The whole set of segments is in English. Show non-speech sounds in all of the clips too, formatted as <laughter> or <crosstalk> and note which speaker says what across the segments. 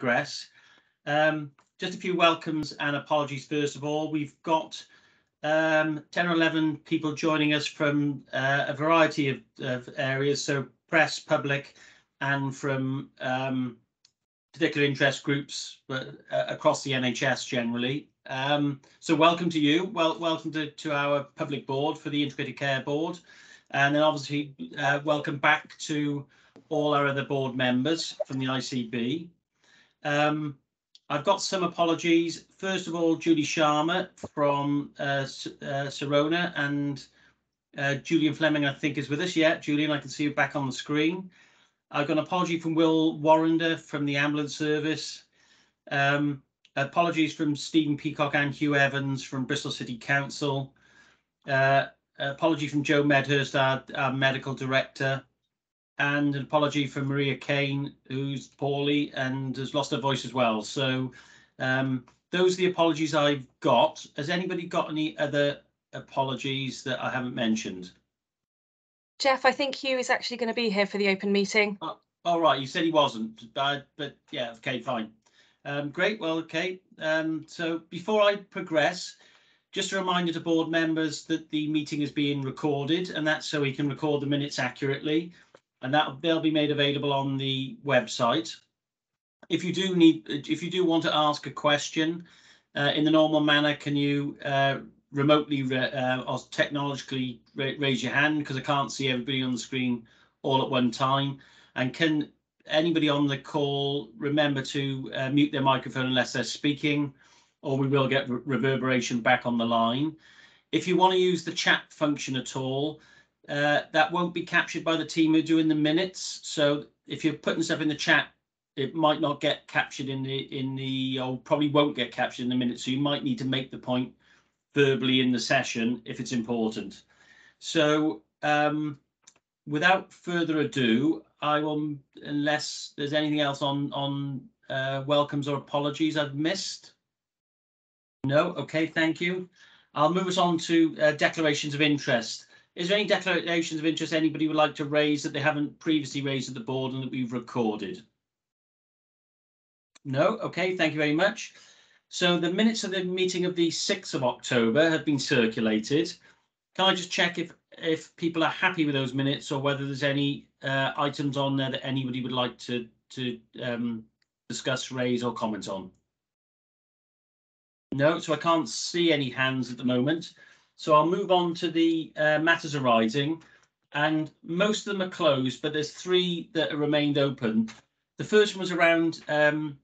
Speaker 1: progress. Um, just a few welcomes and apologies first of all. We've got um, 10 or 11 people joining us from uh, a variety of, of, areas, so press, public, and from um, particular interest groups uh, across the NHS generally. Um, so welcome to you. Well, welcome to, to our public board for the Integrated Care Board. And then obviously uh, welcome back to all our other board members from the ICB. Um, I've got some apologies. First of all, Julie Sharma from uh, uh, Sirona and uh, Julian Fleming, I think, is with us. Yeah, Julian, I can see you back on the screen. I've got an apology from Will Warrender from the ambulance service. Um, apologies from Stephen Peacock and Hugh Evans from Bristol City Council. Uh, apology from Joe Medhurst, our, our, medical director. And an apology for Maria Kane, who's poorly and has lost her voice as well. So um, those are the apologies I've got. Has anybody got any other apologies that I haven't mentioned?
Speaker 2: Jeff, I think Hugh is actually going to be here for the open meeting.
Speaker 1: Oh, all right, you said he wasn't, but, but yeah, okay, fine. Um, great, well, okay. Um, so before I progress, just a reminder to board members that the meeting is being recorded and that's so we can record the minutes accurately and that they'll be made available on the website. If you do need, if you do want to ask a question uh, in the normal manner, can you uh, remotely uh, or technologically raise your hand because I can't see everybody on the screen all at one time. And can anybody on the call remember to uh, mute their microphone unless they're speaking, or we will get re reverberation back on the line. If you want to use the chat function at all, uh, that won't be captured by the team who are doing the minutes. So if you're putting stuff in the chat, it might not get captured in the in the or probably won't get captured in the minutes. So you might need to make the point verbally in the session if it's important. So um, without further ado, I will, unless there's anything else on on uh, welcomes or apologies I've missed. No, okay, thank you. I'll move us on to uh, declarations of interest. Is there any declarations of interest anybody would like to raise that they haven't previously raised at the board and that we've recorded? No, okay, thank you very much. So the minutes of the meeting of the 6th of October have been circulated. Can I just check if if people are happy with those minutes or whether there's any uh, items on there that anybody would like to to um, discuss, raise or comment on? No, so I can't see any hands at the moment. So I'll move on to the uh, matters arising and most of them are closed, but there's three that remained open. The first one was around um,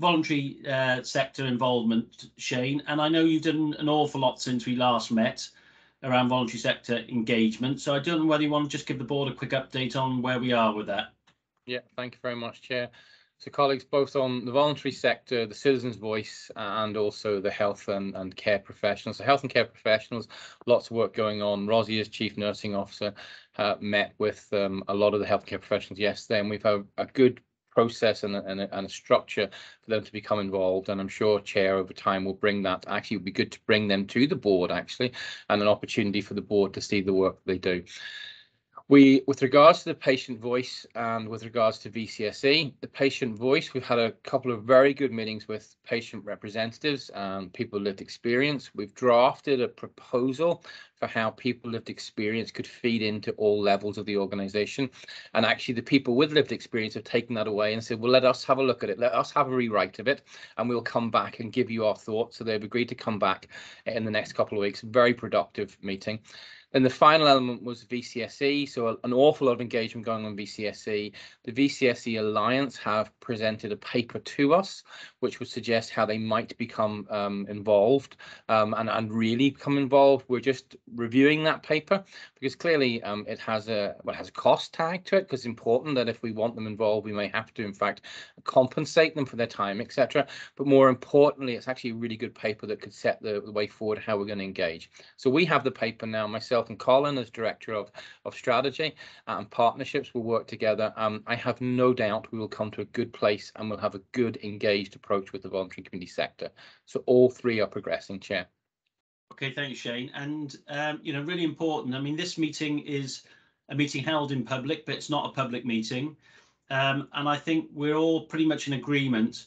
Speaker 1: voluntary uh, sector involvement, Shane, and I know you've done an awful lot since we last met around voluntary sector engagement. So I don't know whether you want to just give the board a quick update on where we are with that.
Speaker 3: Yeah, thank you very much, Chair. So colleagues, both on the voluntary sector, the citizens' voice, and also the health and, and care professionals. So health and care professionals, lots of work going on. Rosie, as Chief Nursing Officer, uh, met with um, a lot of the healthcare professionals yesterday, and we've had a good process and a, and, a, and a structure for them to become involved. And I'm sure Chair over time will bring that. Actually, it would be good to bring them to the board actually, and an opportunity for the board to see the work they do. We, with regards to the patient voice and with regards to VCSE, the patient voice, we've had a couple of very good meetings with patient representatives and people with lived experience. We've drafted a proposal for how people lived experience could feed into all levels of the organization. And actually the people with lived experience have taken that away and said, well, let us have a look at it. Let us have a rewrite of it and we'll come back and give you our thoughts. So they've agreed to come back in the next couple of weeks. Very productive meeting. Then the final element was VCSE, so an awful lot of engagement going on VCSE. The VCSE Alliance have presented a paper to us, which would suggest how they might become um, involved um, and, and really become involved. We're just reviewing that paper because clearly um, it has a well, has a cost tag to it because it's important that if we want them involved, we may have to, in fact, compensate them for their time, etc. But more importantly, it's actually a really good paper that could set the, the way forward how we're going to engage. So we have the paper now, myself myself and Colin as director of of strategy and partnerships will work together. Um, I have no doubt we will come to a good place and we'll have a good engaged approach with the voluntary community sector. So all three are progressing, Chair.
Speaker 1: Okay, thank you, Shane. And um, you know, really important. I mean, this meeting is a meeting held in public, but it's not a public meeting. Um, and I think we're all pretty much in agreement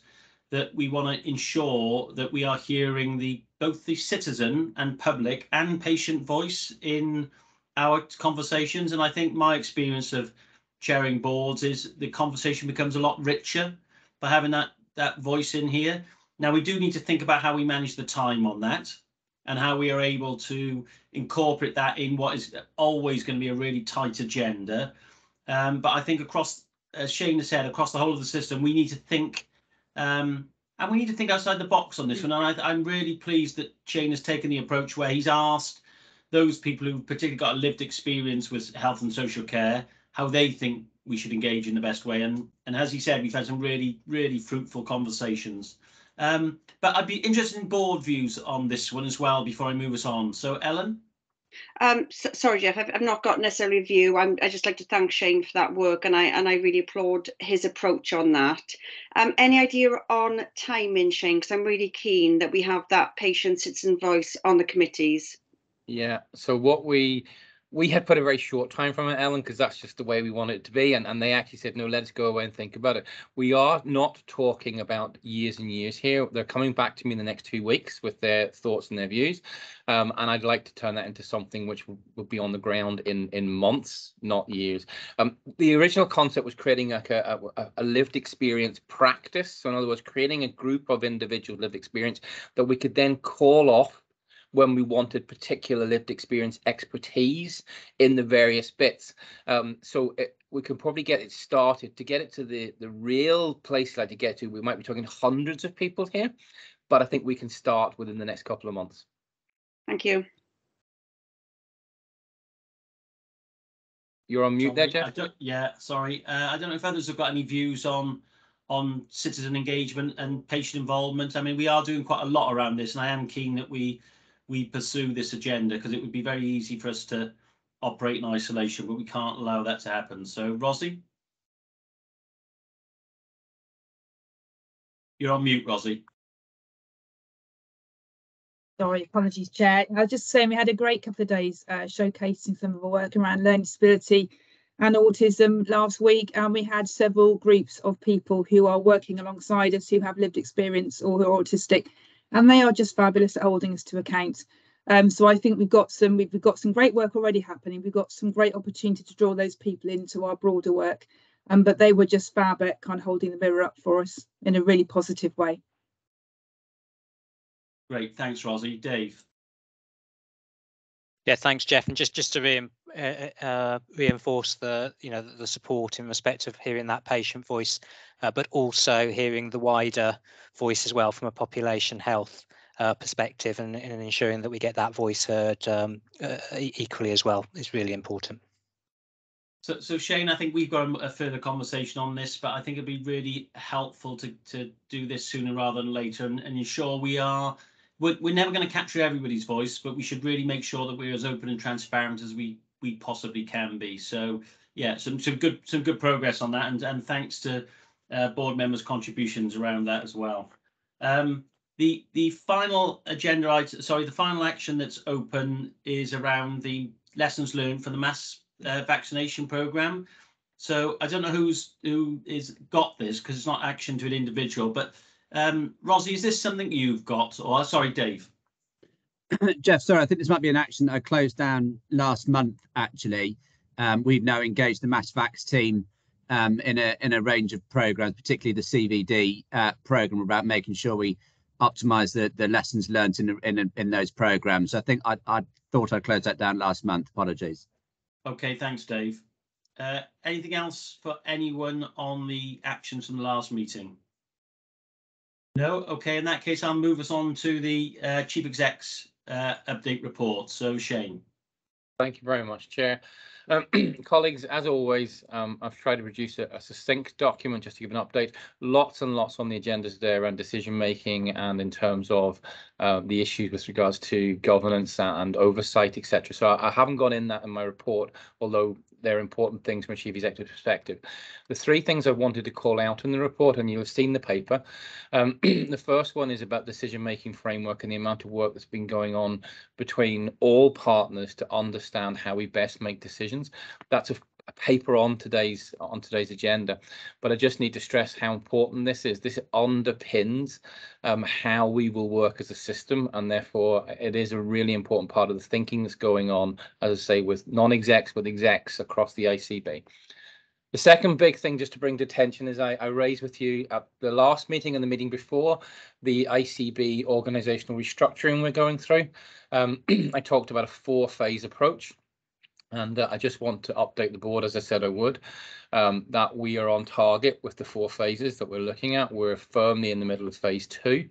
Speaker 1: that we want to ensure that we are hearing the both the citizen and public and patient voice in our conversations. And I think my experience of chairing boards is the conversation becomes a lot richer by having that that voice in here. Now we do need to think about how we manage the time on that and how we are able to incorporate that in what is always going to be a really tight agenda. Um, but I think across, as Shane has said, across the whole of the system, we need to think, um, and we need to think outside the box on this one. And I, I'm really pleased that Shane has taken the approach where he's asked those people who've particularly got a lived experience with health and social care how they think we should engage in the best way. And and as he said, we've had some really really fruitful conversations. Um, but I'd be interested in board views on this one as well before I move us on. So Ellen.
Speaker 4: Um, so, sorry, Jeff, I've, I've not got necessarily a view. I'm, I just like to thank Shane for that work, and I and I really applaud his approach on that. Um, any idea on timing, Shane? Because I'm really keen that we have that patient citizen voice on the committees.
Speaker 3: Yeah. So what we we had put a very short time from it, Ellen, because that's just the way we want it to be. And, and they actually said, no, let's go away and think about it. We are not talking about years and years here. They're coming back to me in the next two weeks with their thoughts and their views. Um, and I'd like to turn that into something which will be on the ground in, in months, not years. Um, the original concept was creating like a, a, a lived experience practice. So in other words, creating a group of individual lived experience that we could then call off when we wanted particular lived experience expertise in the various bits. Um, so it, we can probably get it started to get it to the the real place like to get to. We might be talking hundreds of people here, but I think we can start within the next couple of months.
Speaker 4: Thank you.
Speaker 3: You're on mute there,
Speaker 1: Sorry, I
Speaker 3: Jeff.
Speaker 1: don't- Yeah, sorry. Uh, I don't know if others have got any views on on citizen engagement and patient involvement. I mean, we are doing quite a lot around this, and I am keen that we we pursue this agenda because it would be very easy for us to operate in isolation, but we can't allow that to happen. So, Rosie? You're on mute, Rosie.
Speaker 5: Sorry, apologies, Chair. I was just saying we had a great couple of days uh, showcasing some of our work around learning disability and autism last week, and we had several groups of people who are working alongside us who have lived experience or who are autistic, and they are just fabulous at holding us to account. Um, so I think we've got some we've, we've got some great work already happening. We've got some great opportunity to draw those people into our broader work, um, but they were just fab at kind of holding the mirror up for us in a really positive way.
Speaker 1: Great, thanks, Rosie. Dave?
Speaker 6: Yeah, thanks, Jeff. And just just to re- uh, uh, reinforce the you know the, support in respect of hearing that patient voice, uh, but also hearing the wider voice as well from a population health uh, perspective, and, and ensuring that we get that voice heard um, uh, equally as well is really important.
Speaker 1: So, so Shane, I think we've got a, a further conversation on this, but I think it'd be really helpful to, to do this sooner rather than later and, and ensure we are, we're, we're never going to capture everybody's voice, but we should really make sure that we're as open and transparent as we, we possibly can be. So yeah, some, some good, some good progress on that. And, and thanks to uh, board members' contributions around that as well. Um, the, the final agenda item, sorry, the final action that's open is around the lessons learned from the mass uh, vaccination program. So I don't know who's who is got this because it's not action to an individual. But um, Rosie, is this something you've got? Or sorry, Dave. <clears throat>
Speaker 7: Jeff, sorry, I think this might be an action that I closed down last month. Actually, um, we've now engaged the Mass Vax team um, in a in a range of programs, particularly the CVD uh, program, about making sure we optimize the the lessons learned in in in those programs. So I think I I thought I closed that down last month. Apologies.
Speaker 1: Okay, thanks, Dave. Uh, anything else for anyone on the actions from the last meeting? No. Okay, in that case, I'll move us on to the uh, chief exec's uh, update report. So Shane.
Speaker 3: Thank you very much, Chair. Um, <clears throat> colleagues, as always, um, I've tried to produce a, a, succinct document just to give an update. Lots and lots on the agendas there around decision making and in terms of uh, the issues with regards to governance and oversight, etc. So I, I haven't gone in that in my report, although they're important things from a chief executive perspective. The three things I wanted to call out in the report, and you'll have seen the paper. Um, <clears throat> the first one is about decision-making framework and the amount of work that's been going on between all partners to understand how we best make decisions. That's a paper on today's on today's agenda, but I just need to stress how important this is. This underpins um, how we will work as a system, and therefore it is a really important part of the thinking that's going on, as I say, with non-execs, with execs across the ICB. The second big thing, just to bring to attention, is I, I raised with you at the last meeting and the meeting before the ICB organisational restructuring we're going through. Um, <clears throat> I talked about a four-phase approach. And uh, I just want to update the board, as I said I would, um, that we are on target with the four phases that we're looking at. We're firmly in the middle of phase two.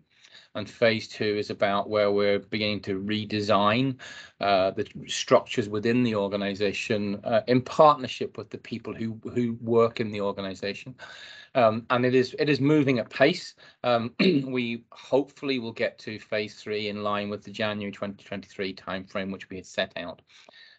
Speaker 3: And phase two is about where we're beginning to redesign uh, the structures within the organization uh, in partnership with the people who, who work in the organization. Um, and it is it is moving at pace. Um, <clears throat> we hopefully will get to phase three in line with the January 2023 timeframe, which we had set out.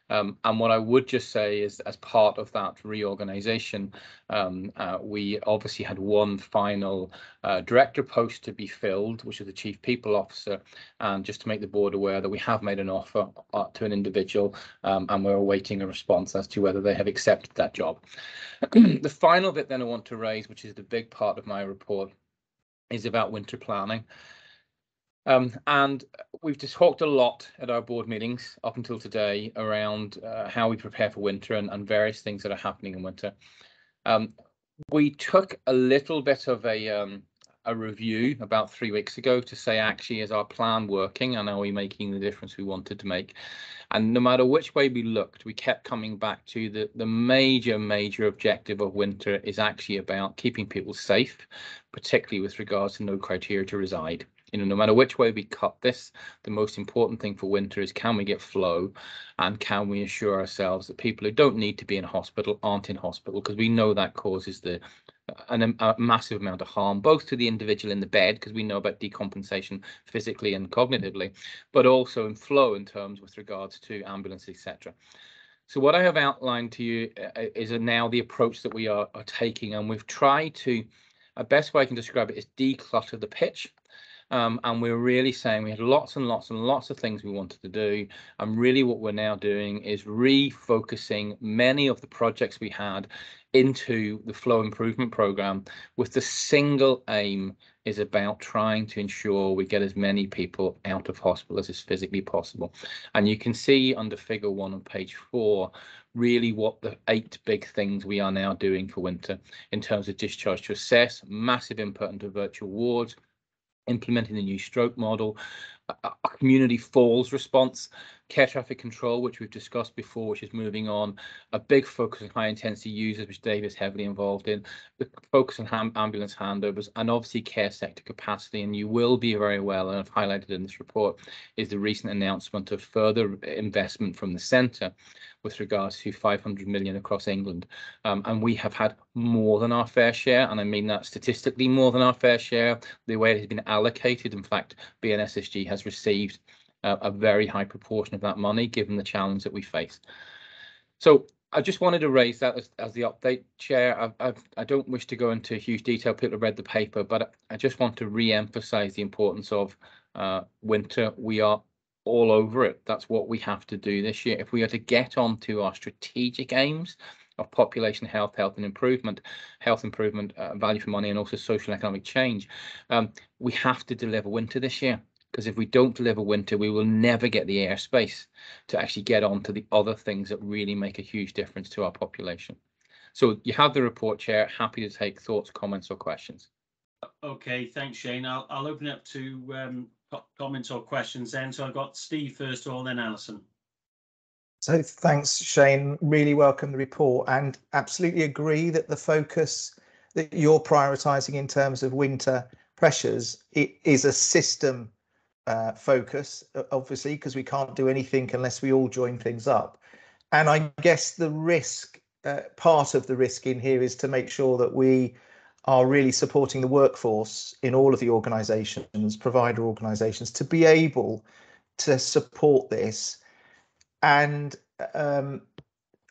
Speaker 3: Um, and what I would just say is, as part of that reorganization, um, uh, we obviously had one final uh, director post to be filled, which is the chief people officer. And just to make the board aware that we have made an offer uh, to an individual, um, and we're awaiting a response as to whether they have accepted that job. <clears throat> the final bit then I want to raise, which is the big part of my report, is about winter planning. Um, and we've just talked a lot at our board meetings up until today around uh, how we prepare for winter and, and, various things that are happening in winter. Um, we took a little bit of a um, a review about three weeks ago to say actually is our plan working and are we making the difference we wanted to make and no matter which way we looked we kept coming back to the the major major objective of winter is actually about keeping people safe particularly with regards to no criteria to reside you know, no matter which way we cut this, the most important thing for winter is can we get flow and can we assure ourselves that people who don't need to be in hospital aren't in hospital? Because we know that causes the an, a massive amount of harm both to the individual in the bed because we know about decompensation physically and cognitively but also in flow in terms with regards to ambulance etc so what i have outlined to you uh, is now the approach that we are, are taking and we've tried to a best way i can describe it is declutter the pitch um, and we're really saying we had lots and lots and lots of things we wanted to do. And really what we're now doing is refocusing many of the projects we had into the flow improvement program with the single aim is about trying to ensure we get as many people out of hospital as is physically possible. And you can see under figure one on page four, really what the eight big things we are now doing for winter in terms of discharge to assess, massive input into virtual wards, implementing the new stroke model, a, community falls response, care traffic control, which we've discussed before, which is moving on, a big focus on high intensity users, which Dave is heavily involved in, the focus on ambulance handovers, and obviously care sector capacity. And you will be very well, and I've highlighted in this report, is the recent announcement of further investment from the centre with regards to 500 million across England. Um, and we have had more than our fair share, and I mean that statistically more than our fair share. The way it has been allocated, in fact, BNSSG has received uh, a very high proportion of that money, given the challenge that we face. So I just wanted to raise that as, as the update, Chair. I, I, I, don't wish to go into huge detail. People have read the paper, but I just want to re-emphasize the importance of uh, winter. We are all over it. That's what we have to do this year. If we are to get on to our strategic aims of population health, health and improvement, health improvement, uh, value for money, and also social and economic change, um, we have to deliver winter this year. Because if we don't deliver winter, we will never get the airspace to actually get on to the other things that really make a huge difference to our population. So you have the report, Chair. Happy to take thoughts, comments, or questions.
Speaker 1: Okay, thanks, Shane. I'll, I'll open up to um, comments or questions then. So I've got Steve first of all, then Alison.
Speaker 8: So thanks, Shane. Really welcome the report and absolutely agree that the focus that you're prioritising in terms of winter pressures it is a system uh, focus, obviously, because we can't do anything unless we all join things up. And I guess the risk, uh, part of the risk in here is to make sure that we are really supporting the workforce in all of the organizations, provider organizations, to be able to support this. And um,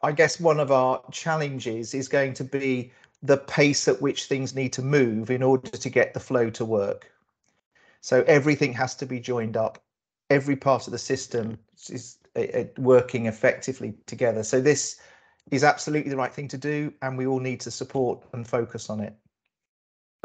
Speaker 8: I guess one of our challenges is going to be the pace at which things need to move in order to get the flow to work. So everything has to be joined up. Every part of the system is uh, working effectively together. So this is absolutely the right thing to do, and we all need to support and focus on it.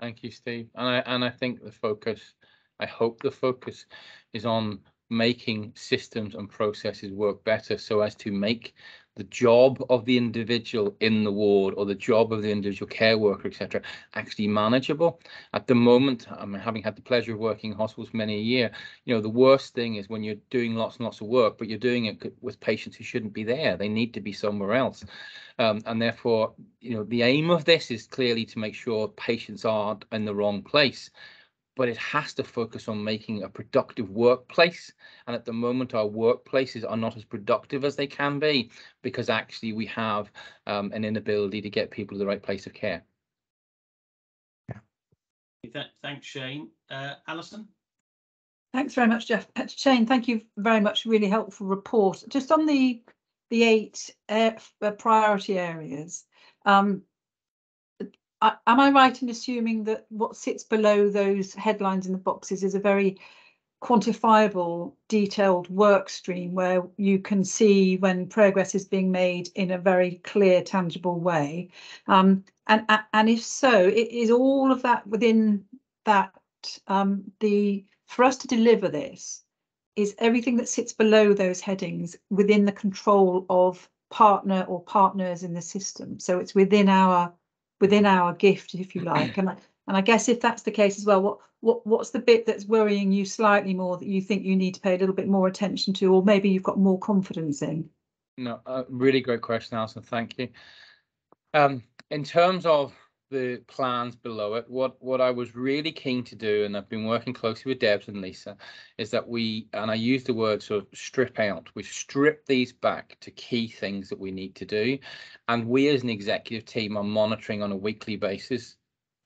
Speaker 3: Thank you, Steve. And I and I think the focus, I hope the focus is on making systems and processes work better so as to make the job of the individual in the ward or the job of the individual care worker, etc., actually manageable. At the moment, I mean, having had the pleasure of working in hospitals many a year, you know, the worst thing is when you're doing lots and lots of work, but you're doing it with patients who shouldn't be there. They need to be somewhere else. Um, and therefore, you know, the aim of this is clearly to make sure patients aren't in the wrong place but it has to focus on making a productive workplace. And at the moment, our workplaces are not as productive as they can be because actually we have um, an inability to get people to the right place of care.
Speaker 1: Yeah. Thanks, Shane. Uh, Alison?
Speaker 9: Thanks very much, Jeff. Uh, Shane, thank you very much. Really helpful report. Just on the the eight uh, priority areas, um, am I right in assuming that what sits below those headlines in the boxes is a very quantifiable, detailed work stream where you can see when progress is being made in a very clear, tangible way? Um, and, and if so, is all of that within that um, the for us to deliver this is everything that sits below those headings within the control of partner or partners in the system. So it's within our within our gift, if you <clears throat> like. And I, and I guess if that's the case as well, what what what's the bit that's worrying you slightly more that you think you need to pay a little bit more attention to, or maybe you've got more confidence in?
Speaker 3: No, uh, really great question, Alison. Thank you. Um, in terms of the plans below it, what what I was really keen to do, and I've been working closely with Debs and Lisa, is that we, and I use the word sort of strip out, we strip these back to key things that we need to do. And we as an executive team are monitoring on a weekly basis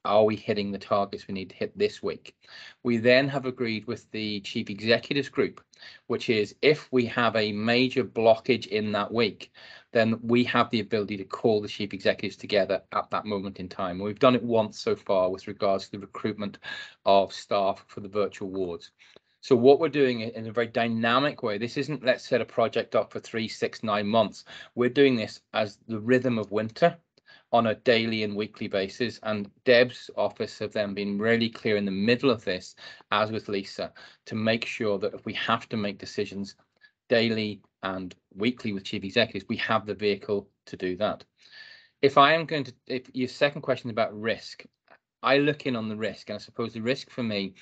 Speaker 3: are we hitting the targets we need to hit this week? We then have agreed with the chief executives group, which is if we have a major blockage in that week, then we have the ability to call the chief executives together at that moment in time. We've done it once so far with regards to the recruitment of staff for the virtual wards. So what we're doing in a very dynamic way, this isn't let's set a project up for three, six, nine months. We're doing this as the rhythm of winter on a daily and weekly basis. And Deb's office have then been really clear in the middle of this, as with Lisa, to make sure that if we have to make decisions daily and weekly with chief executives, we have the vehicle to do that. If I am going to, if your second question is about risk, I look in on the risk, and I suppose the risk for me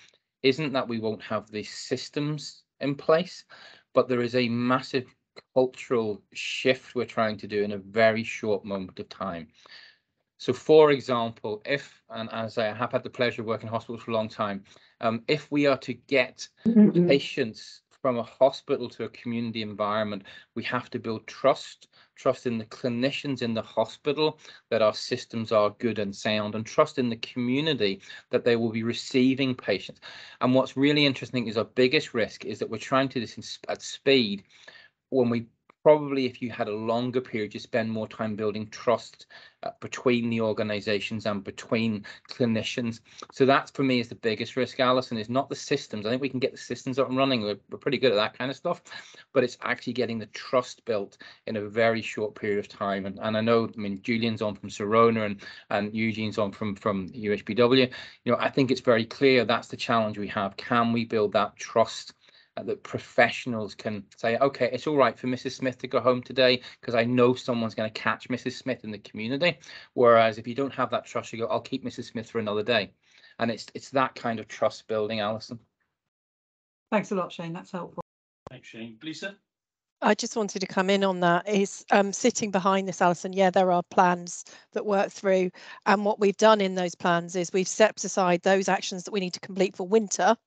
Speaker 3: isn't that we won't have the systems in place, but there is a massive cultural shift we're trying to do in a very short moment of time. So, for example, if, and as I have had the pleasure of working in hospitals for a long time, um, if we are to get mm-hmm. patients from a hospital to a community environment, we have to build trust, trust in the clinicians in the hospital that our systems are good and sound, and trust in the community that they will be receiving patients. And what's really interesting is our biggest risk is that we're trying to do this at speed when we probably if you had a longer period you spend more time building trust uh, between the organizations and between clinicians. So that's for me is the biggest risk alison is not the systems. I think we can get the systems up and running. We're, we're pretty good at that kind of stuff but it's actually getting the trust built in a very short period of time. And, and i know i mean julian's on from Sirona and and eugene's on from from uhbw you know i think it's very clear that's the challenge we have. Can we build that trust Uh, that professionals can say, okay, it's all right for Mrs. Smith to go home today because I know someone's going to catch Mrs. Smith in the community. Whereas if you don't have that trust, you go, I'll keep Mrs. Smith for another day. And it's it's that kind of trust building, Alison.
Speaker 9: Thanks a lot, Shane. That's helpful.
Speaker 1: Thanks, Shane. Lisa?
Speaker 10: I just wanted to come in on that is um, sitting behind this, Alison. Yeah, there are plans that work through. And what we've done in those plans is we've set aside those actions that we need to complete for winter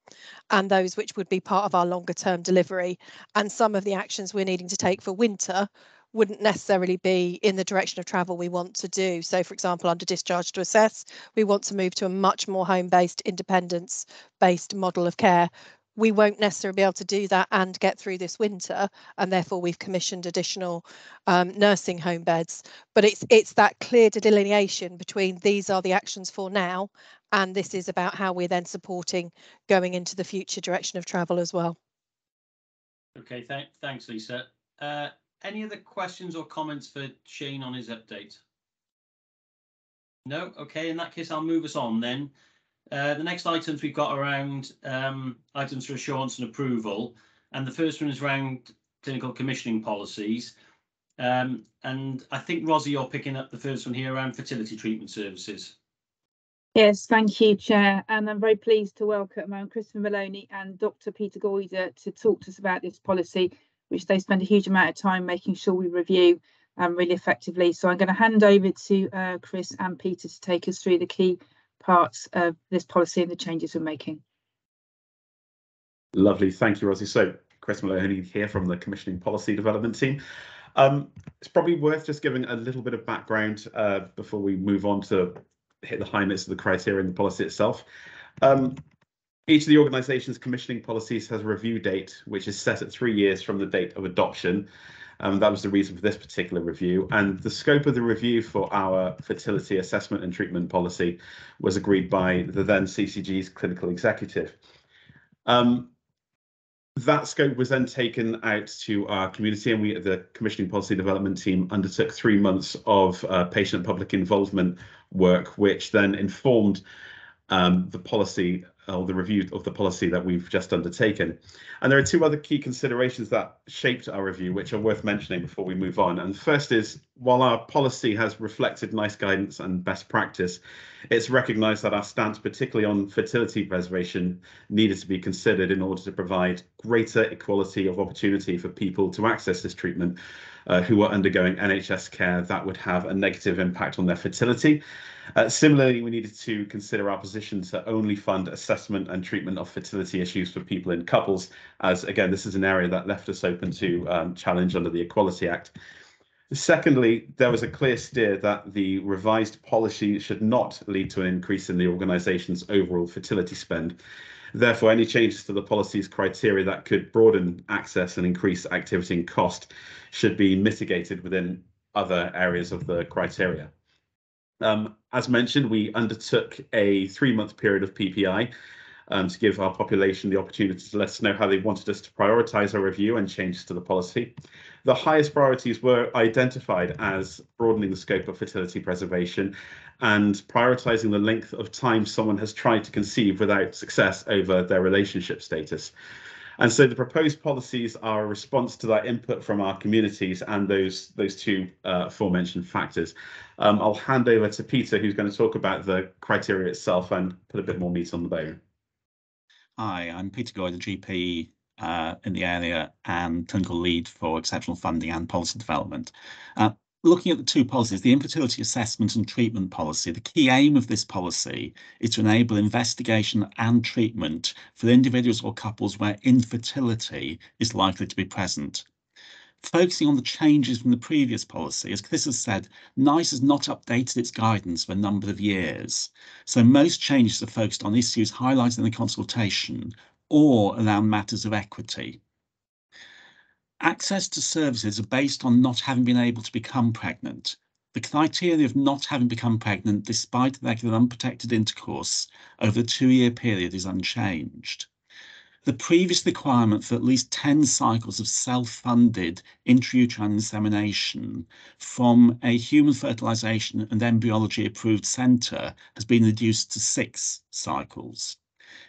Speaker 10: and those which would be part of our longer term delivery. And some of the actions we're needing to take for winter wouldn't necessarily be in the direction of travel we want to do. So, for example, under discharge to assess, we want to move to a much more home based, independence based model of care we won't necessarily be able to do that and get through this winter and therefore we've commissioned additional um, nursing home beds but it's it's that clear delineation between these are the actions for now and this is about how we're then supporting going into the future direction of travel as well
Speaker 1: okay th- thanks lisa uh, any other questions or comments for Shane on his update? No, okay, in that case, I'll move us on then. Uh, the next items we've got around um, items for assurance and approval, and the first one is around clinical commissioning policies. Um, and I think Rosie, you're picking up the first one here around fertility treatment services.
Speaker 5: Yes, thank you, Chair. And I'm very pleased to welcome um, Christopher Maloney and Dr. Peter Goyder to talk to us about this policy, which they spend a huge amount of time making sure we review um, really effectively. So I'm going to hand over to uh, Chris and Peter to take us through the key parts of this policy and the changes we're making.
Speaker 11: Lovely, thank you, Rosie. So Chris Maloney here from the Commissioning Policy Development Team. Um, it's probably worth just giving a little bit of background uh, before we move on to hit the high highlights of the criteria in the policy itself. Um, each of the organisation's commissioning policies has a review date, which is set at three years from the date of adoption. Um, that was the reason for this particular review. And the scope of the review for our fertility assessment and treatment policy was agreed by the then CCG's clinical executive. Um, that scope was then taken out to our community and we the commissioning policy development team undertook three months of uh, patient public involvement work which then informed um, the policy or the review of the policy that we've just undertaken. And there are two other key considerations that shaped our review, which are worth mentioning before we move on. And the first is, while our policy has reflected NICE guidance and best practice, it's recognised that our stance, particularly on fertility preservation, needed to be considered in order to provide greater equality of opportunity for people to access this treatment uh, who are undergoing NHS care that would have a negative impact on their fertility. Uh, similarly, we needed to consider our position to only fund assessment and treatment of fertility issues for people in couples, as again, this is an area that left us open to um, challenge under the Equality Act. Secondly, there was a clear steer that the revised policy should not lead to an increase in the organisation's overall fertility spend. Therefore, any changes to the policy's criteria that could broaden access and increase activity and cost should be mitigated within other areas of the criteria. Um, as mentioned, we undertook a three-month period of PPI um, to give our population the opportunity to let us know how they wanted us to prioritise our review and changes to the policy. The highest priorities were identified as broadening the scope of fertility preservation and prioritising the length of time someone has tried to conceive without success over their relationship status. And so the proposed policies are a response to that input from our communities and those those two uh, aforementioned factors. Um, I'll hand over to Peter, who's going to talk about the criteria itself and put a bit more meat on the bone.
Speaker 12: Hi, I'm Peter Goyder GP uh, in the area and clinical lead for exceptional funding and policy development. Uh, looking at the two policies, the infertility assessment and treatment policy, the key aim of this policy is to enable investigation and treatment for individuals or couples where infertility is likely to be present. Focusing on the changes from the previous policy, as Chris has said, NICE has not updated its guidance for a number of years. So most changes are focused on issues highlighted in the consultation or around matters of equity. Access to services are based on not having been able to become pregnant. The criteria of not having become pregnant despite regular unprotected intercourse over a two-year period is unchanged. The previous requirement for at least 10 cycles of self-funded intrauterine insemination from a human fertilization and embryology approved centre has been reduced to six cycles.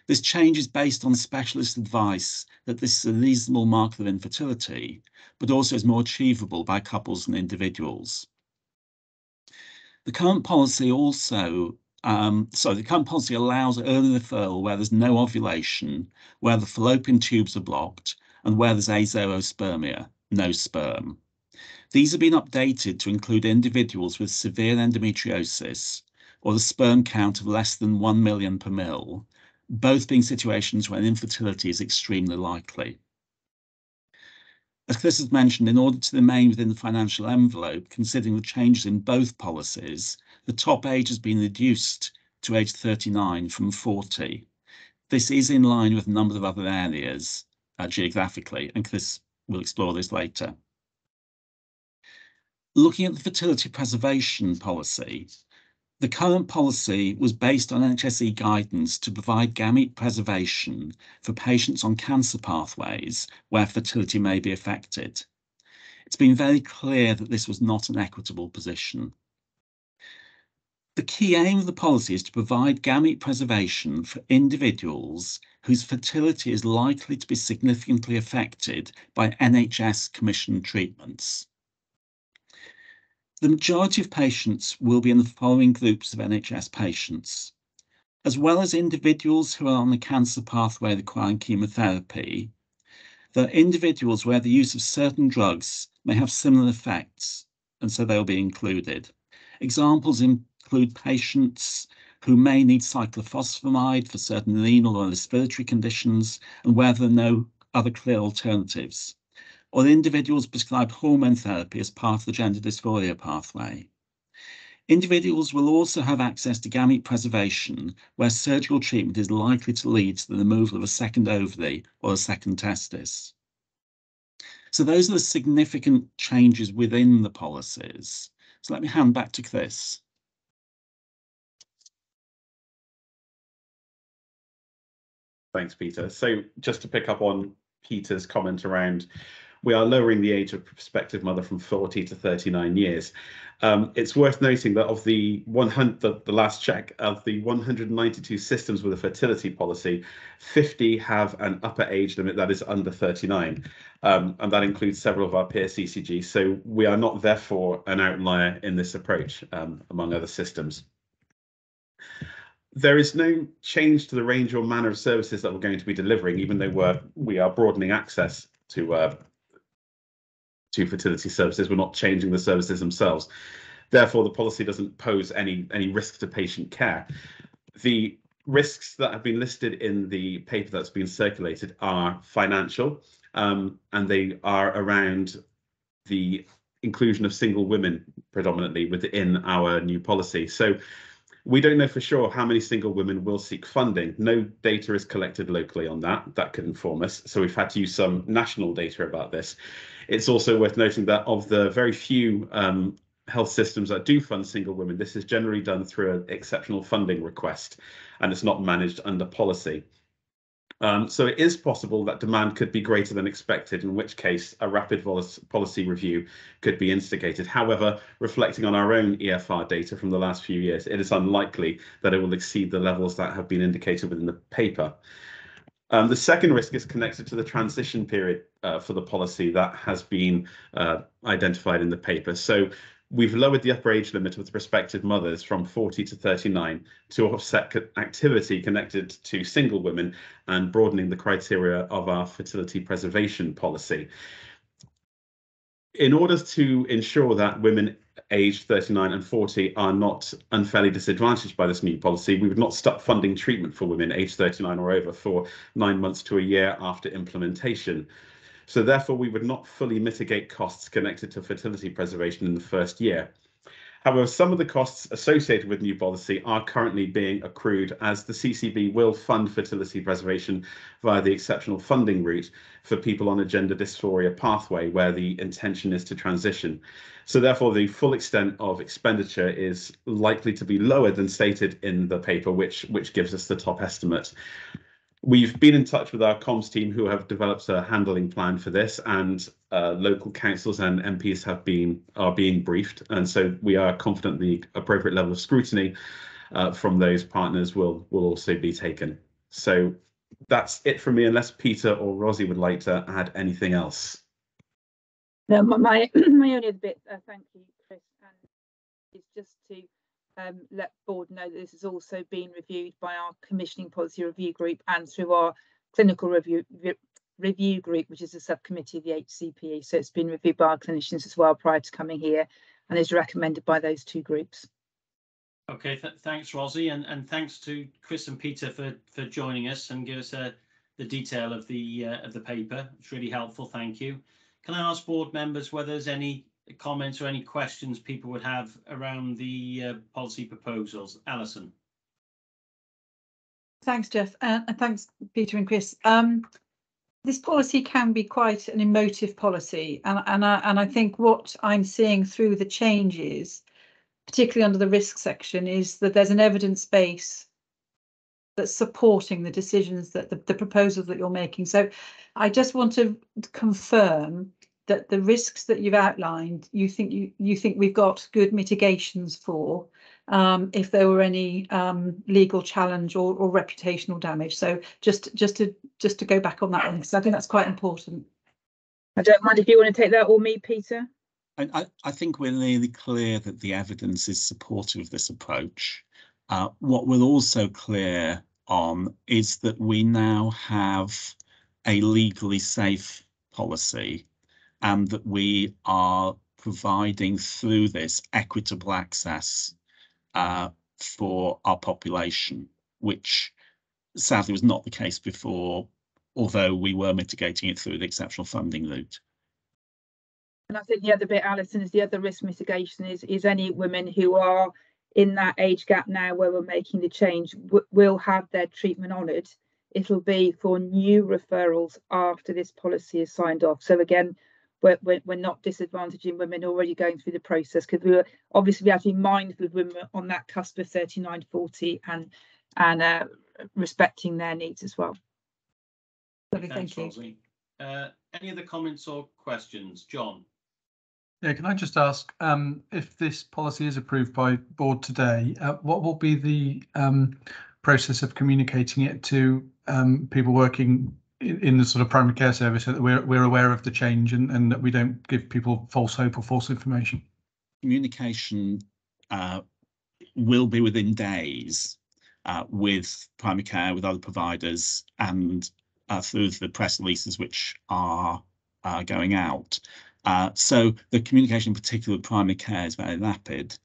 Speaker 12: This change is based on specialist advice that this is a reasonable marker of infertility, but also is more achievable by couples and individuals. The current policy also, um, so the current policy allows early referral where there's no ovulation, where the fallopian tubes are blocked, and where there's azoospermia, no sperm. These have been updated to include individuals with severe endometriosis or the sperm count of less than 1 million per mil, both being situations where infertility is extremely likely. As Chris has mentioned, in order to remain within the financial envelope, considering the changes in both policies, the top age has been reduced to age 39 from 40. This is in line with a number of other areas uh, geographically, and Chris will explore this later. Looking at the fertility preservation policy, the current policy was based on NHSE guidance to provide gamete preservation for patients on cancer pathways where fertility may be affected. It's been very clear that this was not an equitable position. The key aim of the policy is to provide gamete preservation for individuals whose fertility is likely to be significantly affected by NHS commissioned treatments. The majority of patients will be in the following groups of NHS patients. As well as individuals who are on the cancer pathway requiring chemotherapy, there are individuals where the use of certain drugs may have similar effects, and so they'll be included. Examples include patients who may need cyclophosphamide for certain renal or respiratory conditions and where there are no other clear alternatives or individuals prescribed hormone therapy as part of the gender dysphoria pathway. Individuals will also have access to gamete preservation where surgical treatment is likely to lead to the removal of a second ovary or a second testis. So those are the significant changes within the policies. So let me hand back to Chris.
Speaker 11: Thanks, Peter. So just to pick up on Peter's comment around we are lowering the age of prospective mother from 40 to 39 years. Um, it's worth noting that of the 100, the, the, last check of the 192 systems with a fertility policy, 50 have an upper age limit that is under 39, um, and that includes several of our peer CCG. So we are not therefore an outlier in this approach, um, among other systems. There is no change to the range or manner of services that we're going to be delivering, even though we're, we are broadening access to uh, to fertility services. We're not changing the services themselves. Therefore, the policy doesn't pose any any risk to patient care. The risks that have been listed in the paper that's been circulated are financial, um, and they are around the inclusion of single women predominantly within our new policy. So we don't know for sure how many single women will seek funding. No data is collected locally on that. That could inform us. So we've had to use some national data about this. It's also worth noting that of the very few um, health systems that do fund single women, this is generally done through an exceptional funding request and it's not managed under policy. Um, so it is possible that demand could be greater than expected, in which case a rapid policy review could be instigated. However, reflecting on our own EFR data from the last few years, it is unlikely that it will exceed the levels that have been indicated within the paper. Um, the second risk is connected to the transition period uh, for the policy that has been uh, identified in the paper. So we've lowered the upper age limit of the prospective mothers from 40 to 39 to offset activity connected to single women and broadening the criteria of our fertility preservation policy. In order to ensure that women aged 39 and 40 are not unfairly disadvantaged by this new policy, we would not stop funding treatment for women aged 39 or over for nine months to a year after implementation. So therefore, we would not fully mitigate costs connected to fertility preservation in the first year. However, some of the costs associated with new policy are currently being accrued as the CCB will fund fertility preservation via the exceptional funding route for people on a gender dysphoria pathway where the intention is to transition. So therefore, the full extent of expenditure is likely to be lower than stated in the paper, which, which gives us the top estimate. We've been in touch with our comms team who have developed a handling plan for this and uh, local councils and MPs have been are being briefed. And so we are confident the appropriate level of scrutiny uh, from those partners will will also be taken. So that's it from me, unless Peter or Rosie would like to add anything else.
Speaker 5: No, my my, <clears throat> only bit, uh, thank you, Chris, and is just to um, let board know that this has also been reviewed by our commissioning policy review group and through our clinical review re review group, which is a subcommittee of the HCPE. So it's been reviewed by our clinicians as well prior to coming here and is recommended by those two groups.
Speaker 1: Okay, th thanks, Rosie, and, and thanks to Chris and Peter for, for joining us and give us a, uh, the detail of the uh, of the paper. It's really helpful. Thank you. Can I ask board members whether there's any comments or any questions people would have around the uh, policy proposals. Alison.
Speaker 9: Thanks, Jeff, uh, and thanks, Peter and Chris. Um, this policy can be quite an emotive policy, and and I, and I think what I'm seeing through the changes, particularly under the risk section, is that there's an evidence base that's supporting the decisions that the, the proposals that you're making. So I just want to confirm that the risks that you've outlined, you think you you think we've got good mitigations for um, if there were any um, legal challenge or, or reputational damage. So just just to just to go back on that one because I think that's quite important.
Speaker 5: I don't mind if you want to take that or me, Peter.
Speaker 12: I, I, I think we're nearly clear that the evidence is supportive of this approach. Uh, what we're also clear on is that we now have a legally safe policy and that we are providing through this equitable access uh, for our population, which sadly was not the case before, although we were mitigating it through the exceptional funding route.
Speaker 5: And I think the other bit, Alison, is the other risk mitigation is is any women who are in that age gap now where we're making the change will have their treatment honoured. It'll be for new referrals after this policy is signed off. So again, we're, we're, we're not disadvantaging women already going through the process because we were obviously we have to be mindful of women on that cusp of 39 40 and and uh, respecting their needs as well.
Speaker 1: Thanks, Thank you. Uh, any other comments or questions? John?
Speaker 13: Yeah, can I just ask um, if this policy is approved by board today, uh, what will be the um, process of communicating it to um, people working in, in, the sort of primary care service that we're, we're aware of the change and, and that we don't give people false hope or false information?
Speaker 12: Communication uh, will be within days uh, with primary care, with other providers, and uh, through the press releases which are uh, going out. Uh, so the communication, in particular with primary care, is very rapid,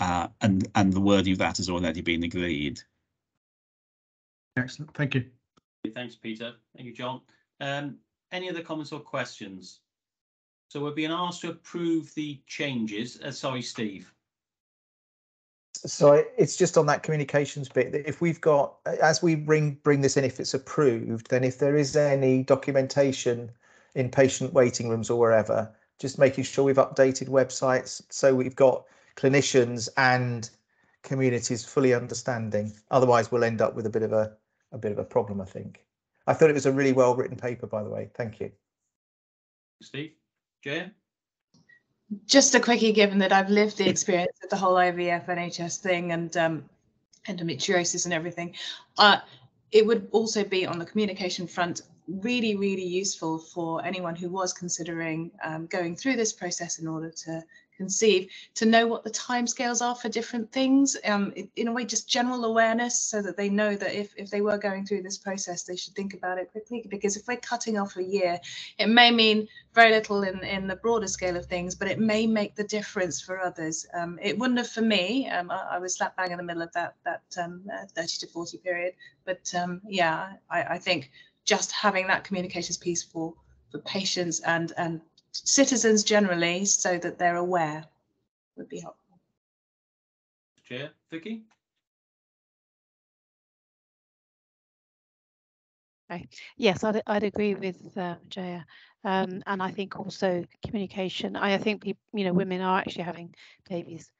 Speaker 12: uh, and and the wording of that has already been agreed.
Speaker 13: Excellent, thank you.
Speaker 1: Thanks, Peter. Thank you, John. Um, any other comments or questions? So we're being asked to approve the changes. Uh, sorry, Steve.
Speaker 8: So it's just on that communications bit if we've got, as we bring bring this in, if it's approved, then if there is any documentation in patient waiting rooms or wherever, just making sure we've updated websites so we've got clinicians and communities fully understanding. Otherwise, we'll end up with a bit of a, a bit of a problem, I think. I thought it was a really well written paper, by the way. Thank you.
Speaker 1: Steve, Jay?
Speaker 14: Just a quickie, given that I've lived the experience of the whole IVF NHS thing and um, endometriosis and everything, uh, it would also be on the communication front really, really useful for anyone who was considering um, going through this process in order to conceive to know what the timescales are for different things um, in a way just general awareness so that they know that if, if they were going through this process they should think about it quickly. Because if we're cutting off a year it may mean very little in in the broader scale of things but it may make the difference for others. Um, it wouldn't have for me um, I, I, was slap bang in the middle of that that um, uh, 30 to 40 period. But um, yeah I, I think just having that communications piece for for patients and and citizens generally so that they're aware would be helpful.
Speaker 1: Chair, Vicky?
Speaker 10: Yes, I'd, I'd agree with uh, Jaya. Um, and I think also communication. I, I think people, you know, women are actually having babies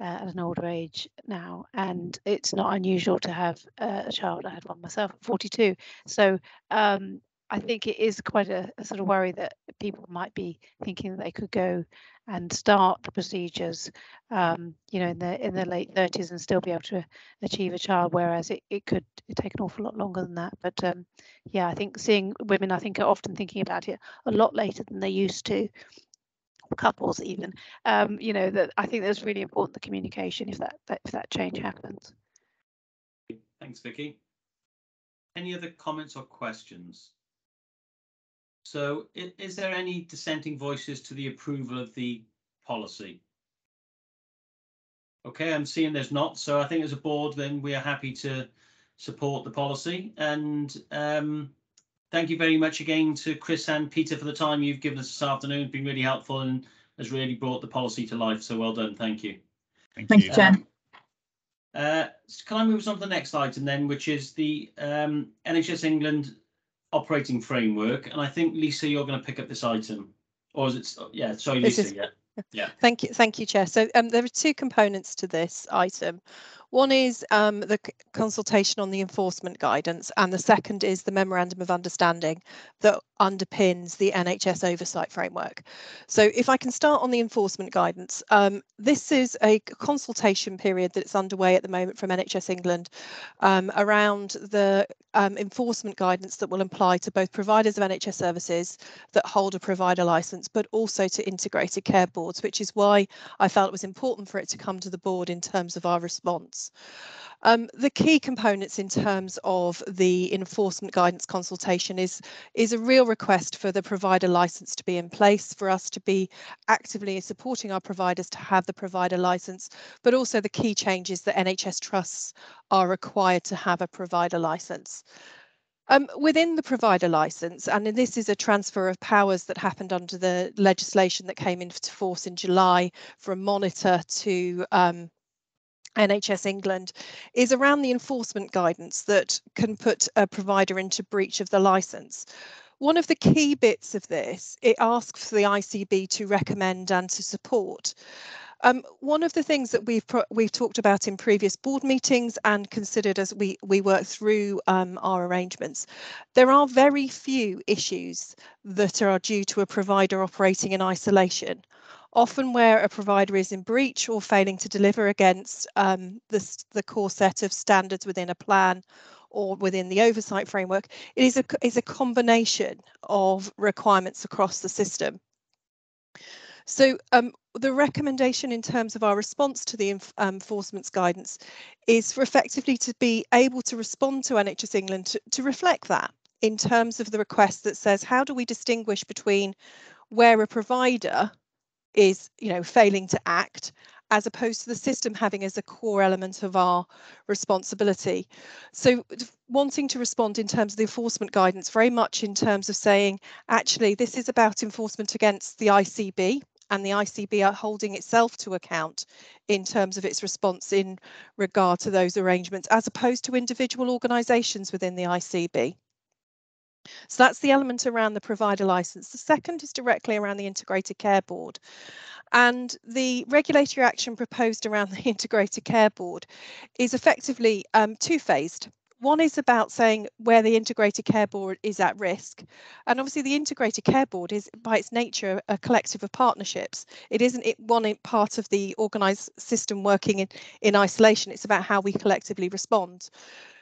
Speaker 10: uh, at an older age now, and it's not unusual to have uh, a child. I had one myself at 42. So um, I think it is quite a, a, sort of worry that people might be thinking that they could go and start the procedures, um, you know, in the in their late 30s and still be able to achieve a child, whereas it, it could take an awful lot longer than that. But um, yeah, I think seeing women, I think, are often thinking about it a lot later than they used to, couples even. Um, you know, that I think that's really important the communication if that, that if that change happens.
Speaker 1: Thanks, Vicky. Any other comments or questions? So is there any dissenting voices to the approval of the policy? Okay, I'm seeing there's not. So I think as a board, then we are happy to support the policy. And um, thank you very much again to Chris and Peter for the time you've given us this afternoon. It's been really helpful and has really brought the policy to life. So well done. Thank you.
Speaker 5: Thank, thank you, Jen.
Speaker 1: Uh, can I move us on to the next item then, which is the um, NHS England operating framework. And I think, Lisa, you're going to pick up this item. Or is it? Yeah, sorry, Lisa. Is, yeah. Yeah.
Speaker 10: Thank you. Thank you, Chair. So um, there are two components to this item. One is um, the consultation on the enforcement guidance, and the second is the memorandum of understanding that underpins the NHS oversight framework. So, if I can start on the enforcement guidance, um, this is a consultation period that's underway at the moment from NHS England um, around the um, enforcement guidance that will apply to both providers of NHS services that hold a provider licence, but also to integrated care boards, which is why I felt it was important for it to come to the board in terms of our response. Um, the key components in terms of the enforcement guidance consultation is, is a real request for the provider licence to be in place, for us to be actively supporting our providers to have the provider licence, but also the key changes that NHS trusts are required to have a provider licence. Um, within the provider licence, and this is a transfer of powers that happened under the legislation that came into force in July from monitor to um, NHS England is around the enforcement guidance that can put a provider into breach of the licence. One of the key bits of this, it asks for the ICB to recommend and to support. Um, one of the things that we've we've talked about in previous board meetings and considered as we we work through um, our arrangements, there are very few issues that are due to a provider operating in isolation often where a provider is in breach or failing to deliver against um, the, the core set of standards within a plan or within the oversight framework, it is a, is a combination of requirements across the system. So um, the recommendation in terms of our response to the um, enforcement's guidance is for effectively to be able to respond to NHS England to, to reflect that in terms of the request that says how do we distinguish between where a provider is you know failing to act as opposed to the system having as a core element of our responsibility. So wanting to respond in terms of the enforcement guidance, very much in terms of saying, actually, this is about enforcement against the ICB and the ICB are holding itself to account in terms of its response in regard to those arrangements, as opposed to individual organisations within the ICB. So that's the element around the provider license. The second is directly around the integrated care board. And the regulatory action proposed around the <laughs> integrated care board is effectively um, two-phased. One is about saying where the integrated care board is at risk. And obviously the integrated care board is by its nature a collective of partnerships. It isn't one part of the organised system working in, in isolation. It's about how we collectively respond.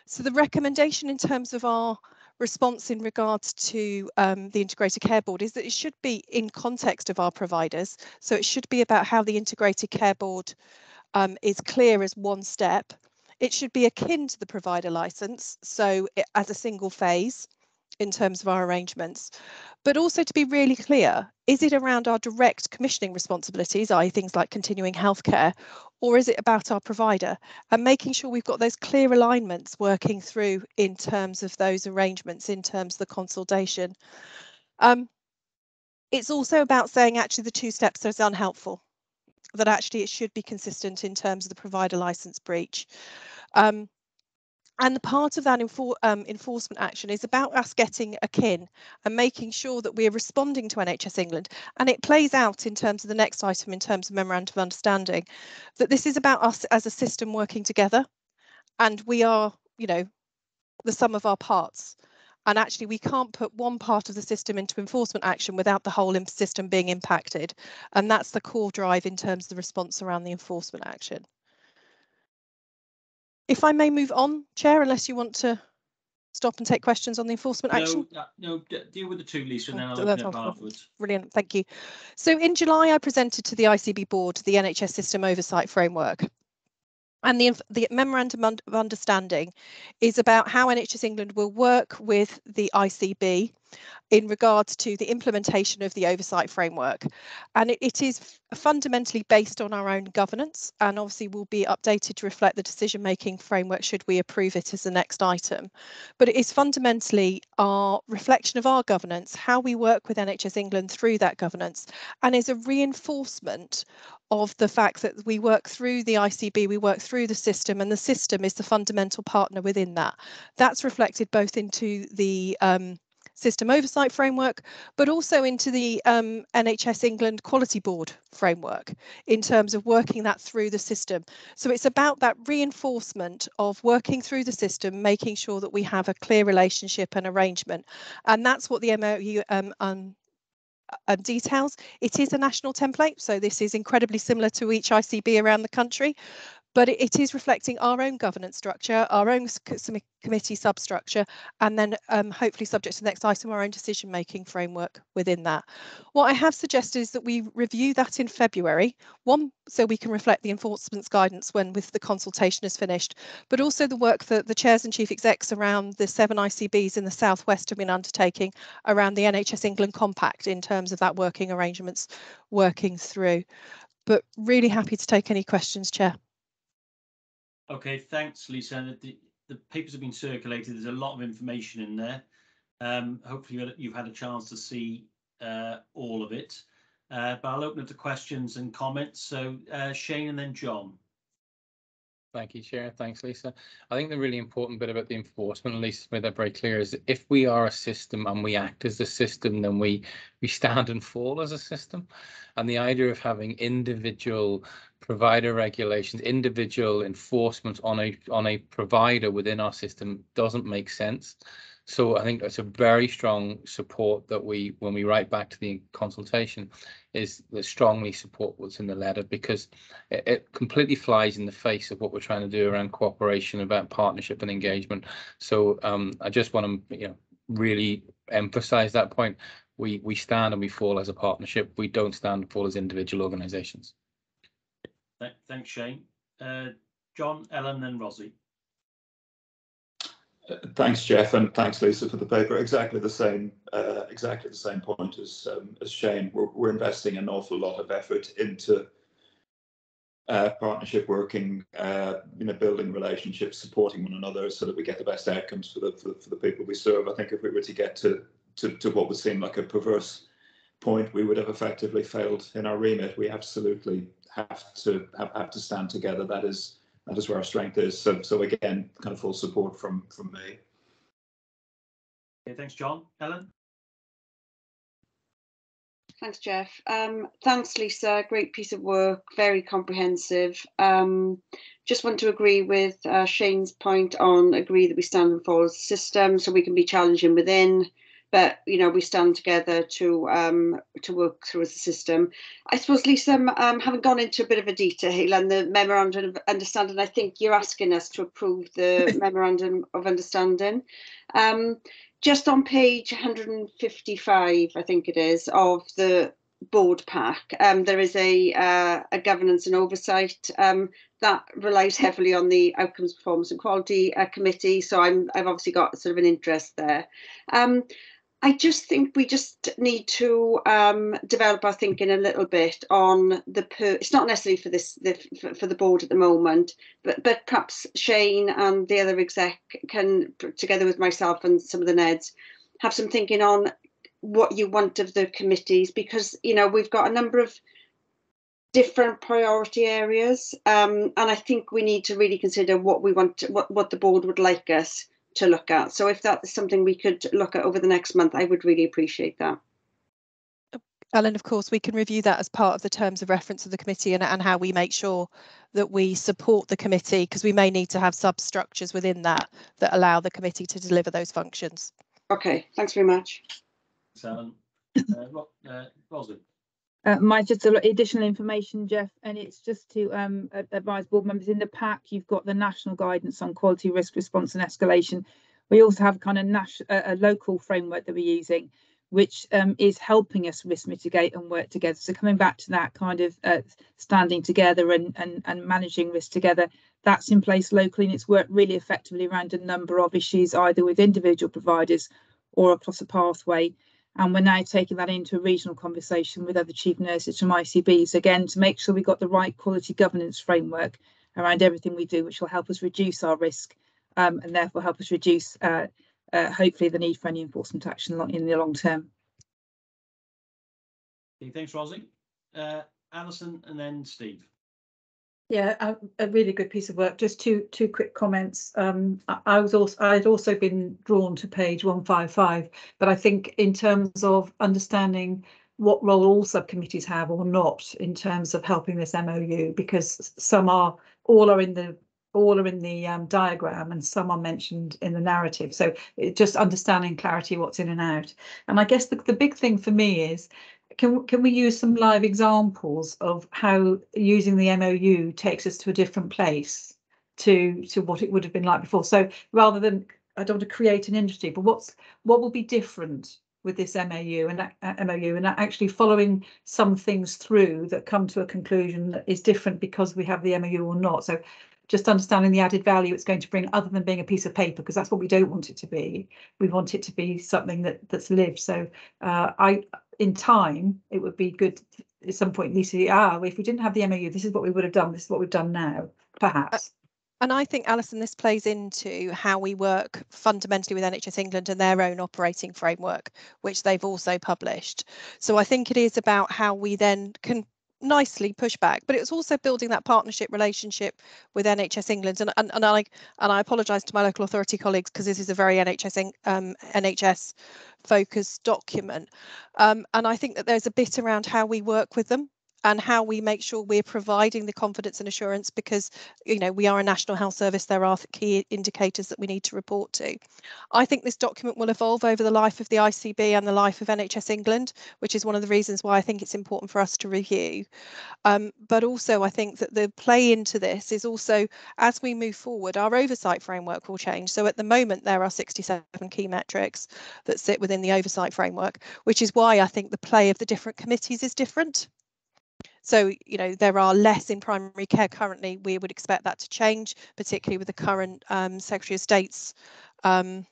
Speaker 10: So the recommendation in terms of our response in regards to um, the integrated care board is that it should be in context of our providers. So it should be about how the integrated care board um, is clear as one step. It should be akin to the provider license, so it, as a single phase in terms of our arrangements, but also to be really clear, is it around our direct commissioning responsibilities, i.e. things like continuing healthcare, or is it about our provider and making sure we've got those clear alignments working through in terms of those arrangements, in terms of the consultation. Um, it's also about saying actually the two steps is unhelpful, that actually it should be consistent in terms of the provider license breach. Um, and the part of that um, enforcement action is about us getting akin and making sure that we're responding to NHS England. And it plays out in terms of the next item, in terms of memorandum of understanding, that this is about us as a system working together. And we are, you know, the sum of our parts. And actually, we can't put one part of the system into enforcement action without the whole system being impacted. And that's the core drive in terms of the response around the enforcement action. If I may move on, Chair, unless you want to stop and take questions on the enforcement action.
Speaker 1: Uh, no, no, deal with the two, Lisa, and then
Speaker 10: Oh,
Speaker 1: I'll open
Speaker 10: helpful.
Speaker 1: afterwards.
Speaker 10: Brilliant, thank you. So in July, I presented to the ICB board the NHS System Oversight Framework. And the, the memorandum of understanding is about how NHS England will work with the ICB in regards to the implementation of the oversight framework. And it, it is fundamentally based on our own governance and obviously will be updated to reflect the decision making framework should we approve it as the next item. But it is fundamentally our reflection of our governance, how we work with NHS England through that governance, and is a reinforcement of the fact that we work through the ICB, we work through the system, and the system is the fundamental partner within that. That's reflected both into the um, system oversight framework, but also into the um, NHS England Quality Board framework in terms of working that through the system. So it's about that reinforcement of working through the system, making sure that we have a clear relationship and arrangement. And that's what the MOU um, um, details. It is a national template, so this is incredibly similar to each ICB around the country, but it, is reflecting our own governance structure, our own committee substructure, and then um, hopefully subject to the next item, our own decision making framework within that. What I have suggested is that we review that in February, one, so we can reflect the enforcement's guidance when with the consultation is finished, but also the work that the chairs and chief execs around the seven ICBs in the southwest have been undertaking around the NHS England Compact in terms of that working arrangements working through. But really happy to take any questions, Chair.
Speaker 1: Okay, thanks, Lisa. The, the papers have been circulated. There's a lot of information in there. Um, hopefully you've had a chance to see uh, all of it. Uh, but I'll open up to questions and comments. So uh, Shane and then John.
Speaker 3: Thank you, Chair. Thanks, Lisa. I think the really important bit about the enforcement, Lisa made that very clear, is if we are a system and we act as a system, then we we stand and fall as a system. And the idea of having individual provider regulations, individual enforcement on a on a provider within our system doesn't make sense. So I think that's a very strong support that we, when we write back to the consultation, is that strongly support what's in the letter because it, it, completely flies in the face of what we're trying to do around cooperation, about partnership and engagement. So um, I just want to, you know, really emphasize that point. We we stand and we fall as a partnership. We don't stand and fall as individual organisations.
Speaker 1: Thanks, Shane. Uh, John, Ellen, and Rosie.
Speaker 15: Thanks, Jeff, and thanks, Lisa, for the paper. Exactly the same, uh, exactly the same point as um, as Shane. We're, we're investing an awful lot of effort into uh, partnership working, uh, you know, building relationships, supporting one another, so that we get the best outcomes for the for, for the people we serve. I think if we were to get to, to to what would seem like a perverse point, we would have effectively failed in our remit. We absolutely have to have, have to stand together. That is that is where our strength is. So, so again, kind of full support from from me.
Speaker 1: Okay, thanks, John. Ellen.
Speaker 4: Thanks, Jeff. Um, thanks, Lisa. Great piece of work, very comprehensive. Um, just want to agree with uh, Shane's point on agree that we stand and fall as a system so we can be challenging within but you know we stand together to um, to work through as a system. I suppose Lisa, um, having gone into a bit of a detail and the memorandum of understanding, I think you're asking us to approve the <laughs> memorandum of understanding. Um, just on page 155, I think it is, of the board pack, um, there is a uh, a governance and oversight um, that relies heavily on the outcomes, performance and quality uh, committee. So I'm I've obviously got sort of an interest there. Um, I just think we just need to um, develop our thinking a little bit on the per. It's not necessarily for this the, for, for, the board at the moment, but but perhaps Shane and the other exec can, together with myself and some of the Neds, have some thinking on what you want of the committees because you know we've got a number of different priority areas, um, and I think we need to really consider what we want, to, what what the board would like us to look at. So if that's something we could look at over the next month, I would really appreciate that.
Speaker 10: Ellen, of course, we can review that as part of the terms of reference of the committee and, and how we make sure that we support the committee because we may need to have substructures within that that allow the committee to deliver those functions.
Speaker 4: Okay, thanks very much.
Speaker 1: Thanks, Ellen. <coughs> Uh, uh, Rosalind.
Speaker 5: Uh, just a additional information, Jeff, and it's just to um, advise board members in the pack. You've got the national guidance on quality, risk response, and escalation. We also have kind of national, a local framework that we're using, which um, is helping us risk mitigate and work together. So coming back to that kind of uh, standing together and, and and managing risk together, that's in place locally, and it's worked really effectively around a number of issues, either with individual providers or across a pathway. And we're now taking that into a regional conversation with other chief nurses from ICBs, again, to make sure we've got the right quality governance framework around everything we do, which will help us reduce our risk um, and therefore help us reduce, uh, uh, hopefully, the need for any enforcement action in the long term.
Speaker 1: Okay, thanks, Rosie. Uh, Alison and then Steve.
Speaker 9: Yeah, a, a really good piece of work. Just two two quick comments. Um, I, I was also I had also been drawn to page one five five, but I think in terms of understanding what role all subcommittees have or not in terms of helping this MOU, because some are all are in the all are in the um, diagram and some are mentioned in the narrative. So it, just understanding clarity what's in and out. And I guess the, the big thing for me is can can we use some live examples of how using the MOU takes us to a different place to to what it would have been like before? So rather than I don't want to create an industry, but what's what will be different with this MOU and uh, MOU and actually following some things through that come to a conclusion that is different because we have the MOU or not. So just understanding the added value it's going to bring other than being a piece of paper because that's what we don't want it to be we want it to be something that that's lived so uh, i in time it would be good at some point lisa ah if we didn't have the mou this is what we would have done this is what we've done now perhaps
Speaker 10: and I think, Alison, this plays into how we work fundamentally with NHS England and their own operating framework, which they've also published. So I think it is about how we then can nicely push back but it was also building that partnership relationship with nhs england. And, and, and i and i apologize to my local authority colleagues because this is a very nhs um, nhs focused document. Um, and i think that there's a bit around how we work with them and how we make sure we're providing the confidence and assurance because you know we are a national health service there are key indicators that we need to report to. I think this document will evolve over the life of the icb and the life of nhs england which is one of the reasons why i think it's important for us to review. Um, but also i think that the play into this is also as we move forward our oversight framework will change. So at the moment there are 67 key metrics that sit within the oversight framework which is why i think the play of the different committees is different so, you know, there are less in primary care currently. We would expect that to change, particularly with the current um, Secretary of State's um,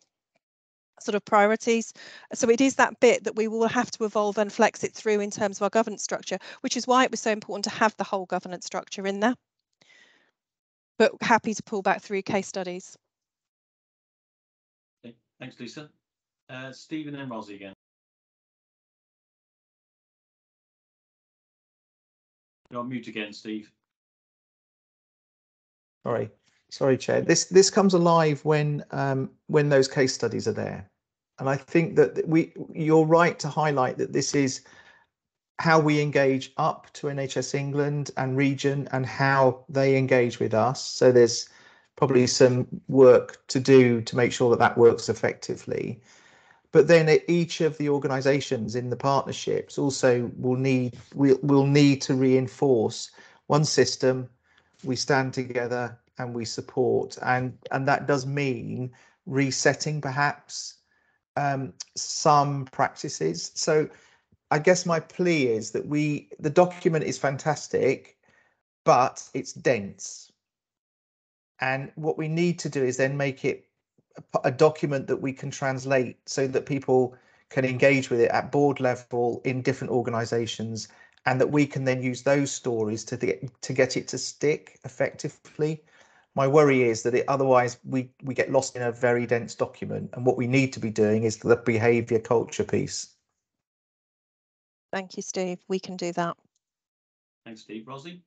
Speaker 10: sort of priorities. So it is that bit that we will have to evolve and flex it through in terms of our governance structure, which is why it was so important to have the whole governance structure in there. But happy to pull back through case studies.
Speaker 1: Thanks, Lisa. Uh, Stephen and Rosie again. You're on mute again, Steve.
Speaker 8: Sorry, sorry, Chair. This this comes alive when um, when those case studies are there, and I think that we you're right to highlight that this is how we engage up to NHS England and region and how they engage with us. So there's probably some work to do to make sure that that works effectively. But then each of the organisations in the partnerships also will need will will need to reinforce one system. We stand together and we support, and and that does mean resetting perhaps um, some practices. So I guess my plea is that we the document is fantastic, but it's dense. And what we need to do is then make it a document that we can translate so that people can engage with it at board level in different organizations and that we can then use those stories to get to get it to stick effectively. My worry is that it otherwise we we get lost in a very dense document and what we need to be doing is the behavior culture piece.
Speaker 10: Thank you steve. We can do that.
Speaker 1: Thanks steve. Rosie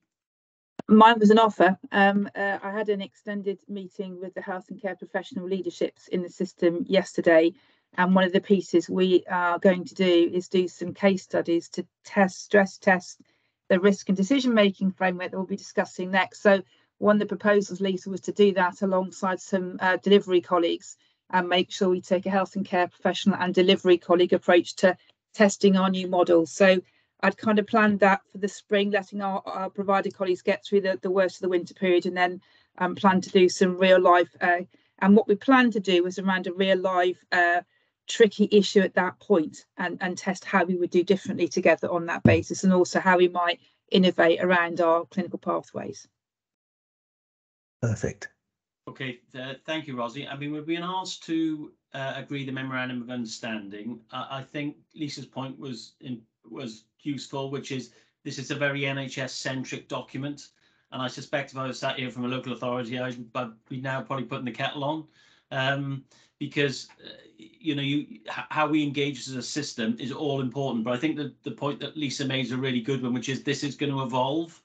Speaker 5: mine was an offer. Um, uh, I had an extended meeting with the health and care professional leaderships in the system yesterday. And one of the pieces we are going to do is do some case studies to test, stress test the risk and decision making framework that we'll be discussing next. So, one of the proposals, Lisa, was to do that alongside some uh, delivery colleagues and make sure we take a health and care professional and delivery colleague approach to testing our new models. So, I'd kind of planned that for the spring, letting our, our provider colleagues get through the, the worst of the winter period and then um, plan to do some real life. Uh, and what we planned to do was around a real life uh, tricky issue at that point and, and test how we would do differently together on that basis and also how we might innovate around our clinical pathways.
Speaker 8: Perfect.
Speaker 1: Okay, uh, thank you, Rosie. I mean, we've been asked to uh, agree the memorandum of understanding. Uh, I think Lisa's point was in, was useful, which is this is a very NHS centric document. And I suspect if I was sat here from a local authority, I'd, be now probably putting the kettle on um, because, uh, you know, you how we engage as a system is all important. But I think that the point that Lisa made is a really good one, which is this is going to evolve.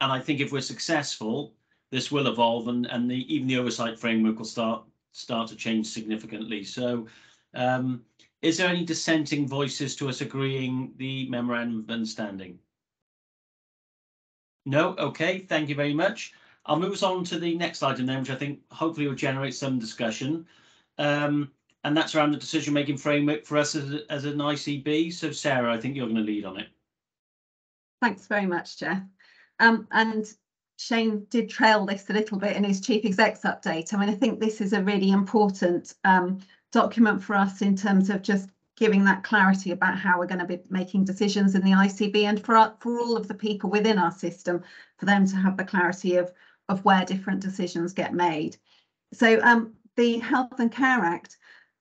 Speaker 1: and I think if we're successful, this will evolve and, and the, even the oversight framework will start start to change significantly. So um, is there any dissenting voices to us agreeing the memorandum of understanding? No, okay, thank you very much. I'll move us on to the next item then, which I think hopefully will generate some discussion. Um, and that's around the decision-making framework for us as, as an ICB. So Sarah, I think you're going to lead on it.
Speaker 16: Thanks very much, Jeff. Um, and Shane did trail this a little bit in his chief exec's update. I mean, I think this is a really important um, document for us in terms of just giving that clarity about how we're going to be making decisions in the ICB and for for all of the people within our system, for them to have the clarity of of where different decisions get made. So um, the Health and Care Act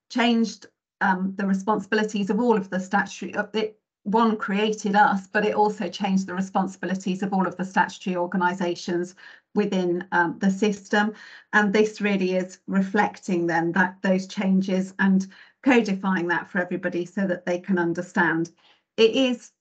Speaker 16: changed um, the responsibilities of all of the statutory, it, one created us, but it also changed the responsibilities of all of the statutory organisations within um, the system. And this really is reflecting then that those changes and codifying that for everybody so that they can understand. It is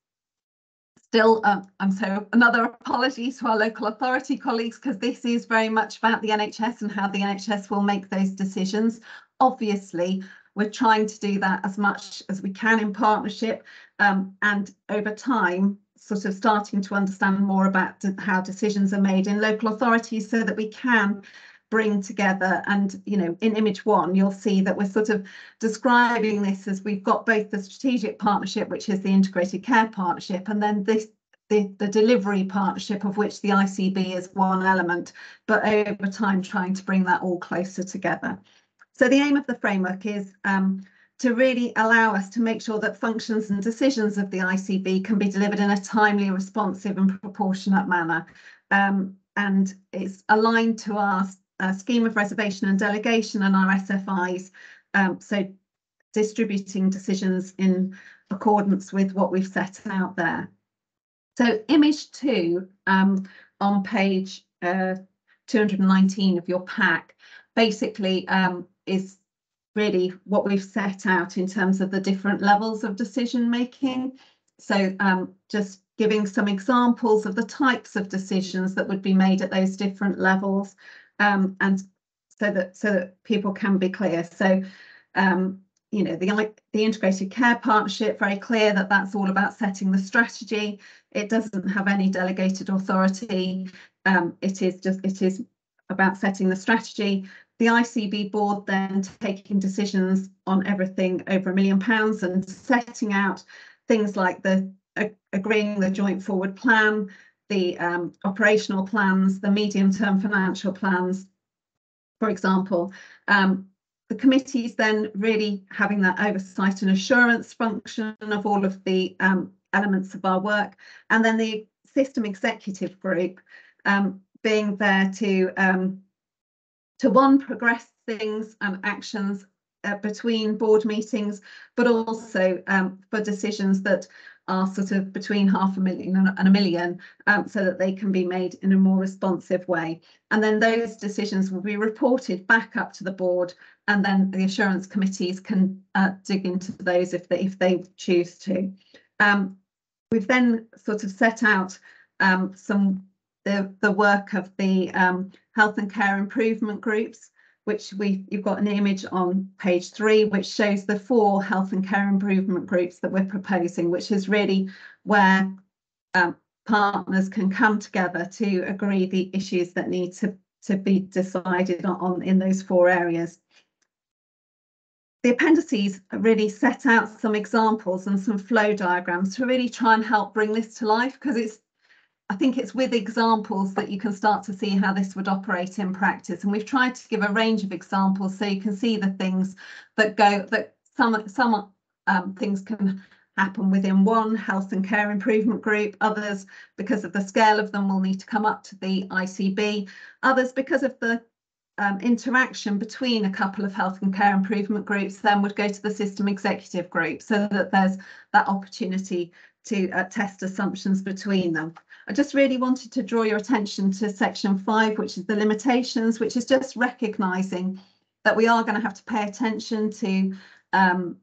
Speaker 16: still, uh, I'm so another apology to our local authority colleagues because this is very much about the NHS and how the NHS will make those decisions. Obviously, we're trying to do that as much as we can in partnership um, and over time sort of starting to understand more about how decisions are made in local authorities so that we can bring together. And you know in image one you'll see that we're sort of describing this as we've got both the strategic partnership which is the integrated care partnership and then this the, the delivery partnership of which the ICB is one element but over time trying to bring that all closer together so the aim of the framework is um, to really allow us to make sure that functions and decisions of the ICB can be delivered in a timely, responsive and proportionate manner. Um, and it's aligned to our uh, scheme of reservation and delegation and our SFIs. Um, so distributing decisions in accordance with what we've set out there. So image two um, on page uh, 219 of your pack basically um, is really what we've set out in terms of the different levels of decision making. So um, just giving some examples of the types of decisions that would be made at those different levels um, and so that so that people can be clear. So um, you know the the integrated care partnership very clear that that's all about setting the strategy. It doesn't have any delegated authority. Um, it is just it is about setting the strategy the ICB board then taking decisions on everything over a million pounds and setting out things like the uh, agreeing the joint forward plan, the um, operational plans, the medium term financial plans, for example. Um, the committees then really having that oversight and assurance function of all of the um, elements of our work, and then the system executive group um, being there to um, to one, progress things and actions uh, between board meetings, but also um, for decisions that are sort of between half a million and a million um, so that they can be made in a more responsive way. And then those decisions will be reported back up to the board and then the assurance committees can uh, dig into those if they, if they choose to. Um, we've then sort of set out um, some the, the work of the um, health and care improvement groups, which we you've got an image on page three, which shows the four health and care improvement groups that we're proposing, which is really where um, partners can come together to agree the issues that need to, to be decided on in those four areas. The appendices really set out some examples and some flow diagrams to really try and help bring this to life because it's I think it's with examples that you can start to see how this would operate in practice. And we've tried to give a range of examples so you can see the things that go that some some um, things can happen within one health and care improvement group. Others, because of the scale of them, will need to come up to the ICB. Others, because of the um, interaction between a couple of health and care improvement groups, then would go to the system executive group so that there's that opportunity to uh, test assumptions between them. I just really wanted to draw your attention to section five, which is the limitations, which is just recognising that we are going to have to pay attention to um,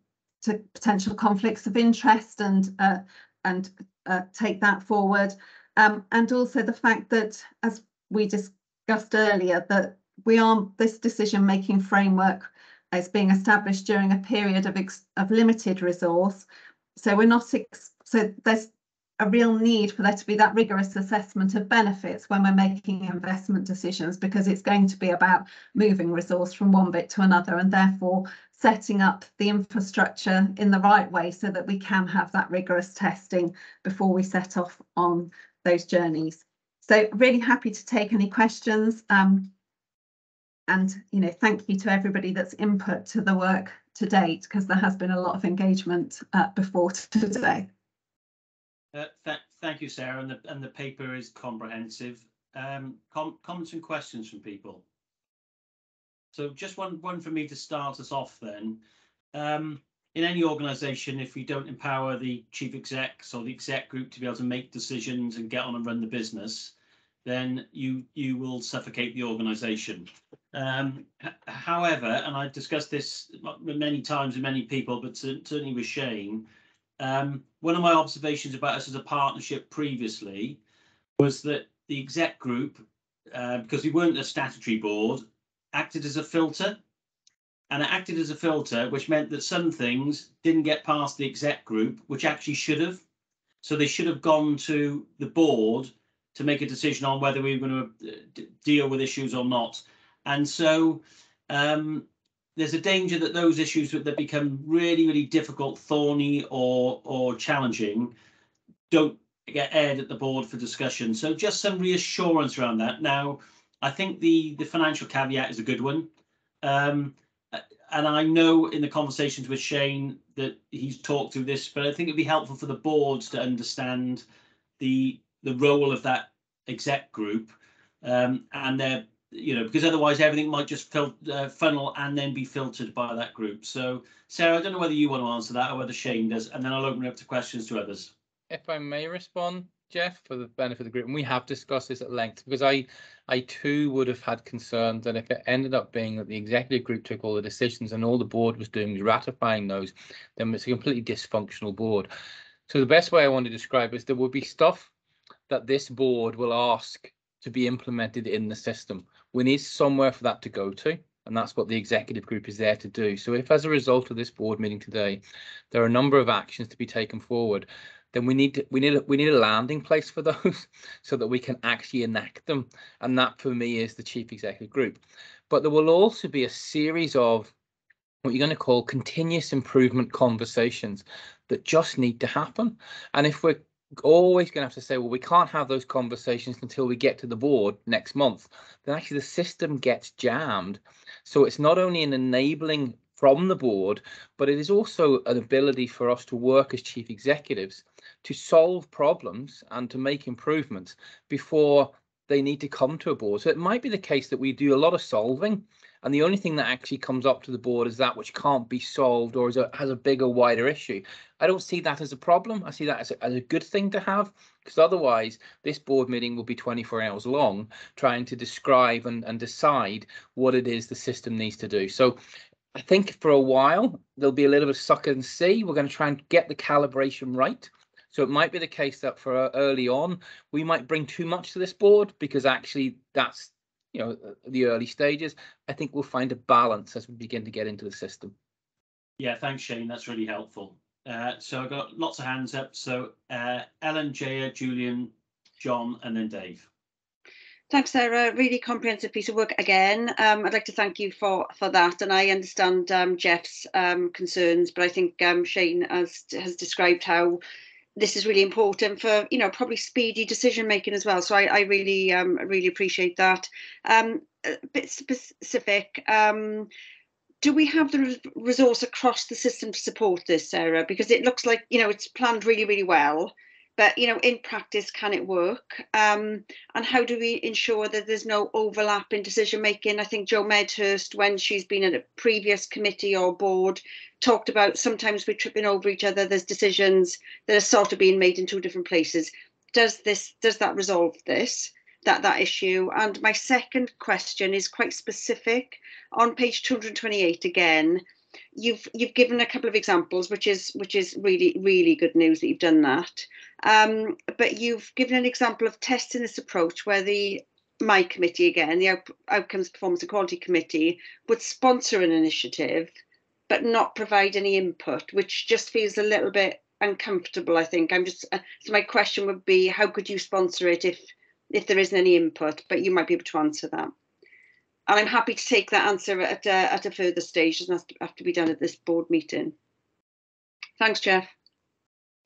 Speaker 16: to potential conflicts of interest and uh, and uh, take that forward. Um, and also the fact that, as we discussed earlier, that we are this decision making framework is being established during a period of, of limited resource. So we're not so there's a real need for there to be that rigorous assessment of benefits when we're making investment decisions because it's going to be about moving resource from one bit to another and therefore setting up the infrastructure in the right way so that we can have that rigorous testing before we set off on those journeys. So really happy to take any questions. Um, and you know, thank you to everybody that's input to the work to date, because there has been a lot of engagement uh, before <laughs> today.
Speaker 1: Uh, th thank you, Sarah, and the and the paper is comprehensive. Um, com comments and questions from people. So just one one for me to start us off then. Um, in any organisation, if we don't empower the chief execs or the exec group to be able to make decisions and get on and run the business, then you you will suffocate the organisation. Um, however, and I've discussed this many times with many people, but certainly with Shane, um, one of my observations about us as a partnership previously was that the exec group, uh, because we weren't a statutory board, acted as a filter. And it acted as a filter, which meant that some things didn't get past the exec group, which actually should have. So they should have gone to the board to make a decision on whether we were going to uh, deal with issues or not. And so um, there's a danger that those issues that become really, really difficult, thorny, or or challenging, don't get aired at the board for discussion. So just some reassurance around that. Now, I think the the financial caveat is a good one. Um, and I know in the conversations with Shane that he's talked through this, but I think it'd be helpful for the boards to understand the the role of that exec group um, and their you know, because otherwise everything might just fil- uh, funnel and then be filtered by that group. So, Sarah, I don't know whether you want to answer that or whether Shane does, and then I'll open it up to questions to others.
Speaker 3: If I may respond, Jeff, for the benefit of the group, and we have discussed this at length because I, I too would have had concerns that if it ended up being that the executive group took all the decisions and all the board was doing was ratifying those, then it's a completely dysfunctional board. So the best way I want to describe is there will be stuff that this board will ask to be implemented in the system. We need somewhere for that to go to, and that's what the executive group is there to do. So if as a result of this board meeting today, there are a number of actions to be taken forward, then we need to, we need we need a landing place for <laughs> those so that we can actually enact them. And that for me is the chief executive group. But there will also be a series of what you're going to call continuous improvement conversations that just need to happen. And if we're always going to have to say, well, we can't have those conversations until we get to the board next month, then actually the system gets jammed. So it's not only an enabling from the board, but it is also an ability for us to work as chief executives to solve problems and to make improvements before they need to come to a board. So it might be the case that we do a lot of solving and the only thing that actually comes up to the board is that which can't be solved or a, has a bigger, wider issue. I don't see that as a problem. I see that as a, as a good thing to have because otherwise this board meeting will be 24 hours long trying to describe and, and decide what it is the system needs to do. So I think for a while there'll be a little bit of suck and see. We're going to try and get the calibration right. So it might be the case that for uh, early on, we might bring too much to this board because actually that's you know the early stages i think we'll find a balance as we begin to get into the system.
Speaker 1: Yeah thanks shane. That's really helpful. Uh, so i've got lots of hands up. So uh, ellen jaya julian john and then dave.
Speaker 4: Thanks, Sarah. Really comprehensive piece of work again. Um, I'd like to thank you for for that, and I understand um, Jeff's um, concerns, but I think um, Shane has has described how this is really important for you know probably speedy decision making as well. So i, I really um really appreciate that. Um a bit specific um do we have the resource across the system to support this sarah? Because it looks like you know it's planned really really well but you know in practice can it work? Um, and how do we ensure that there's no overlap in decision making i think jo medhurst when she's been at a previous committee or board talked about sometimes we're tripping over each other there's decisions that are sort of being made in two different places. Does this does that resolve this that that issue? And my second question is quite specific. On page 228 again you've you've given a couple of examples, which is which is really really good news that you've done that. Um, but you've given an example of testing this approach where the my committee again, the Out- Outcomes Performance and Quality Committee, would sponsor an initiative, but not provide any input, which just feels a little bit uncomfortable. I think I'm just uh, so my question would be, how could you sponsor it if if there isn't any input? But you might be able to answer that. And I'm happy to take that answer at a, at a further stage. It doesn't have to be done at this board meeting. Thanks, Jeff.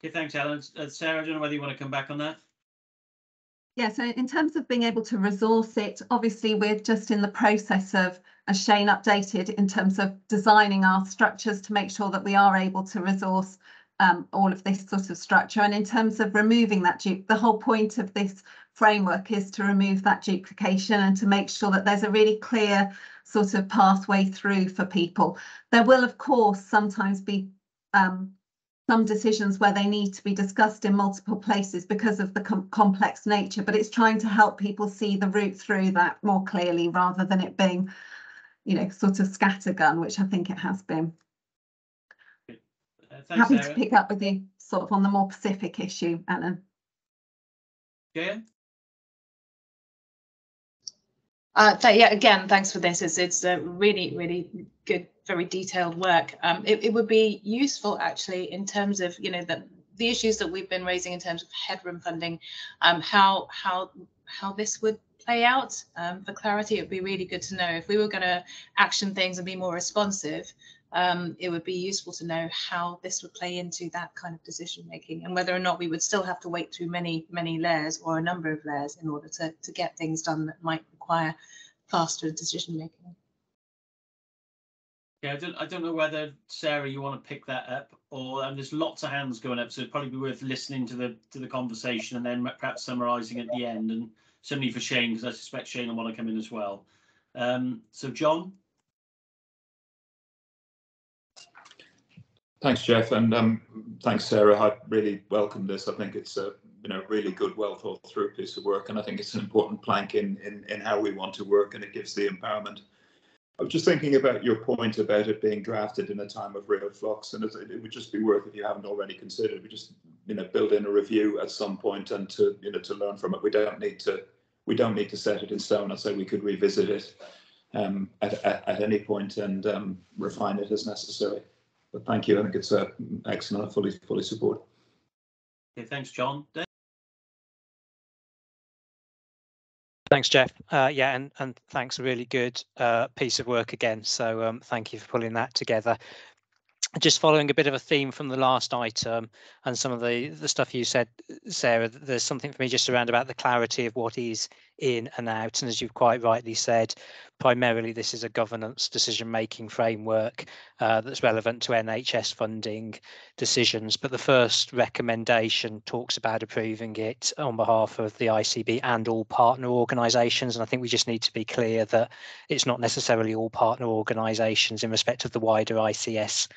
Speaker 1: Okay, thanks, Ellen. Uh, Sarah, I don't know whether you want to come back on that.
Speaker 16: Yeah, so in terms of being able to resource it, obviously we're just in the process of, as Shane updated, in terms of designing our structures to make sure that we are able to resource um, all of this sort of structure. And in terms of removing that, the whole point of this framework is to remove that duplication and to make sure that there's a really clear sort of pathway through for people. There will, of course, sometimes be um, some decisions where they need to be discussed in multiple places because of the com complex nature, but it's trying to help people see the route through that more clearly rather than it being, you know, sort of scattergun, which I think it has been.
Speaker 1: Uh, thanks,
Speaker 16: Happy
Speaker 1: Sarah.
Speaker 16: to pick up with you sort of on the more Pacific issue, Alan.
Speaker 1: Yeah.
Speaker 14: Uh, th- yeah, again, thanks for this. It's it's a really really good, very detailed work. Um, it, it would be useful actually in terms of you know the the issues that we've been raising in terms of headroom funding, um, how how how this would play out um, for clarity. It would be really good to know if we were going to action things and be more responsive. Um, it would be useful to know how this would play into that kind of decision making and whether or not we would still have to wait through many many layers or a number of layers in order to to get things done that might require faster decision making.
Speaker 1: Yeah, I don't, I don't know whether Sarah, you want to pick that up, or and there's lots of hands going up, so it'd probably be worth listening to the to the conversation and then perhaps summarising at the end, and certainly for Shane, because I suspect Shane will want to come in as well. Um, so John,
Speaker 15: Thanks, Jeff, and um, thanks, Sarah. I really welcome this. I think it's a you know really good, well thought through piece of work, and I think it's an important plank in in, in how we want to work, and it gives the empowerment. I was just thinking about your point about it being drafted in a time of real flux, and it, would just be worth, if you haven't already considered, we just you know build in a review at some point and to you know to learn from it. We don't need to we don't need to set it in stone. I say we could revisit it um, at, at at any point and um, refine it as necessary. But thank you. I think it's uh, excellent. I fully fully support.
Speaker 1: okay, thanks, John.
Speaker 6: Thanks, Jeff. Uh, yeah, and and thanks. A really good uh, piece of work again. So um, thank you for pulling that together. Just following a bit of a theme from the last item and some of the the stuff you said, Sarah. There's something for me just around about the clarity of what is in and out. And as you've quite rightly said, primarily this is a governance decision making framework uh, that's relevant to NHS funding decisions. But the first recommendation talks about approving it on behalf of the ICB and all partner organisations. And I think we just need to be clear that it's not necessarily all partner organisations in respect of the wider ICS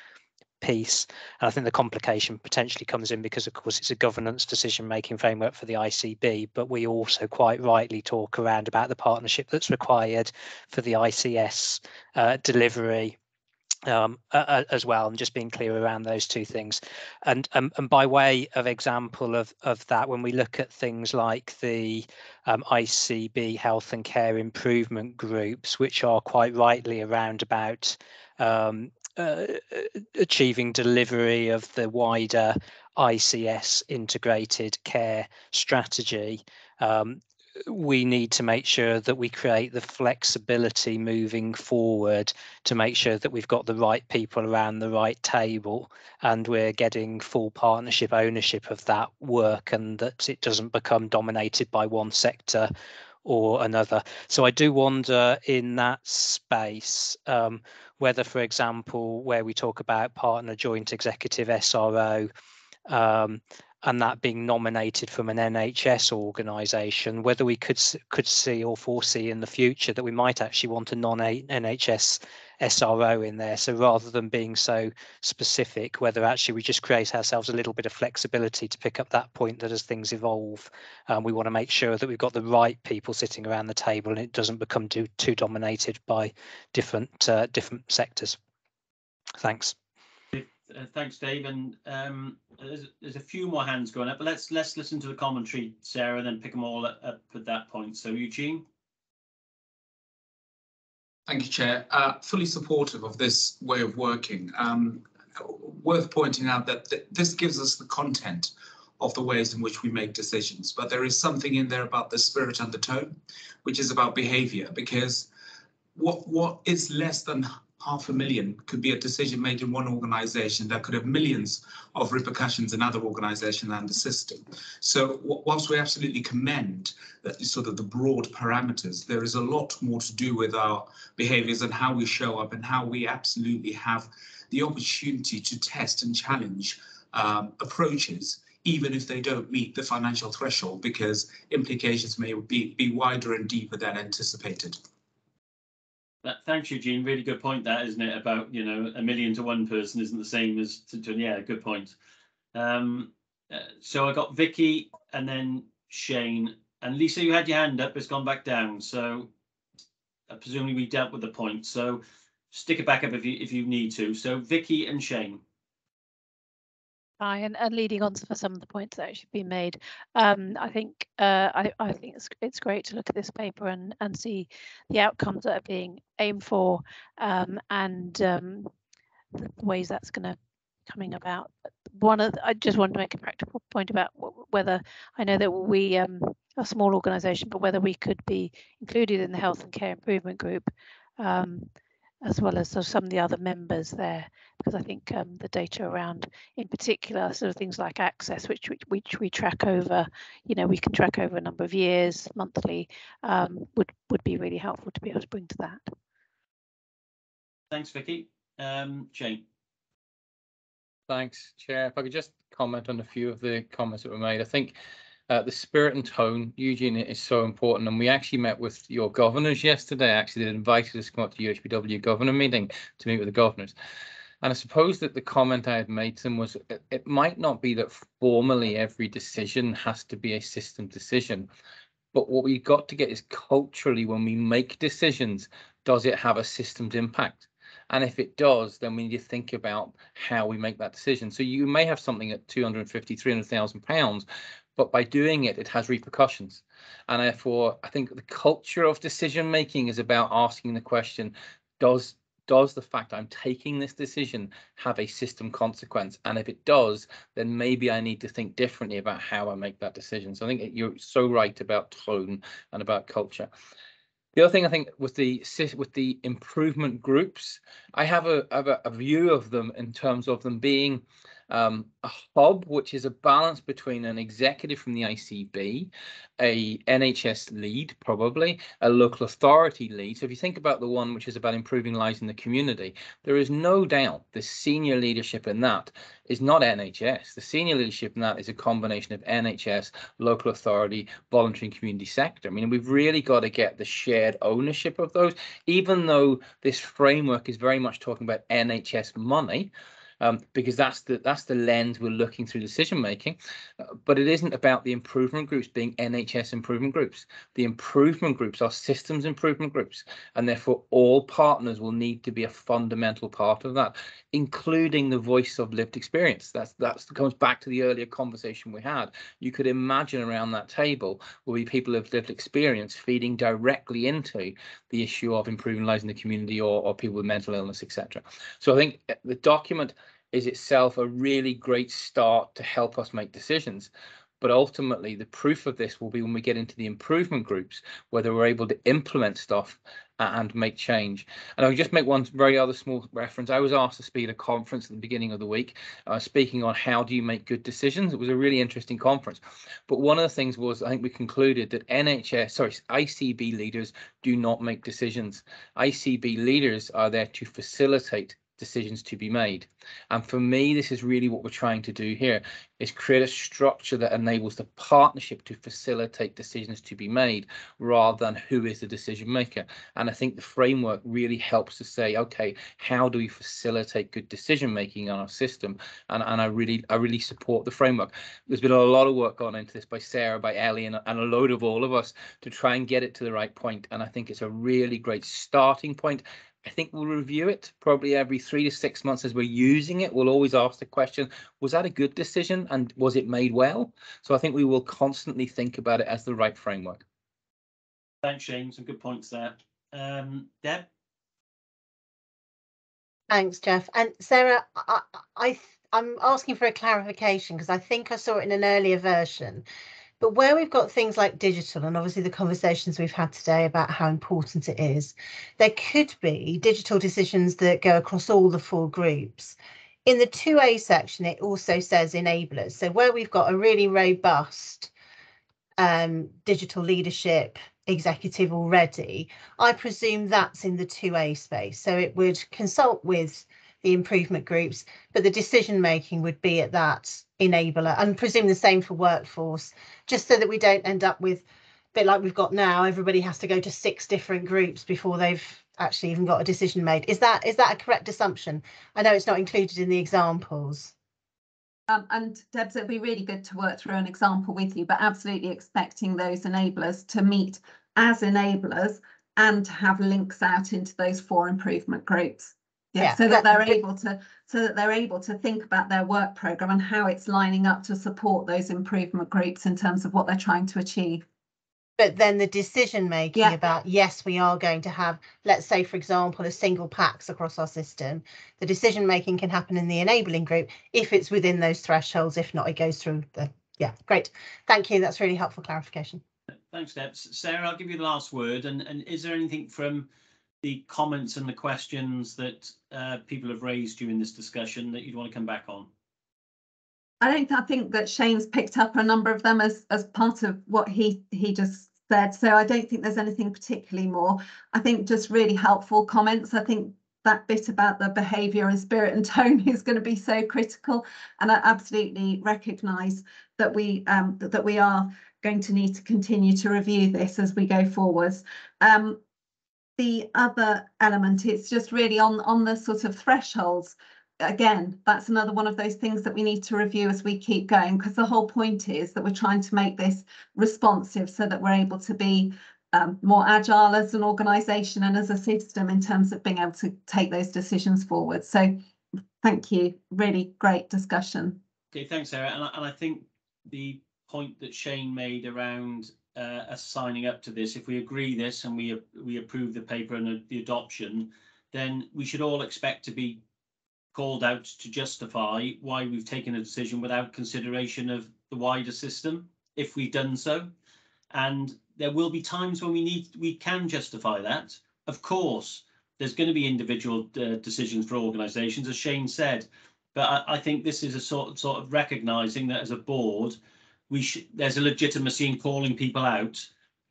Speaker 6: piece. And I think the complication potentially comes in because, of course, it's a governance decision making framework for the ICB, but we also quite rightly talk around about the partnership that's required for the ICS uh, delivery um, uh, as well, and just being clear around those two things. And um, and by way of example of of that, when we look at things like the um, ICB health and care improvement groups, which are quite rightly around about um, uh, achieving delivery of the wider ICS integrated care strategy. Um, we need to make sure that we create the flexibility moving forward to make sure that we've got the right people around the right table and we're getting full partnership ownership of that work and that it doesn't become dominated by one sector or another. So I do wonder in that space um, whether, for example, where we talk about partner joint executive SRO, um, and that being nominated from an NHS organisation, whether we could could see or foresee in the future that we might actually want a non-NHS SRO in there. So rather than being so specific, whether actually we just create ourselves a little bit of flexibility to pick up that point that as things evolve, um, we want to make sure that we've got the right people sitting around the table and it doesn't become too too dominated by different uh, different sectors. Thanks.
Speaker 1: Uh, thanks, Dave. And um, there's, there's a few more hands going up, but let's let's listen to the commentary, Sarah, and then pick them all up, at that point. So, Eugene.
Speaker 17: Thank you, Chair. Uh, fully supportive of this way of working. Um, worth pointing out that th this gives us the content of the ways in which we make decisions, but there is something in there about the spirit and the tone, which is about behaviour, because what what is less than half a million could be a decision made in one organization that could have millions of repercussions in other organizations and the system. So whilst we absolutely commend that sort of the broad parameters, there is a lot more to do with our behaviors and how we show up and how we absolutely have the opportunity to test and challenge um, approaches even if they don't meet the financial threshold because implications may be, be wider and deeper than anticipated.
Speaker 1: Thanks, Eugene. Really good point, that isn't it? About you know, a million to one person isn't the same as to, to yeah, good point. Um, uh, so I got Vicky and then Shane and Lisa. You had your hand up, it's gone back down. So uh, presumably we dealt with the point. So stick it back up if you if you need to. So Vicky and Shane.
Speaker 10: And, and leading on to some of the points that should be made, um, I think uh, I, I think it's it's great to look at this paper and and see the outcomes that are being aimed for, um, and um, the ways that's going to coming about. One of the, I just wanted to make a practical point about whether I know that we um, a small organisation, but whether we could be included in the health and care improvement group. Um, as well as sort of some of the other members there, because I think um, the data around, in particular, sort of things like access, which, which which we track over, you know, we can track over a number of years, monthly, um, would would be really helpful to be able to bring to that.
Speaker 1: Thanks, Vicky. Um, Shane.
Speaker 3: Thanks, Chair. If I could just comment on a few of the comments that were made. I think uh, the spirit and tone, Eugene, is so important. And we actually met with your governors yesterday. Actually, they invited us to come up to UHBW governor meeting to meet with the governors. And I suppose that the comment I had made to them was it, it might not be that formally every decision has to be a system decision. But what we've got to get is culturally, when we make decisions, does it have a systems impact? And if it does, then we need to think about how we make that decision. So you may have something at 250, 300,000 pounds, but by doing it, it has repercussions. And therefore, I think the culture of decision making is about asking the question, does does the fact I'm taking this decision have a system consequence? And if it does, then maybe I need to think differently about how I make that decision. So I think you're so right about tone and about culture. The other thing I think with the with the improvement groups, I have a, have a, a view of them in terms of them being um, a hub, which is a balance between an executive from the ICB, a NHS lead, probably a local authority lead. So if you think about the one which is about improving lives in the community, there is no doubt the senior leadership in that is not NHS. The senior leadership in that is a combination of NHS, local authority, voluntary and community sector. I mean, we've really got to get the shared ownership of those, even though this framework is very much talking about NHS money um, because that's the that's the lens we're looking through decision making. Uh, but it isn't about the improvement groups being NHS improvement groups. The improvement groups are systems improvement groups, and therefore all partners will need to be a fundamental part of that, including the voice of lived experience. That's that comes back to the earlier conversation we had. You could imagine around that table will be people of lived experience feeding directly into the issue of improving lives in the community or, or people with mental illness, etc. So I think uh, the document is itself a really great start to help us make decisions. But ultimately, the proof of this will be when we get into the improvement groups, whether we're able to implement stuff and make change. And I'll just make one very other small reference. I was asked to speak at a conference at the beginning of the week, uh, speaking on how do you make good decisions. It was a really interesting conference. But one of the things was, I think we concluded that NHS, sorry, ICB leaders do not make decisions. ICB leaders are there to facilitate decisions to be made. And for me, this is really what we're trying to do here is create a structure that enables the partnership to facilitate decisions to be made rather than who is the decision maker. And I think the framework really helps to say, okay, how do we facilitate good decision making on our system? And, and I really I really support the framework. There's been a lot of work gone into this by Sarah, by Ellie, and, and a load of all of us to try and get it to the right point. And I think it's a really great starting point I think we'll review it probably every three to six months as we're using it. We'll always ask the question, was that a good decision and was it made well? So I think we will constantly think about it as the right framework.
Speaker 1: Thanks, Shane. Some good points there. Um, Deb?
Speaker 18: Thanks, Jeff. And Sarah, I, I, I'm asking for a clarification because I think I saw it in an earlier version. But where we've got things like digital and obviously the conversations we've had today about how important it is, there could be digital decisions that go across all the four groups. In the 2A section, it also says enablers. So where we've got a really robust um, digital leadership executive already, I presume that's in the 2A space. So it would consult with the improvement groups, but the decision making would be at that enabler and presume the same for workforce, just so that we don't end up with a bit like we've got now, everybody has to go to six different groups before they've actually even got a decision made. Is that is that a correct assumption? I know it's not included in the examples.
Speaker 16: Um, and Debs, it'd be really good to work through an example with you, but absolutely expecting those enablers to meet as enablers and to have links out into those four improvement groups. Yeah,
Speaker 18: Yeah,
Speaker 16: so that
Speaker 18: that-
Speaker 16: they're able to so that they're able to think about their work program and how it's lining up to support those improvement groups in terms of what they're trying to achieve.
Speaker 18: But then the decision making
Speaker 16: Yeah.
Speaker 18: about, yes, we are going to have, let's say, for example, a single PACS across our system. The decision making can happen in the enabling group if it's within those thresholds. If not, it goes through the, yeah, great. Thank you. That's really helpful clarification.
Speaker 1: Thanks, Deb. Sarah, I'll give you the last word. And, and is there anything from the comments and the questions that uh, people have raised during this discussion that you'd want to come back on?
Speaker 16: I don't I think that Shane's picked up a number of them as as part of what he he just said. So I don't think there's anything particularly more. I think just really helpful comments. I think that bit about the behaviour and spirit and <laughs> tone is going to be so critical. And I absolutely recognise that we um that, we are going to need to continue to review this as we go forwards. Um, the other element it's just really on on the sort of thresholds again, that's another one of those things that we need to review as we keep going, because the whole point is that we're trying to make this responsive so that we're able to be um, more agile as an organisation and as a system in terms of being able to take those decisions forward. So thank you. Really great discussion.
Speaker 1: Okay, thanks, Sarah. And I, and I think the point that Shane made around uh, us signing up to this, if we agree this and we we approve the paper and the adoption, then we should all expect to be called out to justify why we've taken a decision without consideration of the wider system, if we've done so. And there will be times when we need, we can justify that. Of course, there's going to be individual uh, decisions for organisations, as Shane said. But I, I think this is a sort of, sort of recognising that as a board, we there's a legitimacy in calling people out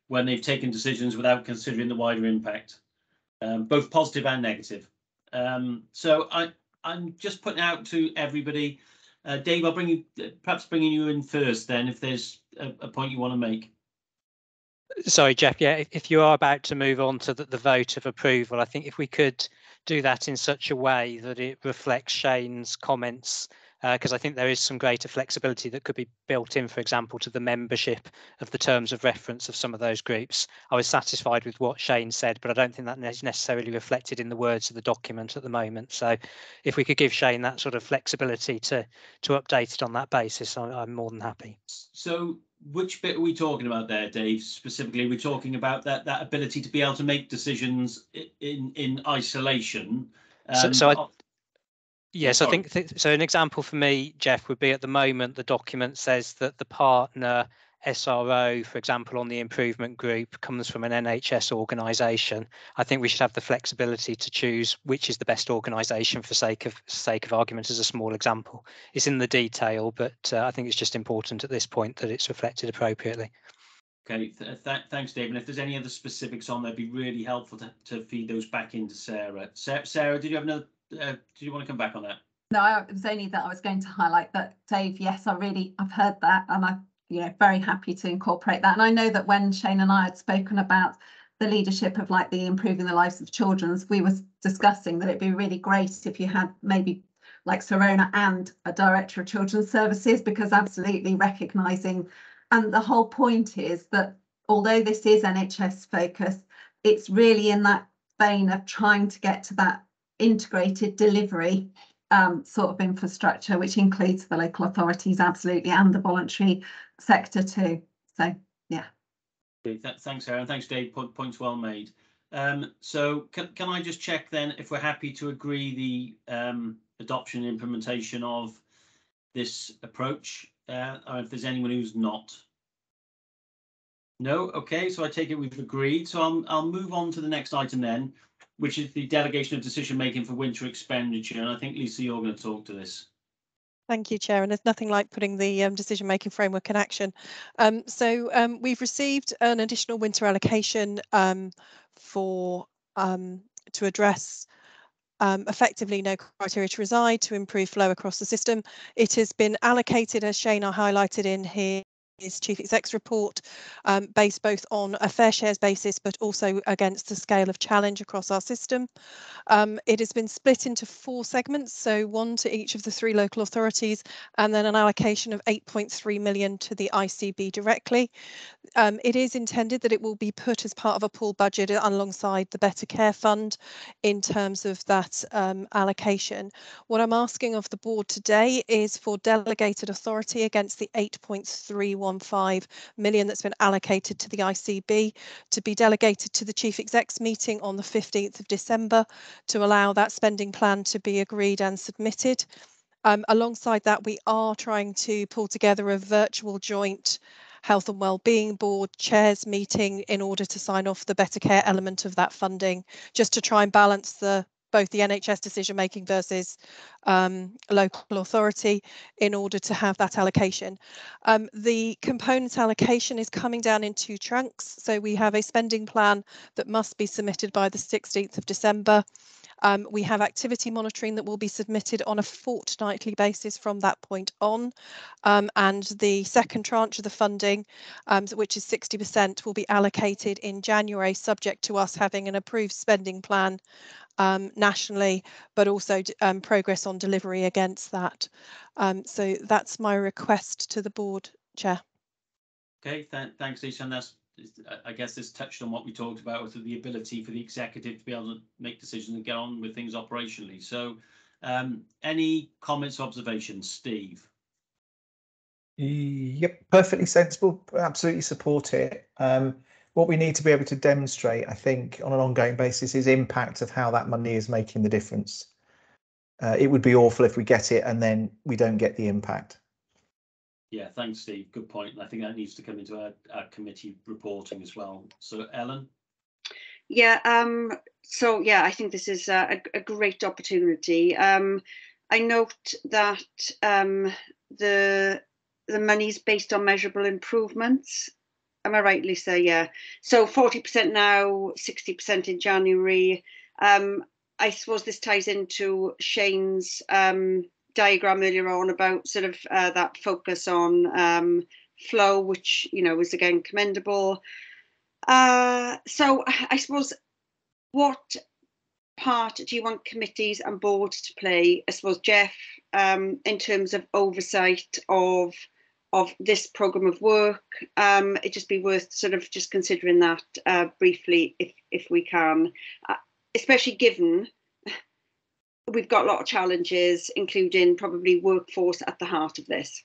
Speaker 1: when they've taken decisions without considering the wider impact, um, both positive and negative. Um, so I, I'm just putting out to everybody. Uh, Dave, I'll bring you, perhaps bringing you in first then, if there's a, a point you want to make.
Speaker 6: Sorry, Jeff. Yeah, if, if you are about to move on to the, the vote of approval, I think if we could do that in such a way that it reflects Shane's comments, because I think there is some greater flexibility that could be built in, for example, to the membership of the terms of reference of some of those groups. I was satisfied with what Shane said, but I don't think that is necessarily reflected in the words of the document at the moment. So if we could give Shane that sort of flexibility to to update it on that basis, I, I'm more than happy.
Speaker 1: So which bit are we talking about there, Dave? Specifically, we're talking about that that ability to be able to make decisions in in isolation.
Speaker 6: So,
Speaker 1: um,
Speaker 6: so I,
Speaker 1: of-
Speaker 6: Yes, I think th- so. An example for me, Jeff, would be at the moment the document says that the partner SRO, for example, on the improvement group comes from an NHS organisation. I think we should have the flexibility to choose which is the best organisation for sake of sake of argument as a small example. It's in the detail, but uh, I think it's just important at this point that it's reflected appropriately.
Speaker 1: Okay, th- th- thanks, Dave. And if there's any other specifics on there, it'd be really helpful to, to feed those back into Sarah. Sa- Sarah, did you have another? Uh, did you want to come back on that?
Speaker 16: No, I- it was only that I was going to highlight that, Dave, yes, I really, I've heard that and I'm, you know, very happy to incorporate that. And I know that when Shane and I had spoken about the leadership of like the improving the lives of children's, we was discussing that it'd be really great if you had maybe like Sirona and a director of children's services, because absolutely recognising, and the whole point is that although this is NHS focused, it's really in that vein of trying to get to that integrated delivery um, sort of infrastructure, which includes the local authorities absolutely and the voluntary sector too. So yeah.
Speaker 1: Thanks, Aaron. Thanks, Dave. Po- points well made. Um, so can, can I just check then if we're happy to agree the um, adoption and implementation of this approach, uh, or if there's anyone who's not? No, okay, so I take it we've agreed. So I'll, I'll move on to the next item then, which is the delegation of decision making for winter expenditure. And I think Lisa, you're going to talk to this.
Speaker 10: Thank you, Chair. And there's nothing like putting the um, decision-making framework in action. Um, so um, we've received an additional winter allocation um, for um, to address um, effectively no criteria to reside to improve flow across the system. It has been allocated, as Shane highlighted in here, his chief exec's report um, based both on a fair shares basis but also against the scale of challenge across our system. Um, it has been split into four segments, so one to each of the three local authorities and then an allocation of 8.3 million to the ICB directly. Um, it is intended that it will be put as part of a pool budget alongside the Better Care Fund in terms of that um, allocation. What I'm asking of the board today is for delegated authority against the 8.315 million that's been allocated to the ICB to be delegated to the Chief Execs meeting on the 15th of December to allow that spending plan to be agreed and submitted. Um, alongside that, we are trying to pull together a virtual joint Health and Wellbeing Board chairs meeting in order to sign off the better care element of that funding, just to try and balance the both the NHS decision making versus um, local authority in order to have that allocation. Um, the component allocation is coming down in two chunks. So we have a spending plan that must be submitted by the 16th of December. Um, we have activity monitoring that will be submitted on a fortnightly basis from that point on. Um, and the second tranche of the funding, um, which is 60%, will be allocated in January, subject to us having an approved spending plan um, nationally, but also um, progress on delivery against that. Um, so that's my request to the board, Chair.
Speaker 1: Okay, th thanks, Lisa. And that's I guess this touched on what we talked about with the ability for the executive to be able to make decisions and get on with things operationally. So um, any comments, observations, Steve?
Speaker 8: Yep, perfectly sensible. Absolutely support it. Um, what we need to be able to demonstrate, I think, on an ongoing basis is impact of how that money is making the difference. Uh, it would be awful if we get it and then we don't get the impact.
Speaker 1: Yeah, thanks, Steve. Good point. And I think that needs to come into our, our committee reporting as well. So, Ellen?
Speaker 4: Yeah, um, so yeah, I think this is a, a great opportunity. Um, I note that um, the the is based on measurable improvements. Am I right, Lisa? Yeah. So 40% now, 60% in January. Um, I suppose this ties into Shane's um, diagram earlier on about sort of uh, that focus on um, flow, which you know is again commendable. Uh, so I suppose what part do you want committees and boards to play? I suppose Jeff, um, in terms of oversight of of this program of work, um, it just be worth sort of just considering that uh, briefly, if if we can, uh, especially given <laughs> we've got a lot of challenges, including probably workforce at the heart of this.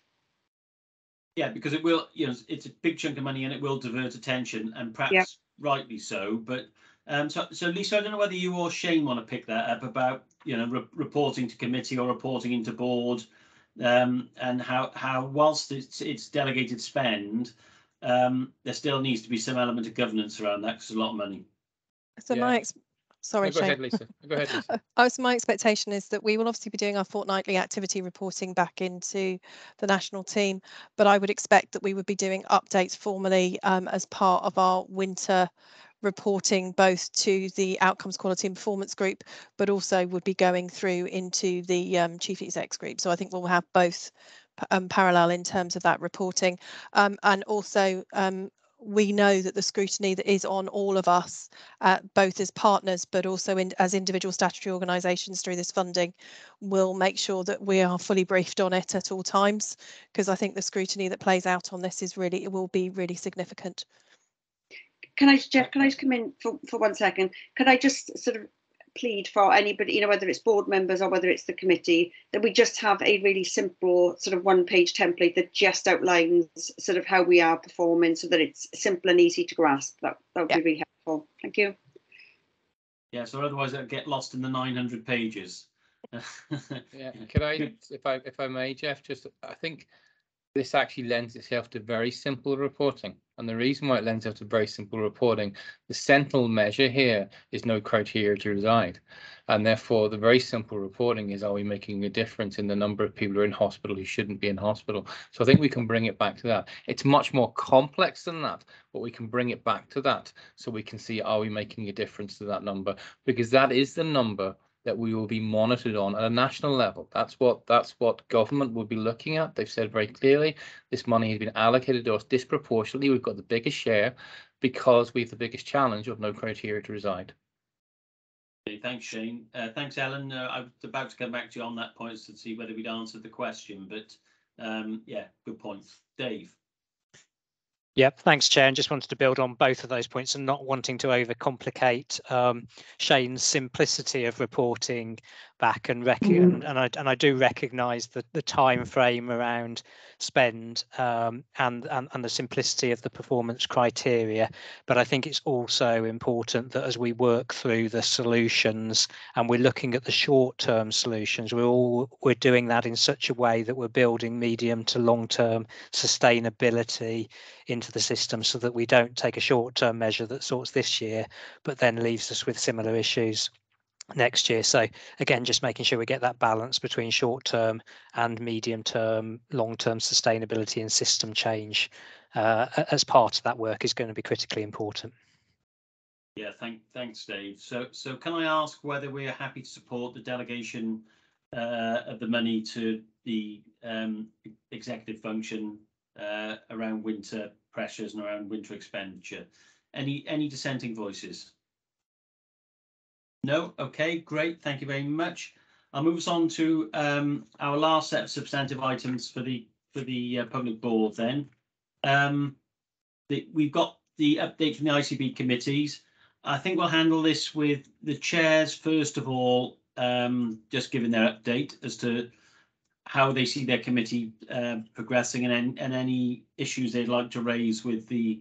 Speaker 1: Yeah, because it will, you know, it's a big chunk of money and it will divert attention and perhaps
Speaker 4: Yep.
Speaker 1: rightly so. But um, so, so Lisa, I don't know whether you or Shane want to pick that up about, you know, re- reporting to committee or reporting into board um, and how, how whilst it's, it's delegated spend, um, there still needs to be some element of governance around that because it's a lot of money.
Speaker 10: So my ex sorry,
Speaker 3: No, go
Speaker 10: Shane.
Speaker 3: ahead, Lisa. Go ahead, Lisa. <laughs>
Speaker 10: Uh, so my expectation is that we will obviously be doing our fortnightly activity reporting back into the national team, but I would expect that we would be doing updates formally um, as part of our winter reporting both to the outcomes quality and performance group, but also would be going through into the um, chief execs group. So I think we'll have both um, parallel in terms of that reporting. Um, and also um, we know that the scrutiny that is on all of us, uh, both as partners but also in, as individual statutory organisations through this funding, will make sure that we are fully briefed on it at all times. Because I think the scrutiny that plays out on this is really it will be really significant.
Speaker 4: Can I, Jeff, can I just come in for, for one second? Could I just sort of plead for anybody, you know, whether it's board members or whether it's the committee, that we just have a really simple sort of one page template that just outlines sort of how we are performing so that it's simple and easy to grasp. That, that would
Speaker 6: Yeah.
Speaker 4: be really helpful. Thank you.
Speaker 1: Yeah, so otherwise it'll get lost in the 900 pages. <laughs>
Speaker 3: Yeah, could I, if I, if I may, Jeff, just, I think this actually lends itself to very simple reporting. And the reason why it lends itself to very simple reporting, the central measure here is no criteria to reside. And therefore, the very simple reporting is, are we making a difference in the number of people who are in hospital who shouldn't be in hospital? So I think we can bring it back to that. It's much more complex than that, but we can bring it back to that. So we can see, are we making a difference to that number? Because that is the number that we will be monitored on at a national level. That's what that's what government will be looking at. They've said very clearly this money has been allocated to us disproportionately. We've got the biggest share because we have the biggest challenge of no criteria to reside.
Speaker 1: Thanks, Shane. Uh, thanks, Ellen. Uh, I was about to come back to you on that point to see whether we'd answered the question, but um, yeah, good point. Dave.
Speaker 6: Yep, thanks, Chair. And just wanted to build on both of those points and not wanting to overcomplicate um, Shane's simplicity of reporting back and rec- and, and I and I do recognise the the time frame around spend um, and, and and the simplicity of the performance criteria. But I think it's also important that as we work through the solutions and we're looking at the short term solutions, we're all we're doing that in such a way that we're building medium to long term sustainability into the system so that we don't take a short term measure that sorts this year but then leaves us with similar issues next year so again just making sure we get that balance between short term and medium term long term sustainability and system change uh, as part of that work is going to be critically important
Speaker 1: Yeah, thank, thanks, Dave. So, so can I ask whether we are happy to support the delegation uh, of the money to the um, executive function uh, around winter pressures and around winter expenditure? Any, any dissenting voices? No? Okay, great. Thank you very much. I'll move us on to um, our last set of substantive items for the, for the uh, public board then. Um, the, we've got the update from the ICB committees. I think we'll handle this with the chairs first of all, um, just giving their update as to how they see their committee uh, progressing and, and any issues they'd like to raise with the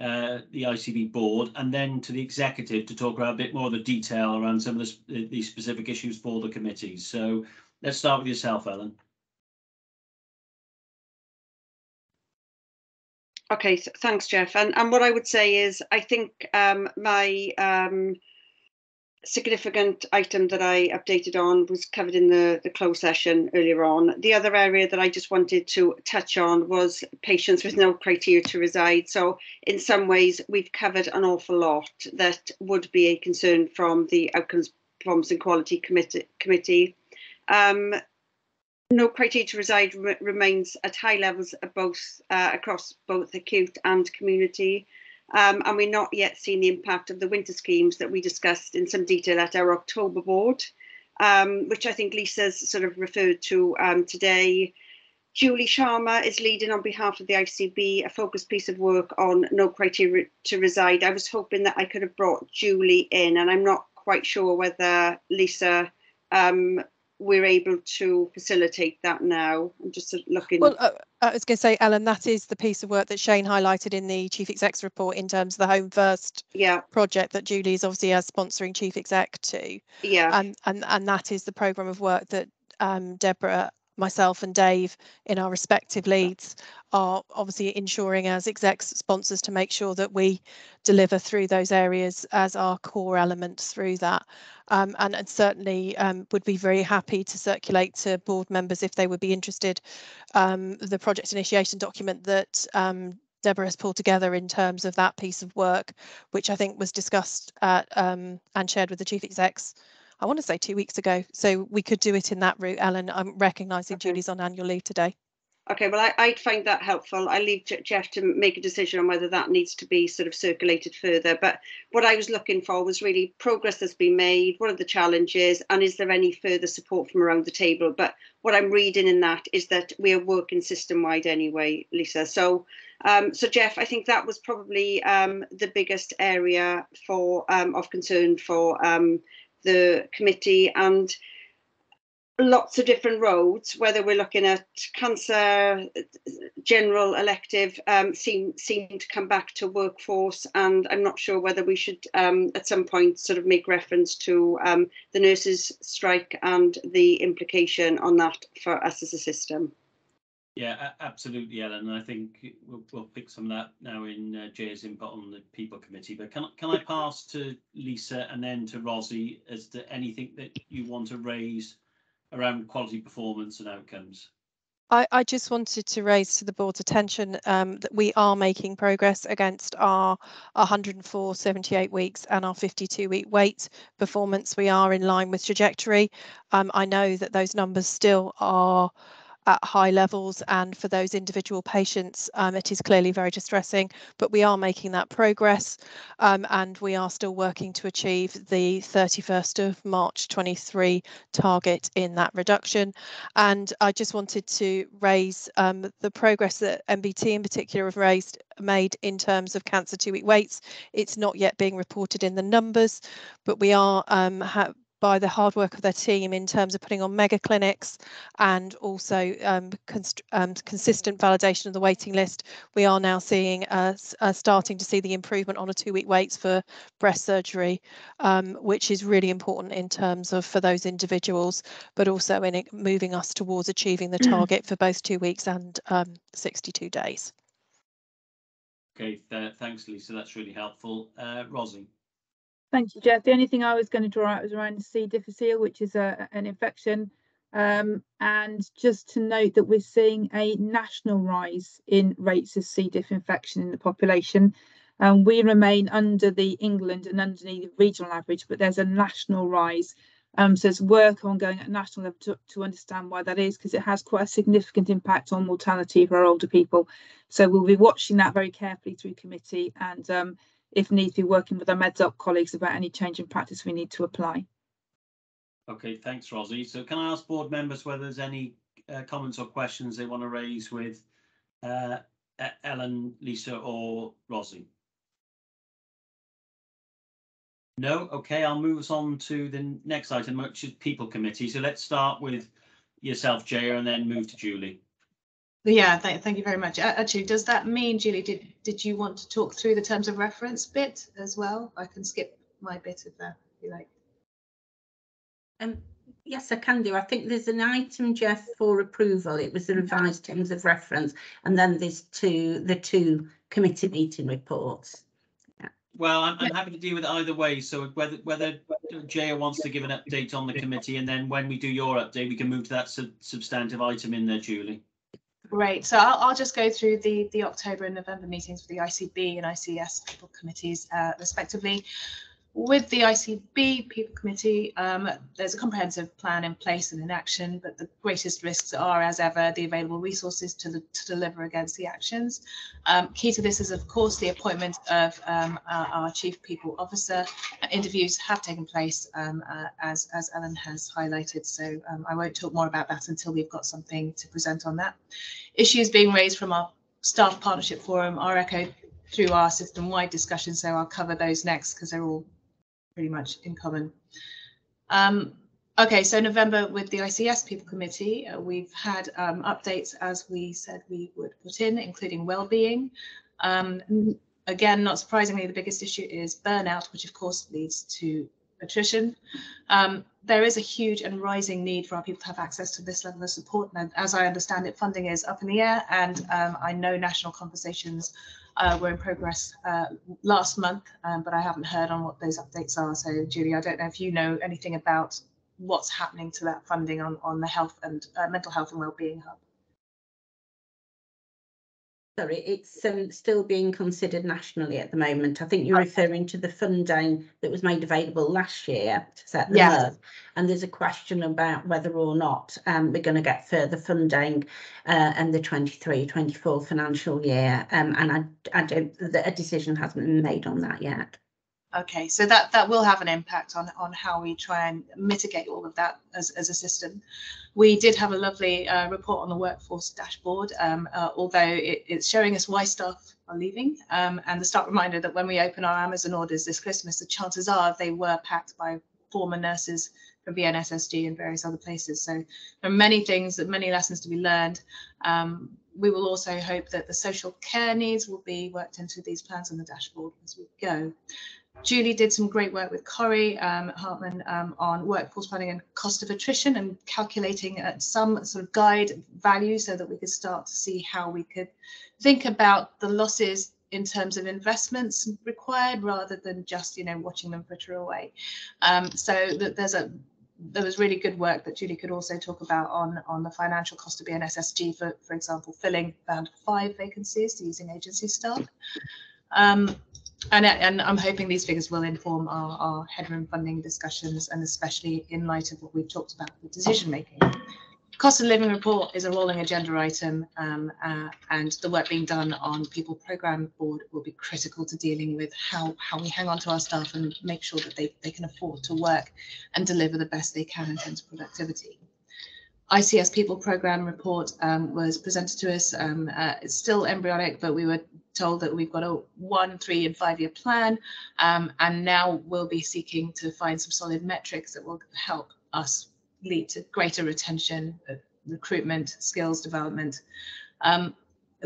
Speaker 1: uh, the ICB board, and then to the executive to talk about a bit more of the detail around some of the, the specific issues for the committees. So let's start with yourself, Ellen.
Speaker 4: Okay, so thanks, Jeff. And and what I would say is, I think um, my um, significant item that I updated on was covered in the the closed session earlier on. The other area that I just wanted to touch on was patients with no criteria to reside. So in some ways, we've covered an awful lot that would be a concern from the Outcomes Performance and Quality Committee. committee. Um, no criteria to reside re- remains at high levels both uh, across both acute and community. Um, and we're not yet seeing the impact of the winter schemes that we discussed in some detail at our October board, um, which I think Lisa's sort of referred to um, today. Julie Sharma is leading on behalf of the ICB a focused piece of work on no criteria to reside. I was hoping that I could have brought Julie in, and I'm not quite sure whether Lisa um, we're able to facilitate that now. I'm just looking.
Speaker 10: Well, uh, I was going to say, Ellen, that is the piece of work that Shane highlighted in the chief exec's report in terms of the Home First
Speaker 4: yeah.
Speaker 10: project that Julie is obviously as sponsoring chief exec to.
Speaker 4: Yeah.
Speaker 10: And and and that is the program of work that um, Deborah, myself, and Dave, in our respective leads, are obviously ensuring as execs sponsors to make sure that we deliver through those areas as our core elements through that. Um, and, and certainly um, would be very happy to circulate to board members if they would be interested um, the project initiation document that um, Deborah has pulled together in terms of that piece of work, which I think was discussed at, um, and shared with the chief execs. I want to say two weeks ago, so we could do it in that route. Ellen, I'm recognising Julie's on annual leave today.
Speaker 4: Okay, well, I, I'd find that helpful. I leave Je- Jeff to make a decision on whether that needs to be sort of circulated further. But what I was looking for was really progress that's been made. What are the challenges, and is there any further support from around the table? But what I'm reading in that is that we are working system wide anyway, Lisa. So, um, so Jeff, I think that was probably um, the biggest area for um, of concern for um, the committee and lots of different roads, whether we're looking at cancer, general elective, um, seem seem to come back to workforce, and I'm not sure whether we should um, at some point sort of make reference to um, the nurses' strike and the implication on that for us as a system.
Speaker 1: Yeah, absolutely, Ellen. I think we'll, we'll pick some of that now in uh, Jay's input on the people committee. But can, I- can I pass to Lisa and then to Rosie as to anything that you want to raise around quality performance and outcomes?
Speaker 10: I, I just wanted to raise to the board's attention um, that we are making progress against our 104 78 weeks and our 52 week wait performance. We are in line with trajectory. Um, I know that those numbers still are at high levels and for those individual patients um, it is clearly very distressing but we are making that progress um, and we are still working to achieve the 31st of March 23 target in that reduction. And I just wanted to raise um, the progress that NBT in particular have raised made in terms of cancer two week waits. It's not yet being reported in the numbers but we are um, by the hard work of their team in terms of putting on mega clinics and also um, const- um, consistent validation of the waiting list. We are now seeing uh, uh, starting to see the improvement on a two week waits for breast surgery, um, which is really important in terms of for those individuals, but also in it moving us towards achieving the target for both two weeks and um, 62 days.
Speaker 1: Okay, th- thanks, Lisa. That's really helpful. Uh, Rosie.
Speaker 5: Thank you, Jeff. The only thing I was going to draw out was around C. difficile, which is a, an infection. Um, and just to note that we're seeing a national rise in rates of C. diff infection in the population. Um, we remain under the England and under the regional average, but there's a national rise. Um, so there's work ongoing at national level to, to understand why that is, because it has quite a significant impact on mortality for our older people. So we'll be watching that very carefully through committee and um, if need be, working with our Meds Up colleagues about any change in practice we need to apply.
Speaker 1: Okay, thanks, Rosie. So can I ask board members whether there's any uh, comments or questions they want to raise with uh, Ellen, Lisa or Rosie? No? Okay, I'll move us on to the next item, which is People Committee. So let's start with yourself, Jaya, and then move to Julie.
Speaker 14: Yeah, thank, thank you very much. A- Actually, does that mean, Julie, did, did you want to talk through the terms of reference bit as well? I can skip my bit of that, if you like.
Speaker 19: Um, yes, I can do. I think there's an item, Jeff, for approval. It was the revised terms of reference, and then there's two, the two committee meeting reports.
Speaker 1: Well, I'm, I'm happy to deal with it either way. So whether whether Jaya wants to give an update on the committee, and then when we do your update, we can move to that sub- substantive item in there, Julie.
Speaker 14: Great. So I'll, I'll just go through the, the October and November meetings for the ICB and ICS people committees uh, respectively. With the ICB people committee, um, there's a comprehensive plan in place and in action, but the greatest risks are, as ever, the available resources to, to deliver against the actions. Um, key to this is, of course, the appointment of um, our, our chief people officer. Interviews have taken place, um, uh, as, as Ellen has highlighted, so um, I won't talk more about that until we've got something to present on that. Issues being raised from our staff partnership forum are echoed through our system-wide discussion, so I'll cover those next because they're all pretty much in common. Um, okay, so November with the ICS People Committee, uh, we've had um, updates as we said we would put in, including well-being. Um, again, not surprisingly, the biggest issue is burnout, which of course leads to attrition. Um, there is a huge and rising need for our people to have access to this level of support. And as I understand it, funding is up in the air, and um, I know national conversations uh, were in progress uh, last month, um, but I haven't heard on what those updates are. So, Julie, I don't know if you know anything about what's happening to that funding on, on the health and uh, mental health and wellbeing hub.
Speaker 19: Sorry, it's um, still being considered nationally at the moment. I think you're referring to the funding that was made available last year to set them
Speaker 14: Yes.
Speaker 19: up. And there's a question about whether or not um, we're going to get further funding uh, in the 23-24 financial year. Um, and I, I don't, the- a decision hasn't been made on that yet.
Speaker 14: Okay, so that that will have an impact on on how we try and mitigate all of that as, as a system. We did have a lovely uh, report on the workforce dashboard, um, uh, although it, it's showing us why staff are leaving, um, and the stark reminder that when we open our Amazon orders this Christmas, the chances are they were packed by former nurses from BNSSG and various other places. So there are many things, many lessons to be learned. Um, we will also hope that the social care needs will be worked into these plans on the dashboard as we go. Julie did some great work with Corey um, Hartman um, on workforce planning and cost of attrition and calculating uh, some sort of guide value so that we could start to see how we could think about the losses in terms of investments required rather than just you know watching them fritter away. Um, so that there's a there was really good work that Julie could also talk about on on the financial cost of BNSSG for for example filling band five vacancies using agency staff. Um, and, and I'm hoping these figures will inform our, our headroom funding discussions and especially in light of what we've talked about with decision making. Cost of living report is a rolling agenda item um, uh, and the work being done on people program board will be critical to dealing with how, how we hang on to our staff and make sure that they, they can afford to work and deliver the best they can in terms of productivity. ICS People Programme report um, was presented to us. Um, uh, it's still embryonic, but we were told that we've got a one, three, and five year plan. Um, and now we'll be seeking to find some solid metrics that will help us lead to greater retention, uh, recruitment, skills development. Um,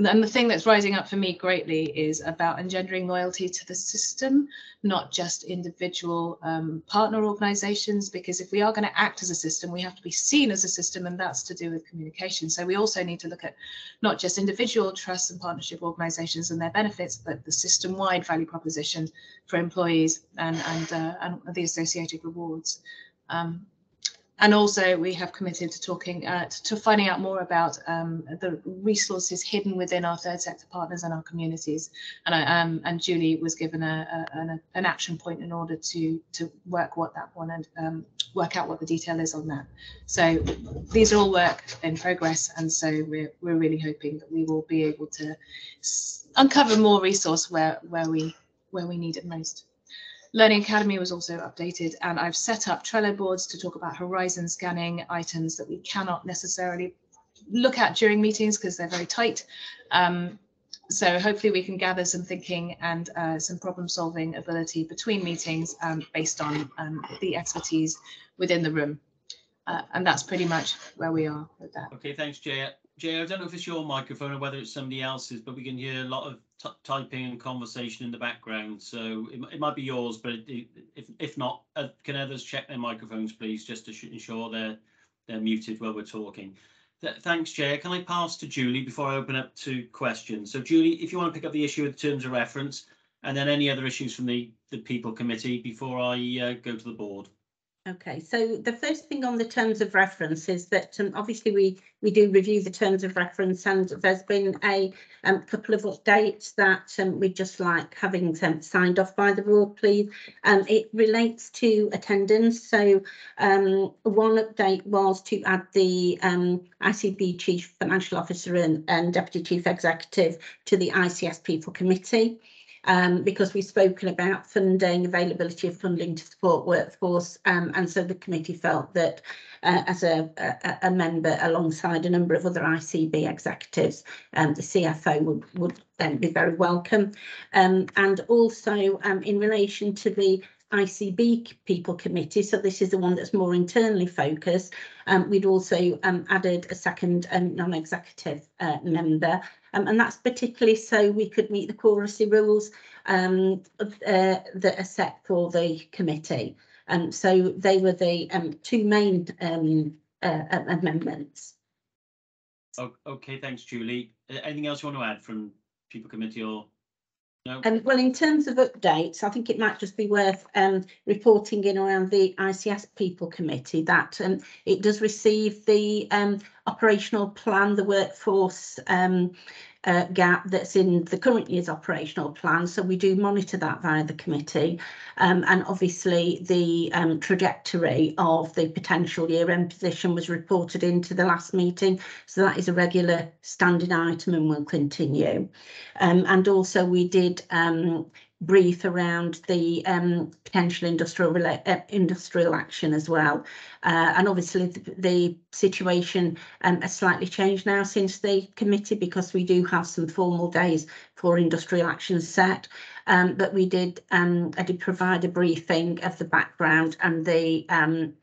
Speaker 14: and the thing that's rising up for me greatly is about engendering loyalty to the system, not just individual um, partner organizations, because if we are going to act as a system, we have to be seen as a system, and that's to do with communication. So we also need to look at not just individual trusts and partnership organizations and their benefits, but the system-wide value proposition for employees and, and, uh, and the associated rewards. Um, and also we have committed to talking uh, to, finding out more about um, the resources hidden within our third sector partners and our communities. And I, um, and Julie was given a, a, an, an action point in order to to work what that one and um, work out what the detail is on that. So these are all work in progress, and so we're we're really hoping that we will be able to uncover more resource where where we where we need it most. Learning Academy was also updated and I've set up Trello boards to talk about horizon scanning items that we cannot necessarily look at during meetings because they're very tight. Um, so hopefully we can gather some thinking and uh, some problem solving ability between meetings um, based on um, the expertise within the room. Uh, and that's pretty much where we are with that.
Speaker 1: Okay, thanks, Jay. Jay, I don't know if it's your microphone or whether it's somebody else's, but we can hear a lot of typing and conversation in the background. So it, it might be yours, but it, if, if not, uh, can others check their microphones, please, just to ensure they're they're muted while we're talking. Th- thanks, Jay. Can I pass to Julie before I open up to questions? So, Julie, if you want to pick up the issue with terms of reference, and then any other issues from the the people committee before I uh, go to the board.
Speaker 19: Okay, so the first thing on the terms of reference is that um, obviously we we do review the terms of reference and there's been a um, couple of updates that um, we'd just like having um, signed off by the board, please. Um, it relates to attendance. So um, one update was to add the ICB Chief Financial Officer and, and Deputy Chief Executive to the ICS People Committee um, because we've spoken about funding, availability of funding to support workforce, um, and so the committee felt that uh, as a, a, a member alongside a number of other ICB executives, um, the CFO would, would um, be very welcome. Um, and also um, in relation to the ICB People Committee, so this is the one that's more internally focused. Um, we'd also um, added a second um, non-executive uh, member, um, and that's particularly so we could meet the quoracy rules um, uh, that are set for the committee. Um, so they were the um, two main um, uh, uh, amendments.
Speaker 1: Okay, thanks, Julie. Anything else you want to add from people committee or? No?
Speaker 19: Um, well, in terms of updates, I think it might just be worth um, reporting in around the ICS People Committee that um, it does receive the um, operational plan, the workforce uh, gap that's in the current year's operational plan. So we do monitor that via the committee. Um, and obviously the um, trajectory of the potential year end position was reported into the last meeting. So that is a regular standing item and will continue. Um, and also we did um, brief around the um, potential industrial uh, industrial action as well. Uh, and obviously the, the situation um, has slightly changed now since the committee because we do have some formal days for industrial action set. Um, but we did um, I did provide a briefing of the background and the um,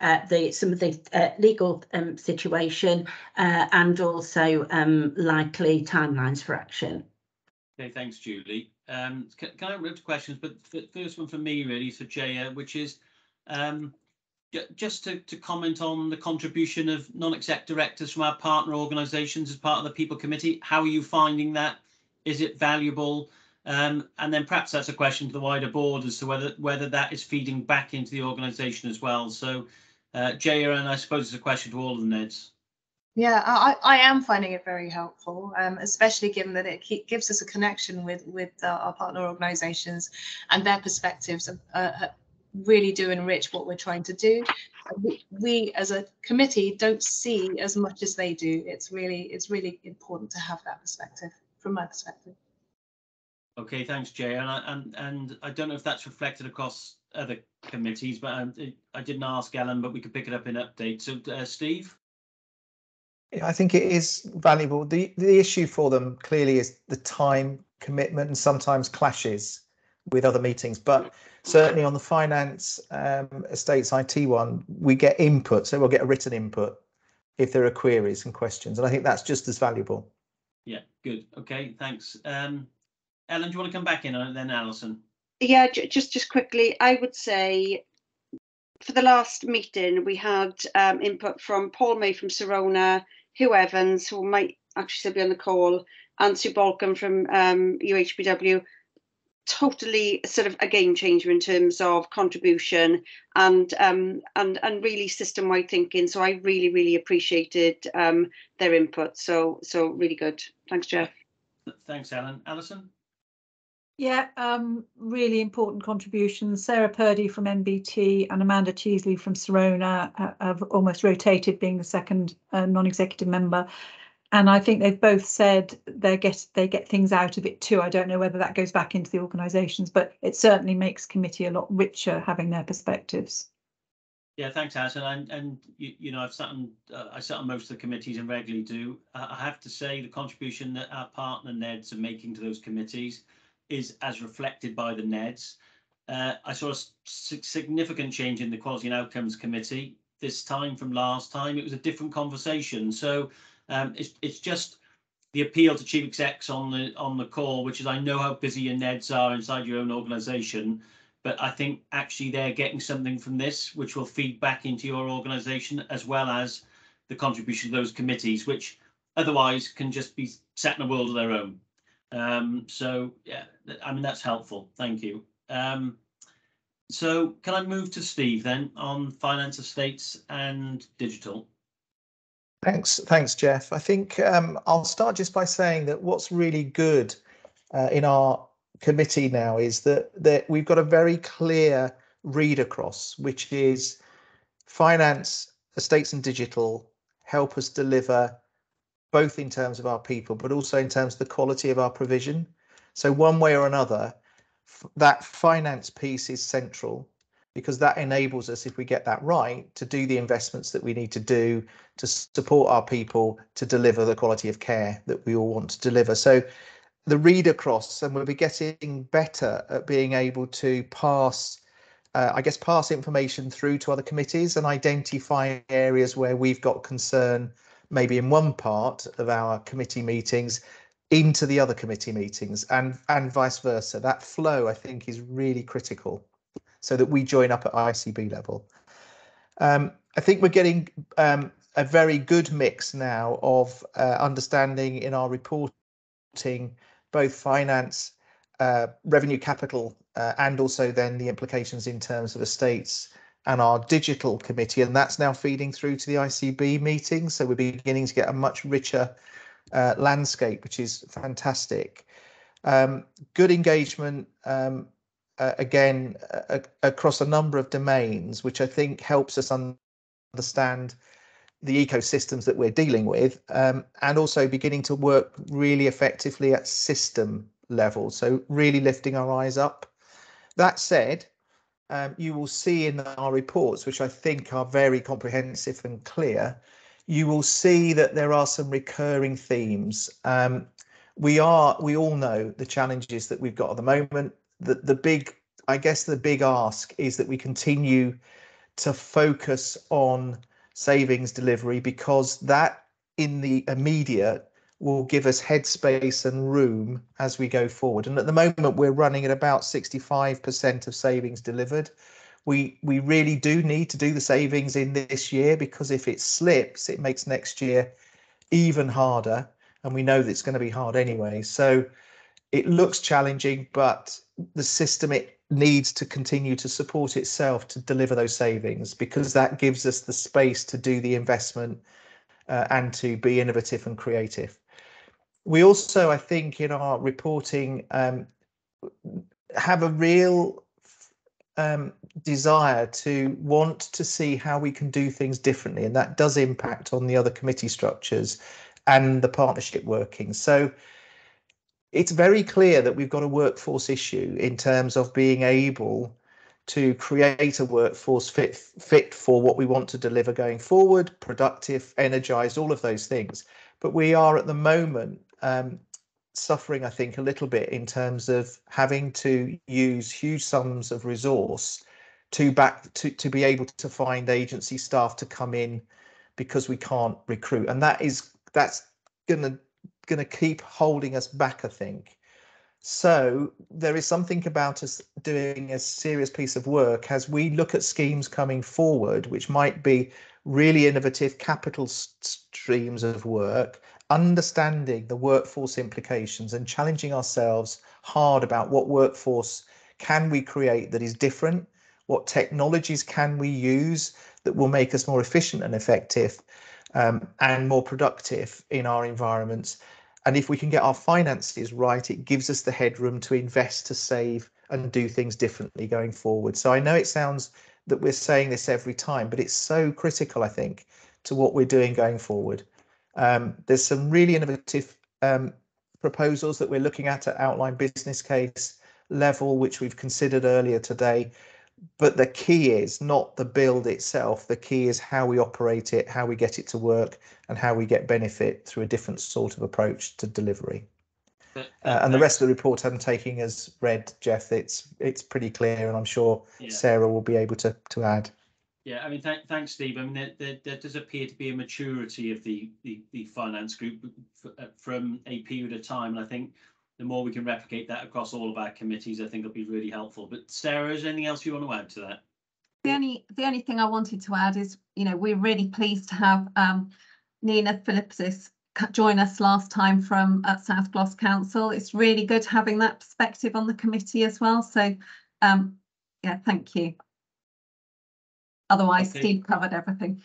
Speaker 19: uh, the some of the uh, legal um, situation uh, and also um, likely timelines for action.
Speaker 1: Okay, thanks, Julie. Um, can, can I move to questions? But the first one for me really for Jaya, which is um, just to, to comment on the contribution of non-exec directors from our partner organisations as part of the People Committee. How are you finding that? Is it valuable? Um, and then perhaps that's a question to the wider board as to whether whether that is feeding back into the organisation as well. So, uh, Jaya, and I suppose it's a question to all of the NEDs.
Speaker 14: Yeah, I, I am finding it very helpful, um, especially given that it keep, gives us a connection with with uh, our partner organisations and their perspectives uh, uh, really do enrich what we're trying to do. We, we, as a committee don't see as much as they do. It's really it's really important to have that perspective from my perspective.
Speaker 1: Okay, thanks, Jay. And I, and and I don't know if that's reflected across other committees, but um, I, I didn't ask Ellen, but we could pick it up in update. So, uh, Steve.
Speaker 8: I think it is valuable. The the issue for them clearly is the time commitment and sometimes clashes with other meetings. But certainly on the finance um, estates IT one, we get input, so we'll get a written input if there are queries and questions, and I think that's just as valuable.
Speaker 1: Yeah, good. Okay, thanks. Um, Ellen, do you want to come back in and then Alison?
Speaker 4: Yeah, just just quickly, I would say for the last meeting we had um, input from Paul May from Sirona, Hugh Evans, who might actually still be on the call, and Sue Balcom from um, UHBW, totally sort of a game changer in terms of contribution and um, and and really system wide thinking. So I really really appreciated um, their input. So so really good. Thanks, Jeff.
Speaker 1: Thanks, Alan. Alison.
Speaker 9: Yeah, um, really important contributions. Sarah Purdy from NBT and Amanda Cheesley from Sirona uh, have almost rotated being the second uh, non-executive member. And I think they've both said they get they get things out of it too. I don't know whether that goes back into the organisations, but it certainly makes committee a lot richer having their perspectives.
Speaker 1: Yeah, thanks, Alison. And and you, you know, I've sat on uh, I sat on most of the committees and regularly do. I have to say the contribution that our partner Neds are making to those committees is as reflected by the NEDs. Uh, I saw a significant change in the Quality and Outcomes Committee this time from last time. It was a different conversation. So um, it's, it's just the appeal to chief execs on the on the call, which is I know how busy your NEDs are inside your own organisation, but I think actually they're getting something from this, which will feed back into your organisation as well as the contribution of those committees, which otherwise can just be set in a world of their own. Um, so yeah, I mean that's helpful. Thank you. Um, so can I move to Steve then on finance estates and digital?
Speaker 8: Thanks, thanks, Jeff. I think um, I'll start just by saying that what's really good uh, in our committee now is that that we've got a very clear read across, which is finance, estates, and digital help us deliver both in terms of our people, but also in terms of the quality of our provision. So one way or another, that finance piece is central because that enables us, if we get that right, to do the investments that we need to do to support our people to deliver the quality of care that we all want to deliver. So the read across, and we'll be getting better at being able to pass, uh, I guess, pass information through to other committees and identify areas where we've got concern maybe in one part of our committee meetings into the other committee meetings and and vice versa. That flow i think is really critical so that we join up at icb level. Um, i think we're getting um, a very good mix now of uh, understanding in our reporting both finance uh, revenue capital uh, and also then the implications in terms of estates and our digital committee, and that's now feeding through to the ICB meetings. So we're beginning to get a much richer uh, landscape, which is fantastic. Um, good engagement, um, uh, again, uh, across a number of domains, which I think helps us understand the ecosystems that we're dealing with, um, and also beginning to work really effectively at system level. So really lifting our eyes up. That said, um, you will see in our reports, which I think are very comprehensive and clear, you will see that there are some recurring themes. Um, we are, we all know the challenges that we've got at the moment. The, the big, I guess the big ask is that we continue to focus on savings delivery because that in the immediate will give us headspace and room as we go forward. And at the moment, we're running at about 65% of savings delivered. We we really do need to do the savings in this year because if it slips, it makes next year even harder. And we know that it's going to be hard anyway. So it looks challenging, but the system it needs to continue to support itself to deliver those savings because that gives us the space to do the investment uh, and to be innovative and creative we also, I think, in our reporting, um, have a real um, desire to want to see how we can do things differently, and that does impact on the other committee structures and the partnership working. So it's very clear that we've got a workforce issue in terms of being able to create a workforce fit fit for what we want to deliver going forward, productive, energized, all of those things. But we are at the moment um, suffering, I think, a little bit in terms of having to use huge sums of resource to back to, to be able to find agency staff to come in because we can't recruit. And that is that's gonna gonna keep holding us back, I think. So there is something about us doing a serious piece of work as we look at schemes coming forward, which might be really innovative capital streams of work understanding the workforce implications and challenging ourselves hard about what workforce can we create that is different what technologies can we use that will make us more efficient and effective um, and more productive in our environments. And if we can get our finances right it gives us the headroom to invest to save and do things differently going forward. So i know it sounds that we're saying this every time but it's so critical i think to what we're doing going forward um, there's some really innovative um, proposals that we're looking at at outline business case level, which we've considered earlier today. But the key is not the build itself. The key is how we operate it, how we get it to work, and how we get benefit through a different sort of approach to delivery. Uh, and the rest of the report I'm taking as read, Jeff. It's it's pretty clear, and I'm sure yeah. Sarah will be able to to add.
Speaker 1: Yeah, I mean, th thanks, Steve. I mean, there, there, there, does appear to be a maturity of the, the, the finance group uh, from a period of time. And I think the more we can replicate that across all of our committees, I think it'll be really helpful. But Sarah, is there anything else you want to add to that?
Speaker 16: The only the only thing I wanted to add is, you know, we're really pleased to have um, Nina Philippidis join us last time from uh, South Glos Council. It's really good having that perspective on the committee as well. So, um, yeah, thank you. Otherwise,
Speaker 1: Okay.
Speaker 16: Steve covered everything.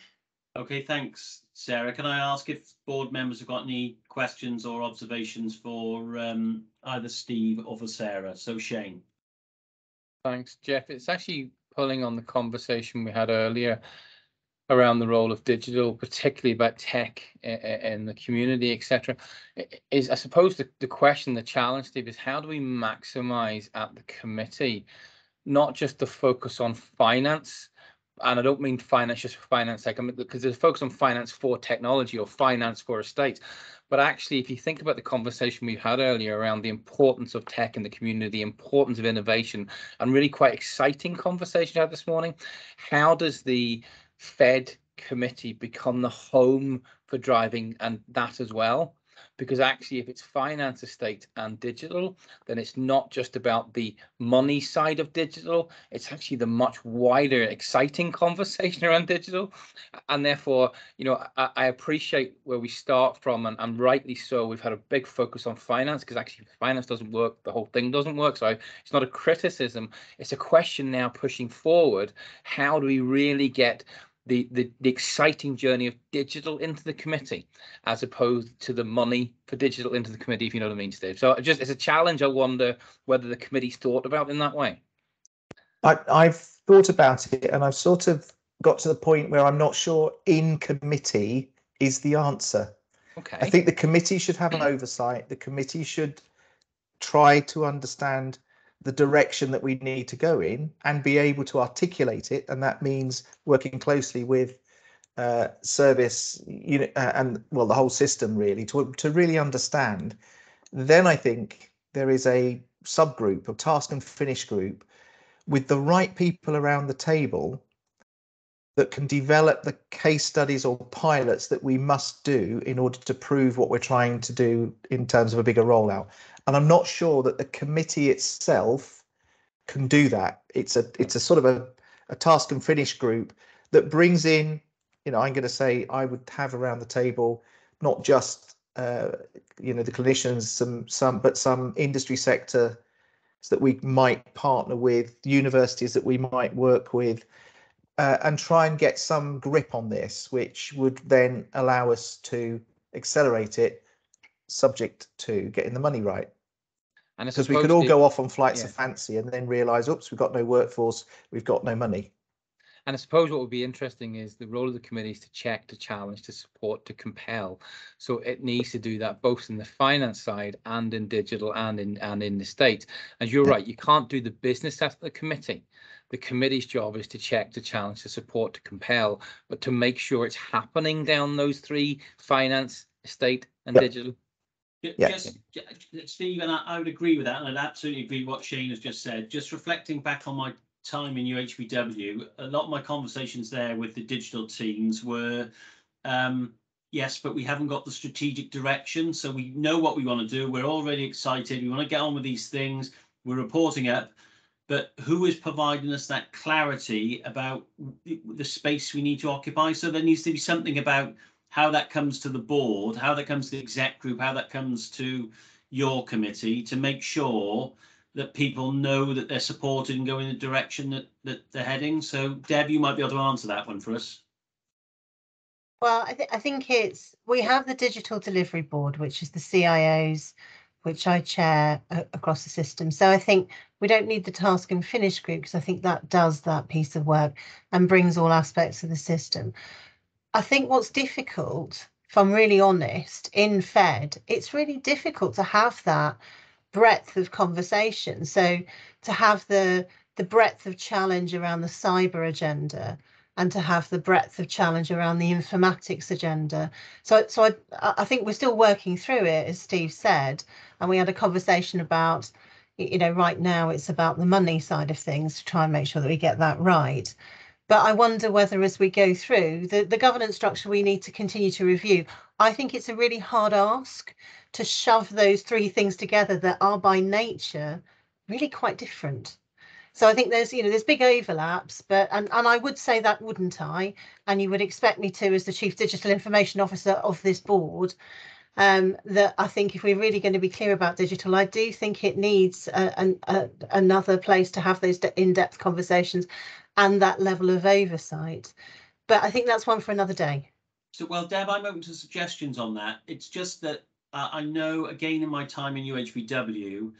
Speaker 1: Okay, thanks, Sarah. Can I ask if board members have got any questions or observations for um, either Steve or for Sarah? So Shane.
Speaker 3: Thanks, Jeff. It's actually pulling on the conversation we had earlier around the role of digital, particularly about tech in the community, etc. Is I suppose the, the question, the challenge, Steve, is how do we maximize at the committee, not just the focus on finance, and I don't mean finance just for finance sake, I because there's focus on finance for technology or finance for estates. But actually, if you think about the conversation we had earlier around the importance of tech in the community, the importance of innovation, and really quite exciting conversation had this morning, how does the Fed committee become the home for driving and that as well? Because actually if it's finance estate and digital then it's not just about the money side of digital it's actually the much wider exciting <laughs> conversation around digital. And therefore you know i, I appreciate where we start from and, and rightly so. We've had a big focus on finance because actually finance doesn't work the whole thing doesn't work. So it's not a criticism it's a question now pushing forward. How do we really get the, the, the exciting journey of digital into the committee as opposed to the money for digital into the committee, if you know what I mean, Steve. So just it's a challenge. I wonder whether the committee's thought about in that way.
Speaker 8: I, I've thought about it and I've sort of got to the point where I'm not sure in committee is the answer.
Speaker 3: Okay.
Speaker 8: I think the committee should have an oversight. The committee should try to understand the direction that we need to go in and be able to articulate it. And that means working closely with uh, service you know, uh, and well, the whole system really to, to really understand. Then I think there is a subgroup, a task and finish group with the right people around the table that can develop the case studies or pilots that we must do in order to prove what we're trying to do in terms of a bigger rollout. And I'm not sure that the committee itself can do that. It's a it's a sort of a, a task and finish group that brings in, you know, I'm going to say I would have around the table not just uh, you know the clinicians, some some but some industry sector that we might partner with, universities that we might work with, uh, and try and get some grip on this, which would then allow us to accelerate it, subject to getting the money right.
Speaker 3: And
Speaker 8: Because we could all go off on flights
Speaker 3: yeah.
Speaker 8: of fancy and then realise, oops, we've got no workforce, we've got no money.
Speaker 3: And I suppose what would be interesting is the role of the committee is to check, to challenge, to support, to compel. So it needs to do that both in the finance side and in digital and in and in the state. And you're right, you can't do the business at the committee. The committee's job is to check, to challenge, to support, to compel, but to make sure it's happening down those three finance, state, and digital.
Speaker 8: Yeah.
Speaker 1: Just, ju- Steve, and I, I would agree with that, and I'd absolutely agree with what Shane has just said. Just reflecting back on my time in UHBW, a lot of my conversations there with the digital teams were, um, yes, but we haven't got the strategic direction, so we know what we want to do. We're already excited. We want to get on with these things. We're reporting up, but who is providing us that clarity about the, the space we need to occupy? So there needs to be something about how that comes to the board, how that comes to the exec group, how that comes to your committee to make sure that people know that they're supported and go in the direction that, that they're heading. So Deb, you might be able to answer that one for us.
Speaker 18: Well, I, th- I think it's we have the digital delivery board, which is the CIOs, which I chair across the system. So I think we don't need the task and finish group because I think that does that piece of work and brings all aspects of the system. I think what's difficult, if I'm really honest, in Fed, it's really difficult to have that breadth of conversation. So to have the the breadth of challenge around the cyber agenda and to have the breadth of challenge around the informatics agenda. So so I I think we're still working through it, as Steve said, and we had a conversation about you know right now it's about the money side of things to try and make sure that we get that right. But I wonder whether as we go through the, the governance structure we need to continue to review. I think it's a really hard ask to shove those three things together that are by nature really quite different. So I think there's, you know, there's big overlaps, but and, and I would say that, wouldn't I? And you would expect me to, as the Chief Digital Information Officer of this board, um, that I think if we're really going to be clear about digital, I do think it needs a, an, a, another place to have those in-depth conversations and that level of oversight. But I think that's one for another day.
Speaker 1: So, well, Deb, I'm open to suggestions on that. It's just that uh, I know, again, in my time in UHBW,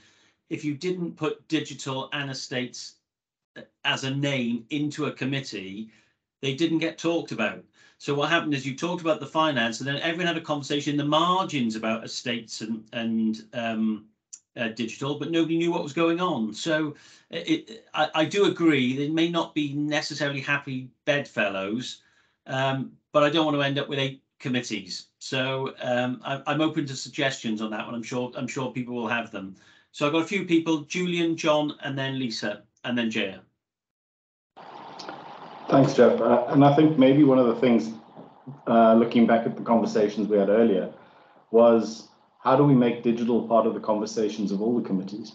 Speaker 1: if you didn't put digital and estates uh, as a name into a committee, they didn't get talked about. So what happened is you talked about the finance, and then everyone had a conversation in the margins about estates and and um, uh, digital, but nobody knew what was going on. So it, I, I do agree they may not be necessarily happy bedfellows, um, but I don't want to end up with eight committees. So um, I, I'm open to suggestions on that one. I'm sure I'm sure people will have them. So I've got a few people: Julian, John, and then Lisa, and then Jaya.
Speaker 20: Thanks, Jeff. Uh, and I think maybe one of the things, uh, looking back at the conversations we had earlier, was how do we make digital part of the conversations of all the committees,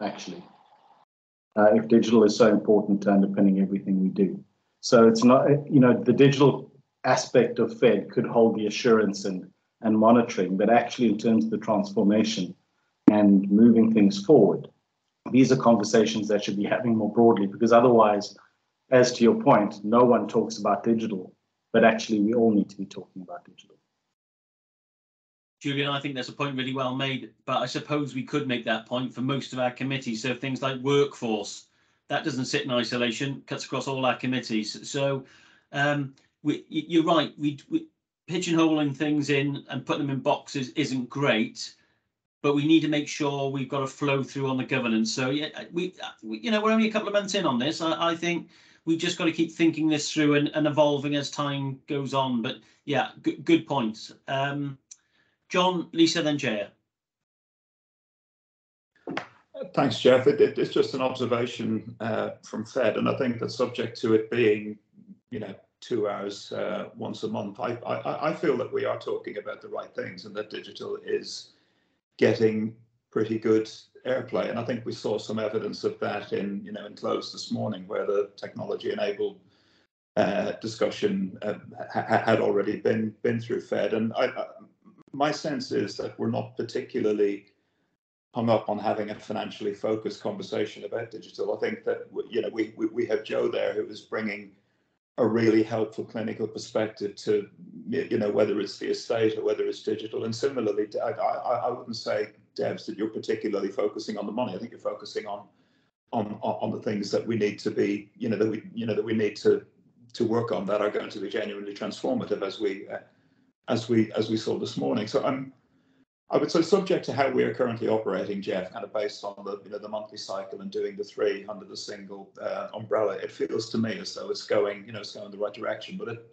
Speaker 20: actually? Uh, if digital is so important to underpinning everything we do. So it's not, you know, the digital aspect of Fed could hold the assurance and, and monitoring, but actually in terms of the transformation and moving things forward, these are conversations that should be having more broadly because otherwise, as to your point, no one talks about digital, but actually we all need to be talking about digital.
Speaker 1: Julian, I think that's a point really well made, but I suppose we could make that point for most of our committees. So things like workforce, that doesn't sit in isolation, cuts across all our committees. So um, we, you're right, we, we pigeonholing things in and putting them in boxes isn't great, but we need to make sure we've got a flow through on the governance. So yeah, we, we you know, we're only a couple of months in on this. I, I think we just got to keep thinking this through and, and evolving as time goes on. But yeah, good, good points. Um, John, Lisa, then Jaya.
Speaker 15: Thanks, Jeff. It, it, it's just an observation uh, from Fed, and I think that subject to it being, you know, two hours uh, once a month, I, I, I feel that we are talking about the right things, and that digital is getting pretty good airplay. And I think we saw some evidence of that in, you know, in close this morning, where the technology-enabled uh, discussion uh, ha had already been been through Fed, and I my sense is that we're not particularly hung up on having a financially focused conversation about digital. I think that you know we we, we have Joe there who is bringing a really helpful clinical perspective to you know whether it's the estate or whether it's digital. And similarly, I I, I wouldn't say Debs that you're particularly focusing on the money. I think you're focusing on on on the things that we need to be you know that we you know that we need to to work on that are going to be genuinely transformative as we uh, as we as we saw this morning. So I'm I would say subject to how we are currently operating, Jeff, kind of based on the you know the monthly cycle and doing the three under the single uh, umbrella, it feels to me as though it's going you know it's going in the right direction. But it,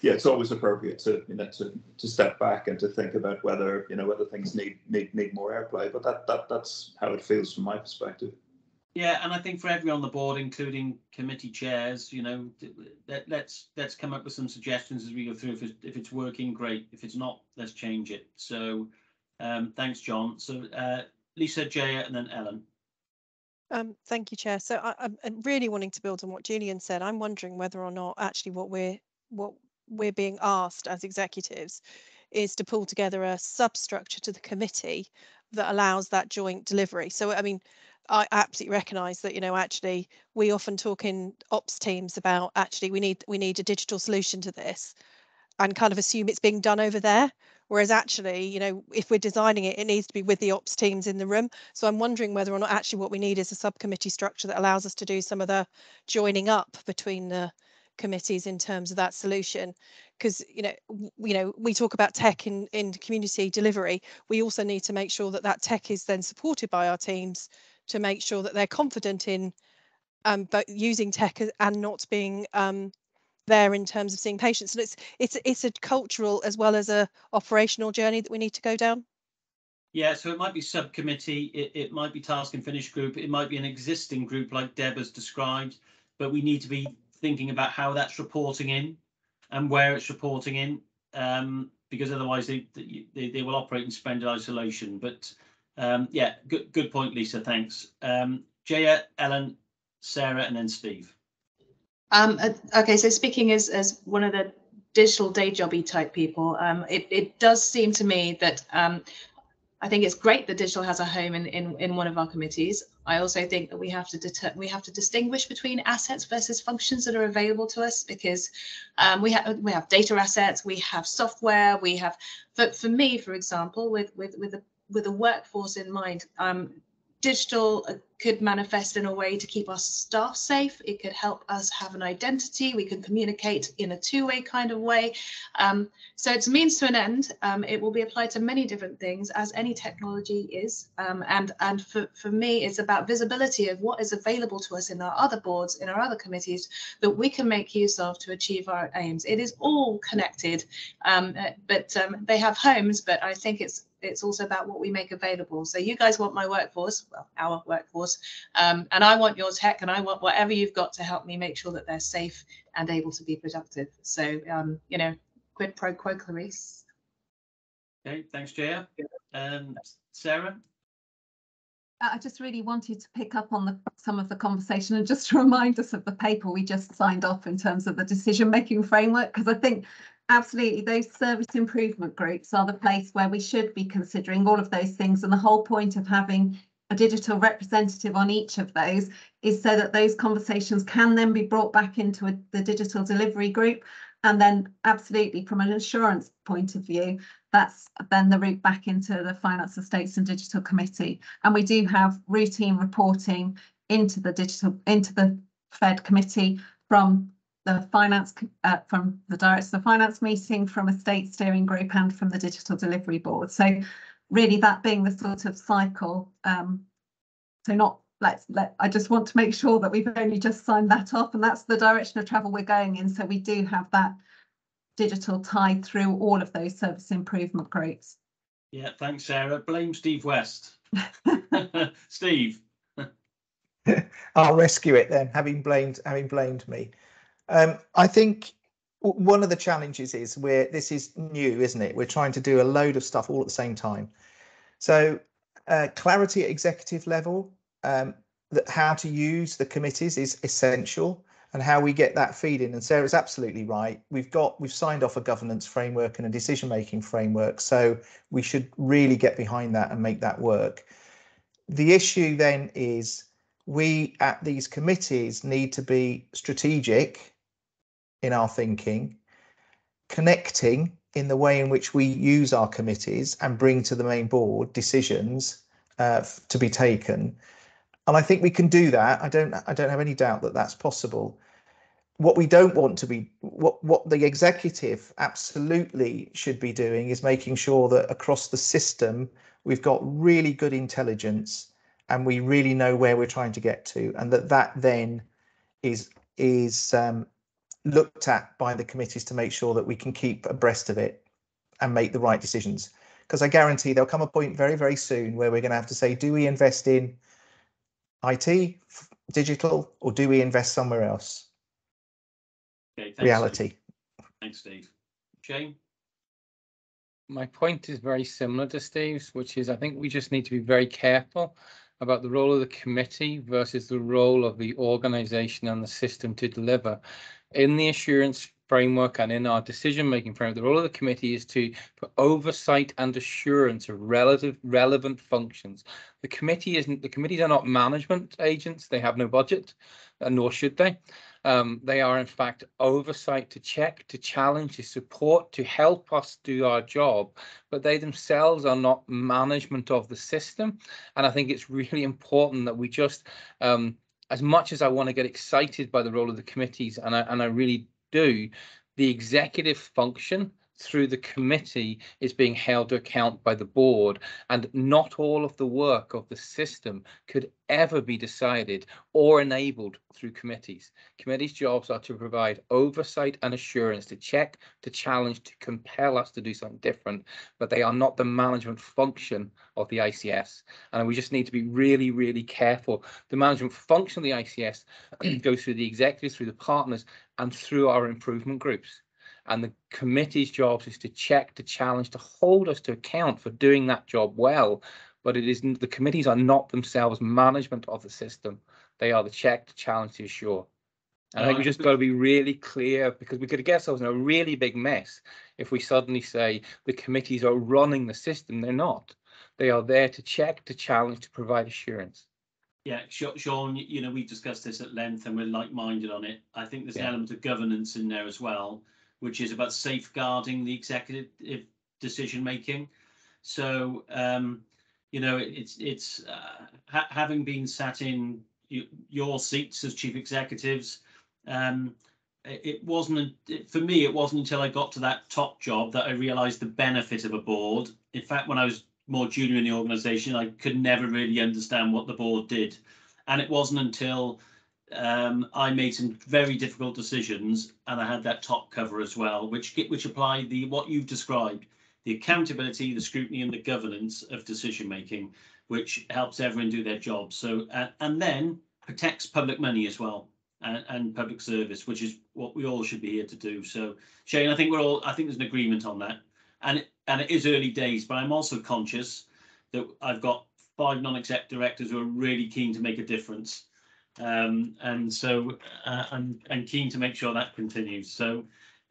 Speaker 15: yeah, it's always appropriate to you know to to step back and to think about whether you know whether things need need need more airplay. But that that that's how it feels from my perspective.
Speaker 1: Yeah, and I think for everyone on the board, including committee chairs, you know, let, let's let's come up with some suggestions as we go through. If it's, if it's working, great. If it's not, let's change it. So, um, thanks, John. So, uh, Lisa, Jaya, and then Ellen.
Speaker 10: Um, thank you, Chair. So I, I'm really wanting to build on what Julian said. I'm wondering whether or not actually what we're what we're being asked as executives is to pull together a substructure to the committee that allows that joint delivery. So I mean, I absolutely recognise that you know actually we often talk in ops teams about actually we need we need a digital solution to this, and kind of assume it's being done over there. Whereas actually, you know, if we're designing it, it needs to be with the ops teams in the room. So I'm wondering whether or not actually what we need is a subcommittee structure that allows us to do some of the joining up between the committees in terms of that solution because you know you know we talk about tech in in community delivery we also need to make sure that that tech is then supported by our teams to make sure that they're confident in um, but using tech and not being um, there in terms of seeing patients. And it's it's it's a cultural as well as a operational journey that we need to go down.
Speaker 1: Yeah, so it might be subcommittee, it, it might be task and finish group, it might be an existing group like Deb has described, but we need to be thinking about how that's reporting in and where it's reporting in, um, because otherwise they, they, they will operate in suspended isolation. But um, yeah, good good point, Lisa. Thanks. Um, Jaya, Ellen, Sarah, and then Steve.
Speaker 14: Um, uh, okay, so speaking as as one of the digital day jobby type people, um, it it does seem to me that um, I think it's great that digital has a home in, in, in one of our committees. I also think that we have to deter we have to distinguish between assets versus functions that are available to us because um, we have we have data assets, we have software, we have for, for me, for example, with with with the with a workforce in mind. Um, digital could manifest in a way to keep our staff safe. It could help us have an identity. We can communicate in a two-way kind of way. Um, so it's means to an end. Um, it will be applied to many different things as any technology is. Um, and and for, for me, it's about visibility of what is available to us in our other boards, in our other committees that we can make use of to achieve our aims. It is all connected, um, uh, but um, they have homes, but I think it's it's also about what we make available. So you guys want my workforce, well, our workforce, um, and I want your tech, and I want whatever you've got to help me make sure that they're safe and able to be productive. So um, you know, quid pro quo, Clarice.
Speaker 1: Okay, thanks, Jaya. Um, Sarah?
Speaker 16: I just really wanted to pick up on the, some of the conversation and just to <laughs> remind us of the paper we just signed off in terms of the decision-making framework, because I think absolutely those service improvement groups are the place where we should be considering all of those things. And the whole point of having a digital representative on each of those is so that those conversations can then be brought back into a, the digital delivery group. And then absolutely from an assurance point of view, that's then the route back into the Finance Estates and Digital Committee. And we do have routine reporting into the digital into the Fed committee from the finance uh, from the director of the finance meeting, from a state steering group, and from the digital delivery board. So really, that being the sort of cycle. Um, so not let's let. I just want to make sure that we've only just signed that off, and that's the direction of travel we're going in. So we do have that digital tied through all of those service improvement groups.
Speaker 1: Yeah, thanks, Sarah. Blame Steve West. <laughs> <laughs> Steve. <laughs>
Speaker 8: I'll rescue it then, having blamed having blamed me. Um, I think one of the challenges is where this is new, isn't it? We're trying to do a load of stuff all at the same time. So uh, clarity at executive level, um, that how to use the committees is essential and how we get that feed in. And Sarah's absolutely right. We've got we've signed off a governance framework and a decision making framework, so we should really get behind that and make that work. The issue then is we at these committees need to be strategic in our thinking, connecting in the way in which we use our committees and bring to the main board decisions uh, to be taken and I think we can do that. I don't I don't have any doubt that that's possible. What we don't want to be what what the executive absolutely should be doing is making sure that across the system we've got really good intelligence and we really know where we're trying to get to and that that then is is um, looked at by the committees to make sure that we can keep abreast of it and make the right decisions because I guarantee there'll come a point very very soon where we're going to have to say do we invest in IT, digital, or do we invest somewhere else?
Speaker 1: Okay, thanks,
Speaker 8: Reality.
Speaker 1: Steve. Thanks, Steve. Shane?
Speaker 3: My point is very similar to Steve's, which is I think we just need to be very careful about the role of the committee versus the role of the organisation and the system to deliver. In the assurance framework and in our decision-making framework, the role of the committee is to put oversight and assurance of relative relevant functions. The committee isn't the committees are not management agents, they have no budget, and nor should they. Um, they are in fact oversight to check, to challenge, to support, to help us do our job, but they themselves are not management of the system. And I think it's really important that we just um, as much as I want to get excited by the role of the committees, and I, and I really do, the executive function through the committee is being held to account by the board and not all of the work of the system could ever be decided or enabled through committees. Committees' jobs are to provide oversight and assurance to check, to challenge, to compel us to do something different, but they are not the management function of the ICS. And we just need to be really, really careful. The management function of the ICS <clears throat> goes through the executives, through the partners, and through our improvement groups. And the committee's job is to check, to challenge, to hold us to account for doing that job well. But it is the committees are not themselves management of the system. They are the check, to challenge, to assure. And I think we just got to be really clear because we could get ourselves in a really big mess if we suddenly say the committees are running the system. They're not. They are there to check, to challenge, to provide assurance.
Speaker 1: Yeah, Sean, you know, we discussed this at length and we're like-minded on it. I think there's an element of governance in there as well, which is about safeguarding the executive decision making. So, um, you know, it's it's uh, ha having been sat in your seats as chief executives, um, it, wasn't for me. It wasn't until I got to that top job that I realised the benefit of a board. In fact, when I was more junior in the organisation, I could never really understand what the board did, and it wasn't until um, I made some very difficult decisions, and I had that top cover as well, which which applied the what you've described, the accountability, the scrutiny, and the governance of decision making, which helps everyone do their job. So uh, and then protects public money as well and, and public service, which is what we all should be here to do. So Shane, I think we're all I think there's an agreement on that, and and it is early days, but I'm also conscious that I've got five non-exec directors who are really keen to make a difference. Um, and so uh, I'm, I'm keen to make sure that continues. So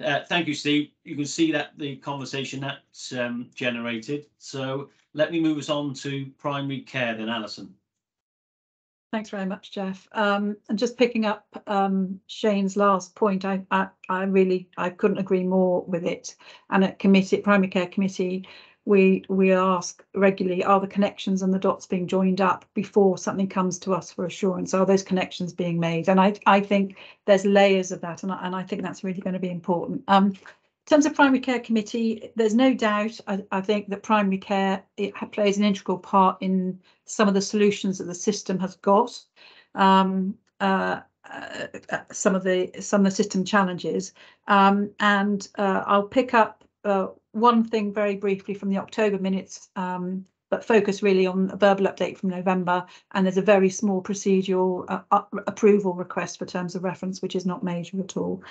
Speaker 1: uh, thank you, Steve. You can see that the conversation that's um, generated. So let me move us on to primary care then, Alison.
Speaker 9: Thanks very much, Jeff. Um, and just picking up um, Shane's last point, I, I, I really I couldn't agree more with it. And at committee, primary care committee, we we ask regularly, are the connections and the dots being joined up before something comes to us for assurance? Are those connections being made? And I I think there's layers of that, and I, and I think that's really going to be important. Um, in terms of primary care committee, there's no doubt, I, I think that primary care it plays an integral part in some of the solutions that the system has got. Um, uh, uh, some of the some of the system challenges um, and uh, I'll pick up uh, one thing very briefly from the October minutes um, but focus really on a verbal update from November and there's a very small procedural uh, approval request for terms of reference which is not major at all.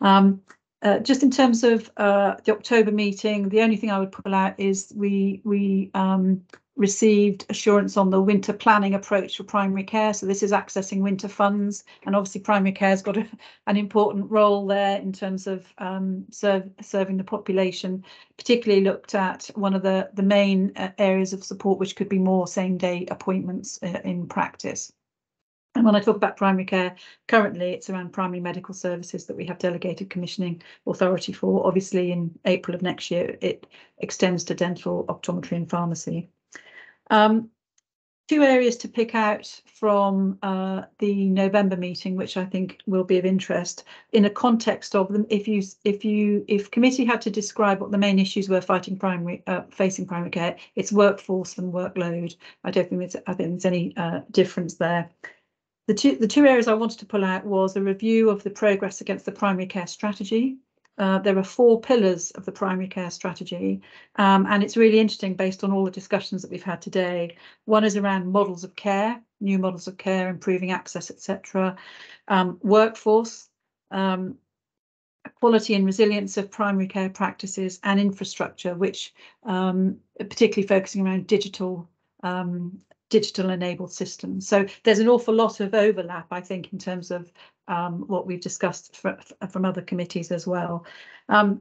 Speaker 9: Um, uh, just in terms of uh, the October meeting, the only thing I would pull out is we we um, received assurance on the winter planning approach for primary care. So this is accessing winter funds, and obviously primary care has got a, an important role there in terms of um, serve, serving the population. Particularly looked at one of the the main uh, areas of support, which could be more same day appointments uh, in practice. And when I talk about primary care, currently it's around primary medical services that we have delegated commissioning authority for. Obviously, in April of next year, it extends to dental, optometry and pharmacy. Um, two areas to pick out from uh, the November meeting, which I think will be of interest in a context of them. If you, if you, if committee had to describe what the main issues were fighting primary, uh, facing primary care, it's workforce and workload. I don't think there's, I think there's any uh, difference there. The two, the two areas I wanted to pull out was a review of the progress against the primary care strategy. Uh, there are four pillars of the primary care strategy, um, and it's really interesting based on all the discussions that we've had today. One is around models of care, new models of care, improving access, etc. Um, workforce, um, quality and resilience of primary care practices, and infrastructure, which um, particularly focusing around digital um, digital enabled systems. So there's an awful lot of overlap, I think, in terms of um, what we've discussed for, from other committees as well. Um,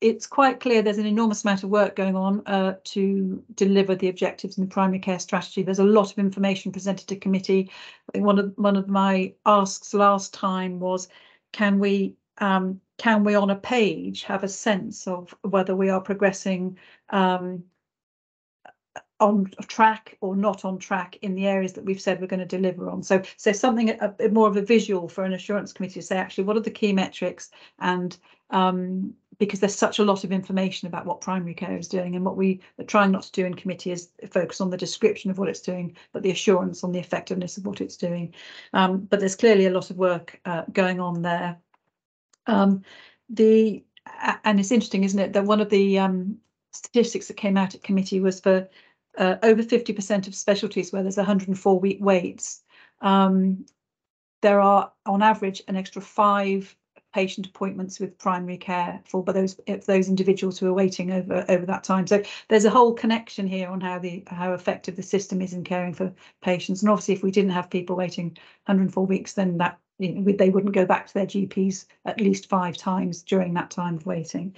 Speaker 9: it's quite clear there's an enormous amount of work going on uh, to deliver the objectives in the primary care strategy. There's a lot of information presented to committee. I think one of one of my asks last time was, can we um, can we on a page have a sense of whether we are progressing um, on track or not on track in the areas that we've said we're going to deliver on. So, so something a, a more of a visual for an assurance committee to say actually what are the key metrics and um, because there's such a lot of information about what primary care is doing and what we are trying not to do in committee is focus on the description of what it's doing, but the assurance on the effectiveness of what it's doing. Um, but there's clearly a lot of work uh, going on there. Um, the and it's interesting, isn't it, that one of the um, statistics that came out at committee was for uh, over 50% of specialties where there's 104 week waits, um, there are on average an extra five patient appointments with primary care for those those individuals who are waiting over over that time. So there's a whole connection here on how the how effective the system is in caring for patients. And obviously, if we didn't have people waiting 104 weeks, then that you know, they wouldn't go back to their GPs at least five times during that time of waiting.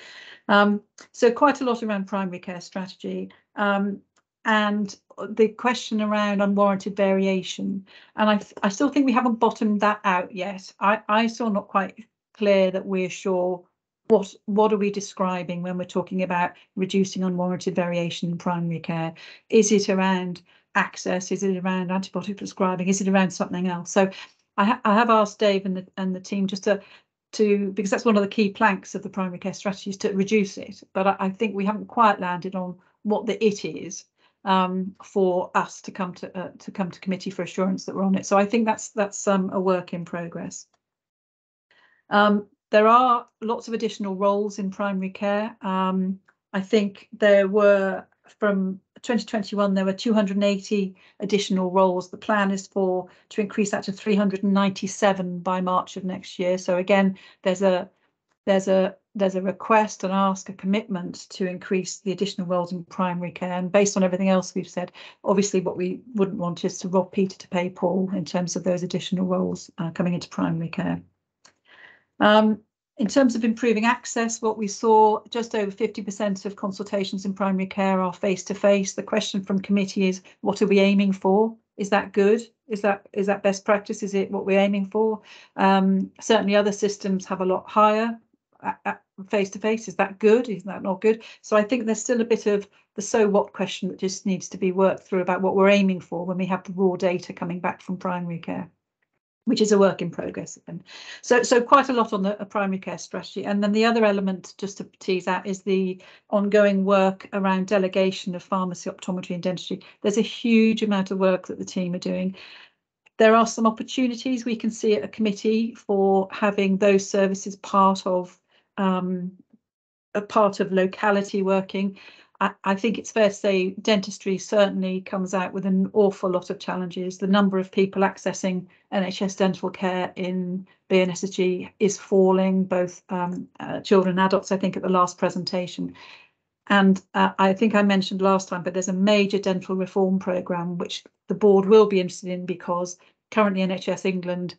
Speaker 9: Um, so quite a lot around primary care strategy. Um, and the question around unwarranted variation. And I, I still think we haven't bottomed that out yet. I, I still not quite clear that we're sure what what are we describing when we're talking about reducing unwarranted variation in primary care? Is it around access? Is it around antibiotic prescribing? Is it around something else? So I, ha I have asked Dave and the and the team just to to because that's one of the key planks of the primary care strategy is to reduce it. But I, I think we haven't quite landed on what the it is um, for us to come to uh, to come to committee for assurance that we're on it. So I think that's that's um, a work in progress. Um, there are lots of additional roles in primary care. Um, I think there were from 2021 there were 280 additional roles. The plan is for to increase that to 397 by March of next year. So again, there's a there's a there's a request and ask a commitment to increase the additional roles in primary care. And based on everything else we've said, obviously what we wouldn't want is to rob Peter to pay Paul in terms of those additional roles uh, coming into primary care. Um, in terms of improving access, what we saw, just over 50% of consultations in primary care are face-to-face. The question from committee is, what are we aiming for? Is that good? Is that is that best practice? Is it what we're aiming for? Um, certainly other systems have a lot higher face-to-face. Is that good? Is that not good? So I think there's still a bit of the so what question that just needs to be worked through about what we're aiming for when we have the raw data coming back from primary care which is a work in progress. So, so quite a lot on the primary care strategy. And then the other element, just to tease out, is the ongoing work around delegation of pharmacy, optometry and dentistry. There's a huge amount of work that the team are doing. There are some opportunities we can see at a committee for having those services part of um, a part of locality working. I, think it's fair to say dentistry certainly comes out with an awful lot of challenges. The number of people accessing NHS dental care in BNSSG is falling, both um, uh, children and adults, I think, at the last presentation. And uh, I think I mentioned last time, but there's a major dental reform programme which the board will be interested in because currently NHS England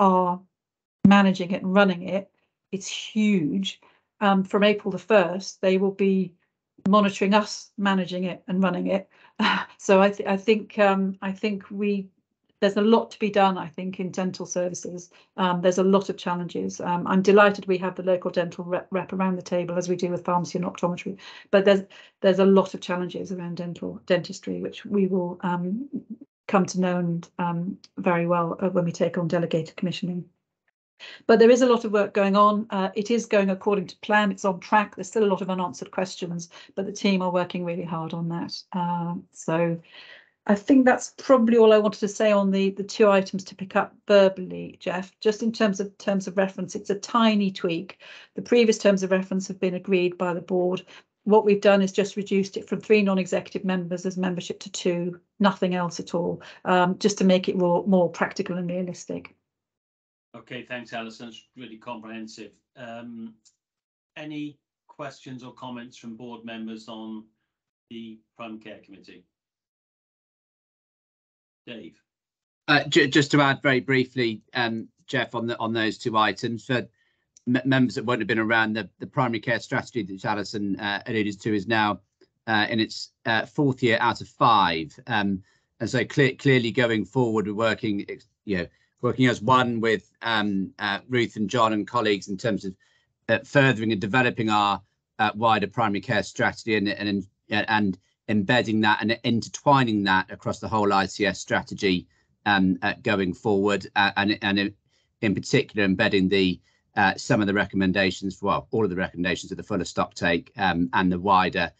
Speaker 9: are managing it and running it. It's huge. Um, from April the 1st, they will be monitoring us managing it and running it. <laughs> so I, th I think um, I think we there's a lot to be done. I think in dental services, um, there's a lot of challenges. Um, I'm delighted we have the local dental rep, rep, around the table as we do with pharmacy and optometry. But there's there's a lot of challenges around dental dentistry, which we will um, come to know and um, very well uh, when we take on delegated commissioning. But there is a lot of work going on. Uh, it is going according to plan. It's on track. There's still a lot of unanswered questions, but the team are working really hard on that. Uh, so I think that's probably all I wanted to say on the the two items to pick up verbally, Jeff. Just in terms of terms of reference, it's a tiny tweak. The previous terms of reference have been agreed by the board. What we've done is just reduced it from three non-executive members as membership to two, nothing else at all, um, just to make it more, more practical and realistic.
Speaker 1: Okay, thanks, Alison. It's really comprehensive. Um, any questions or comments from board members on the Prime Care Committee? Dave.
Speaker 7: Uh, just to add very briefly, um, Jeff, on the on those two items for members that won't have been around, the, the primary care strategy that Alison uh, alluded to is now uh, in its uh, fourth year out of five, um, and so clear, clearly going forward, we're working, you know, working as one with um, uh, Ruth and John and colleagues in terms of uh, furthering and developing our uh, wider primary care strategy and, and, and embedding that and intertwining that across the whole ICS strategy um, uh, going forward uh, and, and in particular embedding the uh, some of the recommendations, well, all of the recommendations of the Fuller stock take um, and the wider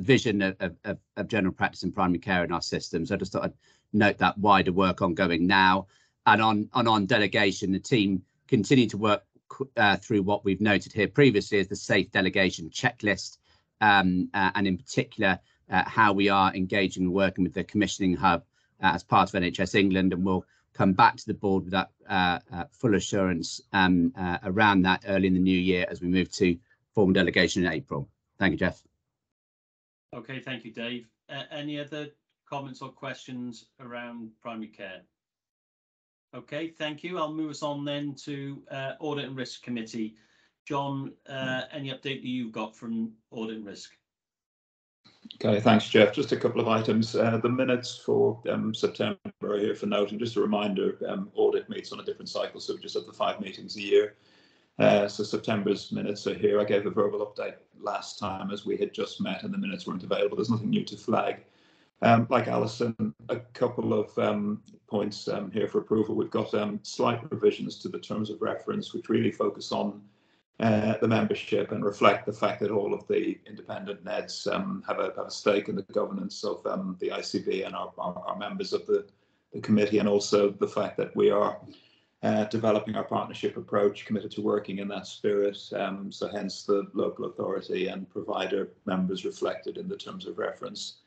Speaker 7: vision of, of, of general practice and primary care in our system. So I just thought I'd note that wider work ongoing now and on and on delegation, the team continue to work uh, through what we've noted here previously as the safe delegation checklist, um, uh, and in particular uh, how we are engaging and working with the commissioning hub uh, as part of NHS England, and we'll come back to the board with that uh, uh, full assurance um, around that early in the new year as we move to formal delegation in April. Thank you, Jeff.
Speaker 1: Okay, thank you, Dave. any other comments or questions around primary care? Okay, thank you. I'll move us on then to uh, Audit and Risk Committee. John, uh, any update that you've got from Audit and Risk?
Speaker 15: Okay, thanks, Jeff. Just a couple of items. Uh, the minutes for um, September are here for note, and just a reminder, um, audit meets on a different cycle, so we just have the five meetings a year. Uh, so September's minutes are here. I gave a verbal update last time as we had just met and the minutes weren't available. There's nothing new to flag. Um, like Alison, a couple of um, points um, here for approval. We've got um, slight revisions to the terms of reference, which really focus on uh, the membership and reflect the fact that all of the independent NEDs um, have, a, have, a, stake in the governance of um, the ICB and are, are, are, members of the, the committee, and also the fact that we are uh, developing our partnership approach, committed to working in that spirit. so hence the local authority and provider members reflected in the terms of reference.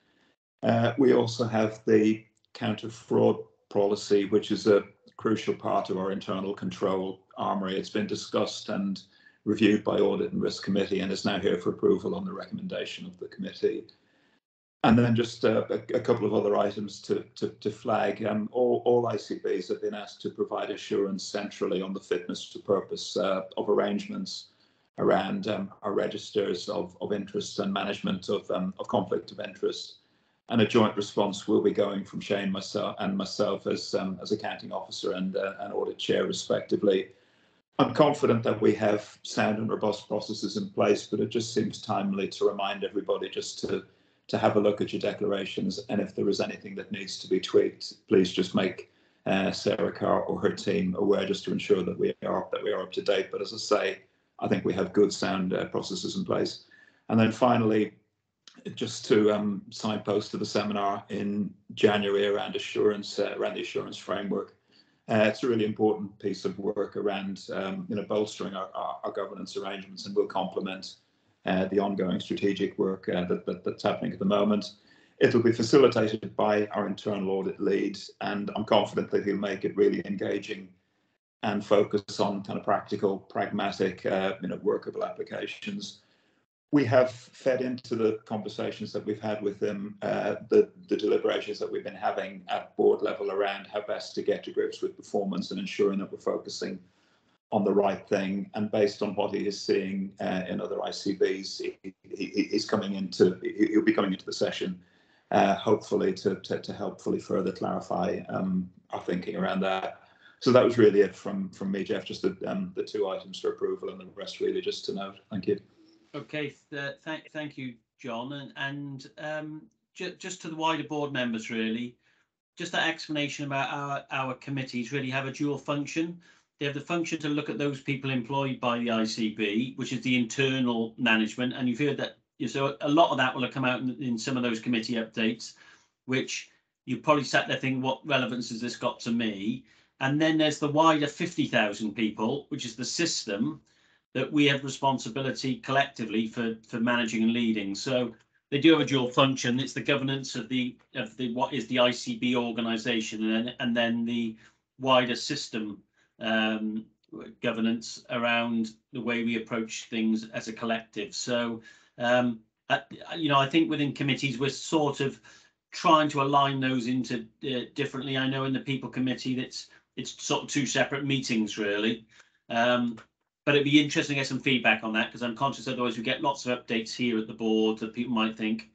Speaker 15: Uh, we also have the counter fraud policy, which is a crucial part of our internal control armory. It's been discussed and reviewed by Audit and Risk Committee and is now here for approval on the recommendation of the committee. And then just uh, a, a, couple of other items to, to, to flag. Um, all, all, ICBs have been asked to provide assurance centrally on the fitness to purpose uh, of arrangements around um, our registers of, of interest and management of, um, of conflict of interest. And a joint response will be going from Shane myself and myself as, um, as accounting officer and uh, an audit chair respectively. I'm confident that we have sound and robust processes in place, but it just seems timely to remind everybody just to to have a look at your declarations, and if there is anything that needs to be tweaked, please just make uh, Sarah Carr or her team aware, just to ensure that we are that we are up to date. But as I say, I think we have good sound uh, processes in place. And then finally, just to um, signpost to the seminar in January around assurance, uh, around the assurance framework. Uh, it's a really important piece of work around, um, you know, bolstering our, our, our governance arrangements, and will complement uh, the ongoing strategic work uh, that, that, that's happening at the moment. It'll be facilitated by our internal audit lead, and I'm confident that he'll make it really engaging and focus on kind of practical, pragmatic, uh, you know, workable applications. We have fed into the conversations that we've had with them, uh, the, the deliberations that we've been having at board level around how best to get to grips with performance and ensuring that we're focusing on the right thing and based on what he is seeing uh, in other ICBs, he, he, he's coming into, he'll be coming into the session, uh, hopefully to, to, to, help fully further clarify um, our thinking around that. So that was really it from, from me, Jeff, just the, um, the two items for approval and the rest really just to note. Thank you.
Speaker 1: Okay, th thank, thank you, John. And, and um, ju just to the wider board members, really, just that explanation about our, our committees really have a dual function. They have the function to look at those people employed by the ICB, which is the internal management. And you've heard that, so a lot of that will have come out in, in some of those committee updates, which you probably sat there thinking, what relevance has this got to me? And then there's the wider 50,000 people, which is the system that we have responsibility collectively for, for managing and leading. So they do have a dual function. It's the governance of the of the what is the ICB organisation, and and then the wider system um, governance around the way we approach things as a collective. So, um, uh, you know, I think within committees we're sort of trying to align those into uh, differently. I know in the people committee that's it's sort of two separate meetings really. Um, but it'd be interesting to get some feedback on that because I'm conscious otherwise we get lots of updates here at the board that people might think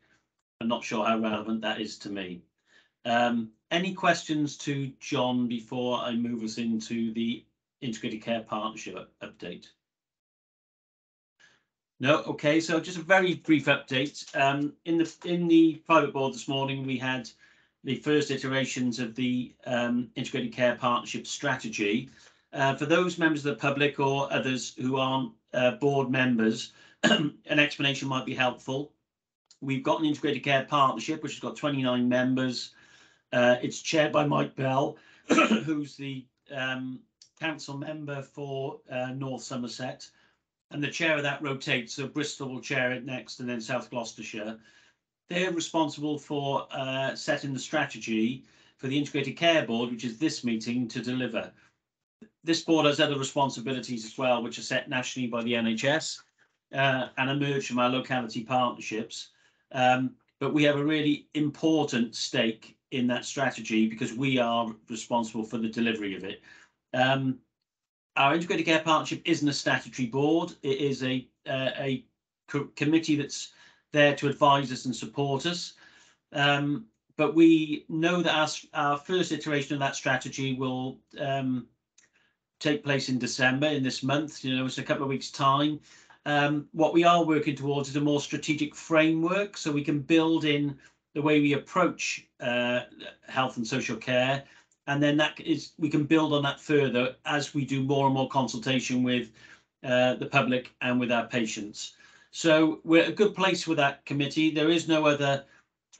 Speaker 1: I'm not sure how relevant that is to me. Um, any questions to John before I move us into the integrated care partnership update? No, okay, so just a very brief update. Um, in the in the private board this morning, we had the first iterations of the um, integrated care partnership strategy. Uh, for those members of the public or others who aren't uh, board members, <clears throat> an explanation might be helpful. We've got an integrated care partnership, which has got 29 members. Uh, it's chaired by Mike Bell, <clears throat> who's the um, council member for uh, North Somerset. And the chair of that rotates, so Bristol will chair it next and then South Gloucestershire. They're responsible for uh, setting the strategy for the Integrated Care Board, which is this meeting, to deliver. This board has other responsibilities as well, which are set nationally by the NHS uh, and emerge from our locality partnerships. Um, but we have a really important stake in that strategy because we are responsible for the delivery of it. Um, our integrated care partnership isn't a statutory board. It is a uh, a co committee that's there to advise us and support us. Um, but we know that our, our first iteration of that strategy will um, take place in December in this month. You know, it's a couple of weeks' time. Um, what we are working towards is a more strategic framework so we can build in the way we approach uh, health and social care. And then that is we can build on that further as we do more and more consultation with uh, the public and with our patients. So we're a good place with that committee. There is no other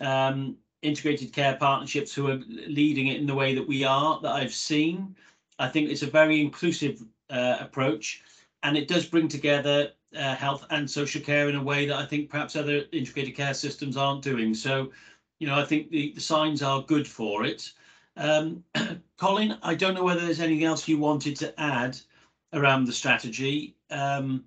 Speaker 1: um, integrated care partnerships who are leading it in the way that we are that I've seen. I think it's a very inclusive uh, approach and it does bring together uh, health and social care in a way that I think perhaps other integrated care systems aren't doing. So, you know, I think the, the signs are good for it. Um, <clears throat> Colin, I don't know whether there's anything else you wanted to add around the strategy. Um,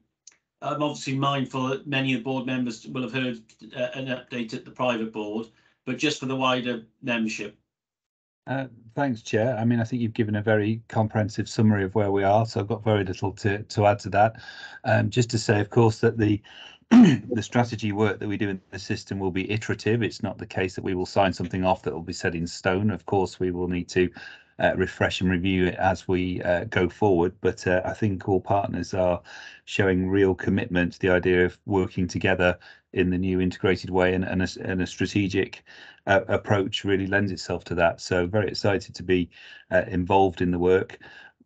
Speaker 1: I'm obviously mindful that many of the board members will have heard uh, an update at the private board, but just for the wider membership.
Speaker 21: Uh, thanks, Chair. I mean, I think you've given a very comprehensive summary of where we are, so I've got very little to, to add to that. Um, just to say, of course, that the <clears throat> the strategy work that we do in the system will be iterative. It's not the case that we will sign something off that will be set in stone. Of course, we will need to uh, refresh and review it as we uh, go forward. But uh, I think all partners are showing real commitment to the idea of working together in the new integrated way and, and, a, and a strategic uh, approach really lends itself to that. So very excited to be uh, involved in the work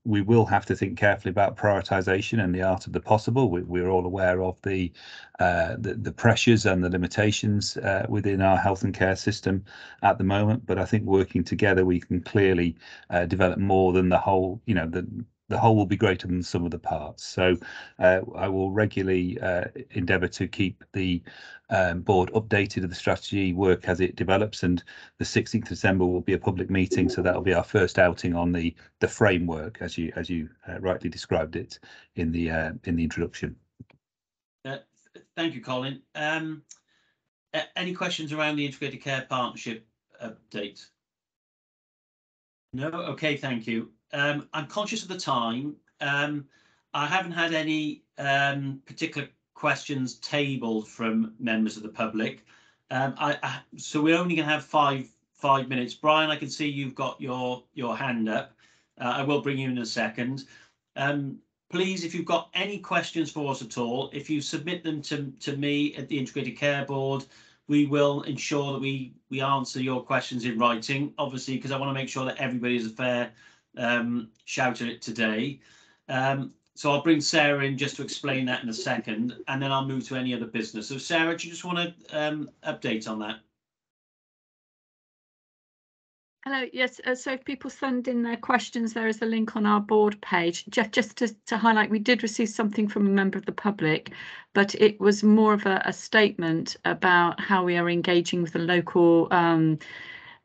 Speaker 21: we will have to think carefully about prioritization and the art of the possible. We, are all aware of the, uh, the, the pressures and the limitations uh, within our health and care system at the moment. But I think working together, we can clearly uh, develop more than the whole. You know, the the whole will be greater than sum of the parts. So uh, I will regularly uh, endeavour to keep the um, board updated of the strategy work as it develops. And the 16th of December will be a public meeting, so that'll be our first outing on the the framework, as you as you uh, rightly described it in the uh, in the introduction.
Speaker 1: Uh, thank you, Colin. Um, any questions around the integrated care partnership update? No. Okay. Thank you. Um, I'm conscious of the time. Um, I haven't had any um, particular questions tabled from members of the public. Um, I, I, so we're only going to have five five minutes. Brian, I can see you've got your your hand up. Uh, I will bring you in a second. Um, please, if you've got any questions for us at all, if you submit them to, to me at the Integrated Care Board, we will ensure that we we answer your questions in writing, obviously, because I want to make sure that everybody is a fair um, shout it today. Um, so I'll bring Sarah in just to explain that in a second, and then I'll move to any other business. So Sarah, do you just want to um, update on that?
Speaker 5: Hello, yes, uh, so if people send in their questions, there is a link on our board page. Just, just to, to highlight, we did receive something from a member of the public, but it was more of a, a statement about how we are engaging with the local um,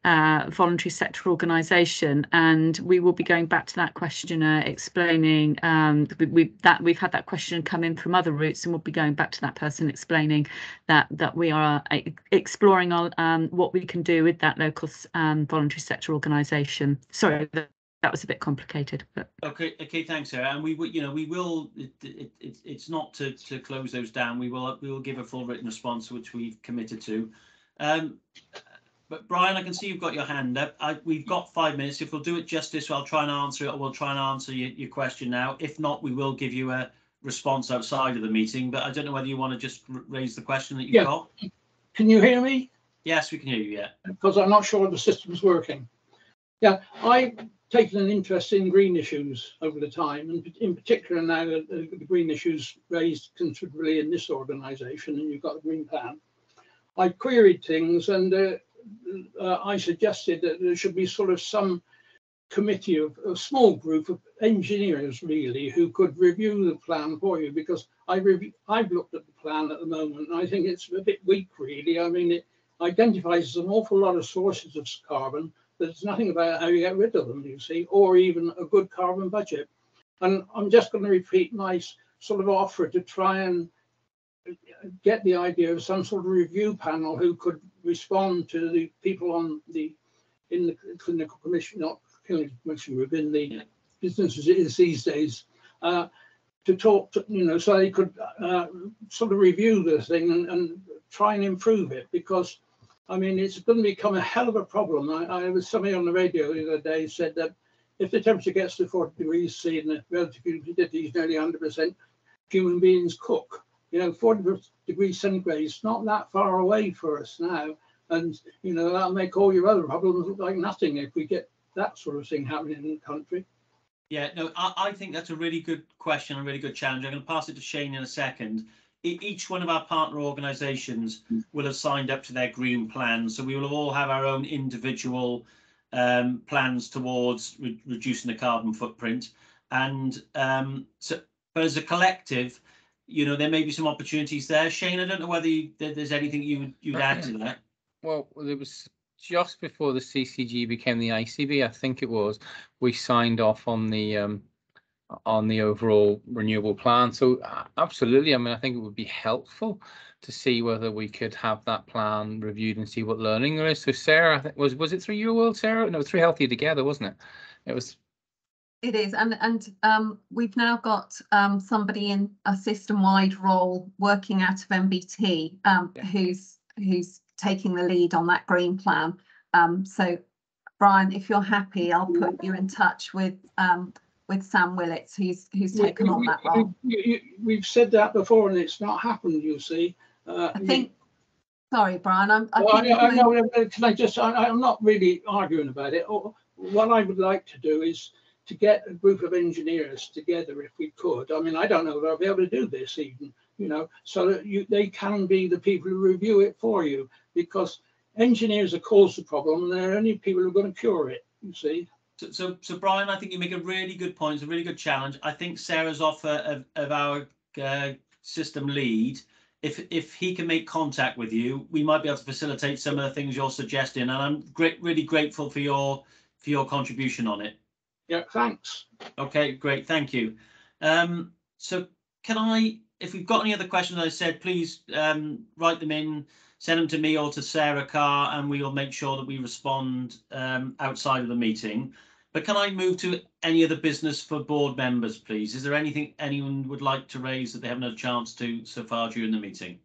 Speaker 5: uh, voluntary sector organisation, and we will be going back to that questioner explaining um, we, we, that we've had that question come in from other routes, and we'll be going back to that person explaining that that we are uh, exploring our, um, what we can do with that local um, voluntary sector organisation. Sorry. That, was a bit complicated, but
Speaker 1: okay. Okay, thanks, Sarah. And we will, you know, we will. It, it, it, it's not to to close those down. We will we will give a full written response, which we've committed to. Um, but Brian, I can see you've got your hand up. I, we've got five minutes. If we'll do it justice, I'll try and answer it, or we'll try and answer your, your question now. If not, we will give you a response outside of the meeting. But I don't know whether you want to just raise the question that you've
Speaker 22: yeah.
Speaker 1: got.
Speaker 22: Can you hear me?
Speaker 1: Yes, we can hear you. Yeah.
Speaker 22: Because I'm not sure the system's working. Yeah, I've taken an interest in green issues over the time, and in particular now the green issues raised considerably in this organisation, and you've got a green plan. I queried things, and uh, uh, I suggested that there should be sort of some committee of a small group of engineers really who could review the plan for you because I I've looked at the plan at the moment and I think it's a bit weak really. I mean it identifies an awful lot of sources of carbon. There's nothing about how you get rid of them, you see, or even a good carbon budget. And I'm just going to repeat my sort of offer to try and get the idea of some sort of review panel who could respond to the people on the in the clinical commission, not clinical commission group, in the business as it is these days, uh, to talk to, you know, so they could uh, sort of review the thing and, and, try and improve it because, I mean, it's going to become a hell of a problem. I, I was somebody on the radio the other day said that if the temperature gets to 40 degrees C and the relative humidity is nearly 100%, human beings cook you know, 40 degrees centigrade is not that far away for us now. And, you know, that'll make all your other problems look like nothing if we get that sort of thing happening in the country.
Speaker 1: Yeah, no, I, I think that's a really good question, a really good challenge. I'm going to pass it to Shane in a second. each one of our partner organisations will have signed up to their green plan, so we will all have our own individual um, plans towards re reducing the carbon footprint. And um, so, but as a collective, you know, there may be some opportunities there. Shane, I don't know whether you, there's anything you would you'd add to that.
Speaker 3: Well, there was just before the CCG became the ICB, I think it was, we signed off on the um, on the overall renewable plan. So uh, absolutely, I mean, I think it would be helpful to see whether we could have that plan reviewed and see what learning there is. So Sarah, I think was was it through your world, Sarah? No, through Healthier Together, wasn't it? It was
Speaker 16: It is, and and um, we've now got um, somebody in a system-wide role working out of NBT um, who's who's taking the lead on that green plan. Um, so, Brian, if you're happy, I'll put you in touch with um, with Sam Willits, who's who's
Speaker 22: We-
Speaker 16: taken on
Speaker 22: we-
Speaker 16: that
Speaker 22: we-
Speaker 16: role.
Speaker 22: you- you- We've said that before and it's not happened, you see. Uh,
Speaker 16: I think. Sorry, Brian. I'm. I
Speaker 22: Well,
Speaker 16: think
Speaker 22: I, I
Speaker 16: we're-
Speaker 22: know, uh, can I just, I, I'm not really arguing about it. What I would like to do is to get a group of engineers together if we could. I mean, I don't know if I'll be able to do this even, you know, so that you, they can be the people who review it for you. Because engineers have caused the problem and they're only people who are going to cure it, you see.
Speaker 1: So, so, so Brian, I think you make a really good point. It's a really good challenge. I think Sarah's offer of, of our uh, system lead, if if he can make contact with you, we might be able to facilitate some of the things you're suggesting. And I'm great, really grateful for your for your contribution on it.
Speaker 22: Yeah, thanks.
Speaker 1: Okay, great, thank you. Um, so can I, if we've got any other questions, I said, please um, write them in, send them to me or to Sarah Carr, and we will make sure that we respond um, outside of the meeting. But can I move to any other business for board members, please? Is there anything anyone would like to raise that they haven't had a chance to so far during the meeting?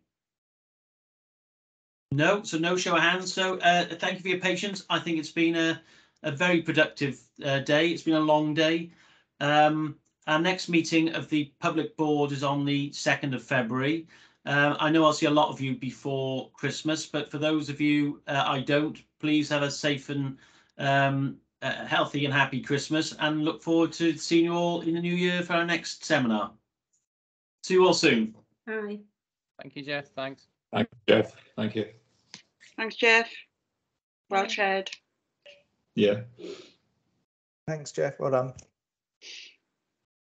Speaker 1: No, so no show of hands. So uh, thank you for your patience. I think it's been a, a very productive uh, day. It's been a long day. Um, our next meeting of the public board is on the 2nd of February. Uh, I know I'll see a lot of you before Christmas, but for those of you uh, I don't, please have a safe and um, uh, healthy and happy Christmas and look forward to seeing you all in the new year for our next seminar. See you all soon.
Speaker 19: Bye.
Speaker 3: Thank you, Jeff. Thanks.
Speaker 15: Thank you, Jeff. Thank you.
Speaker 4: Thanks, Jeff. Well chaired.
Speaker 15: Yeah.
Speaker 8: Thanks, Jeff. Well done.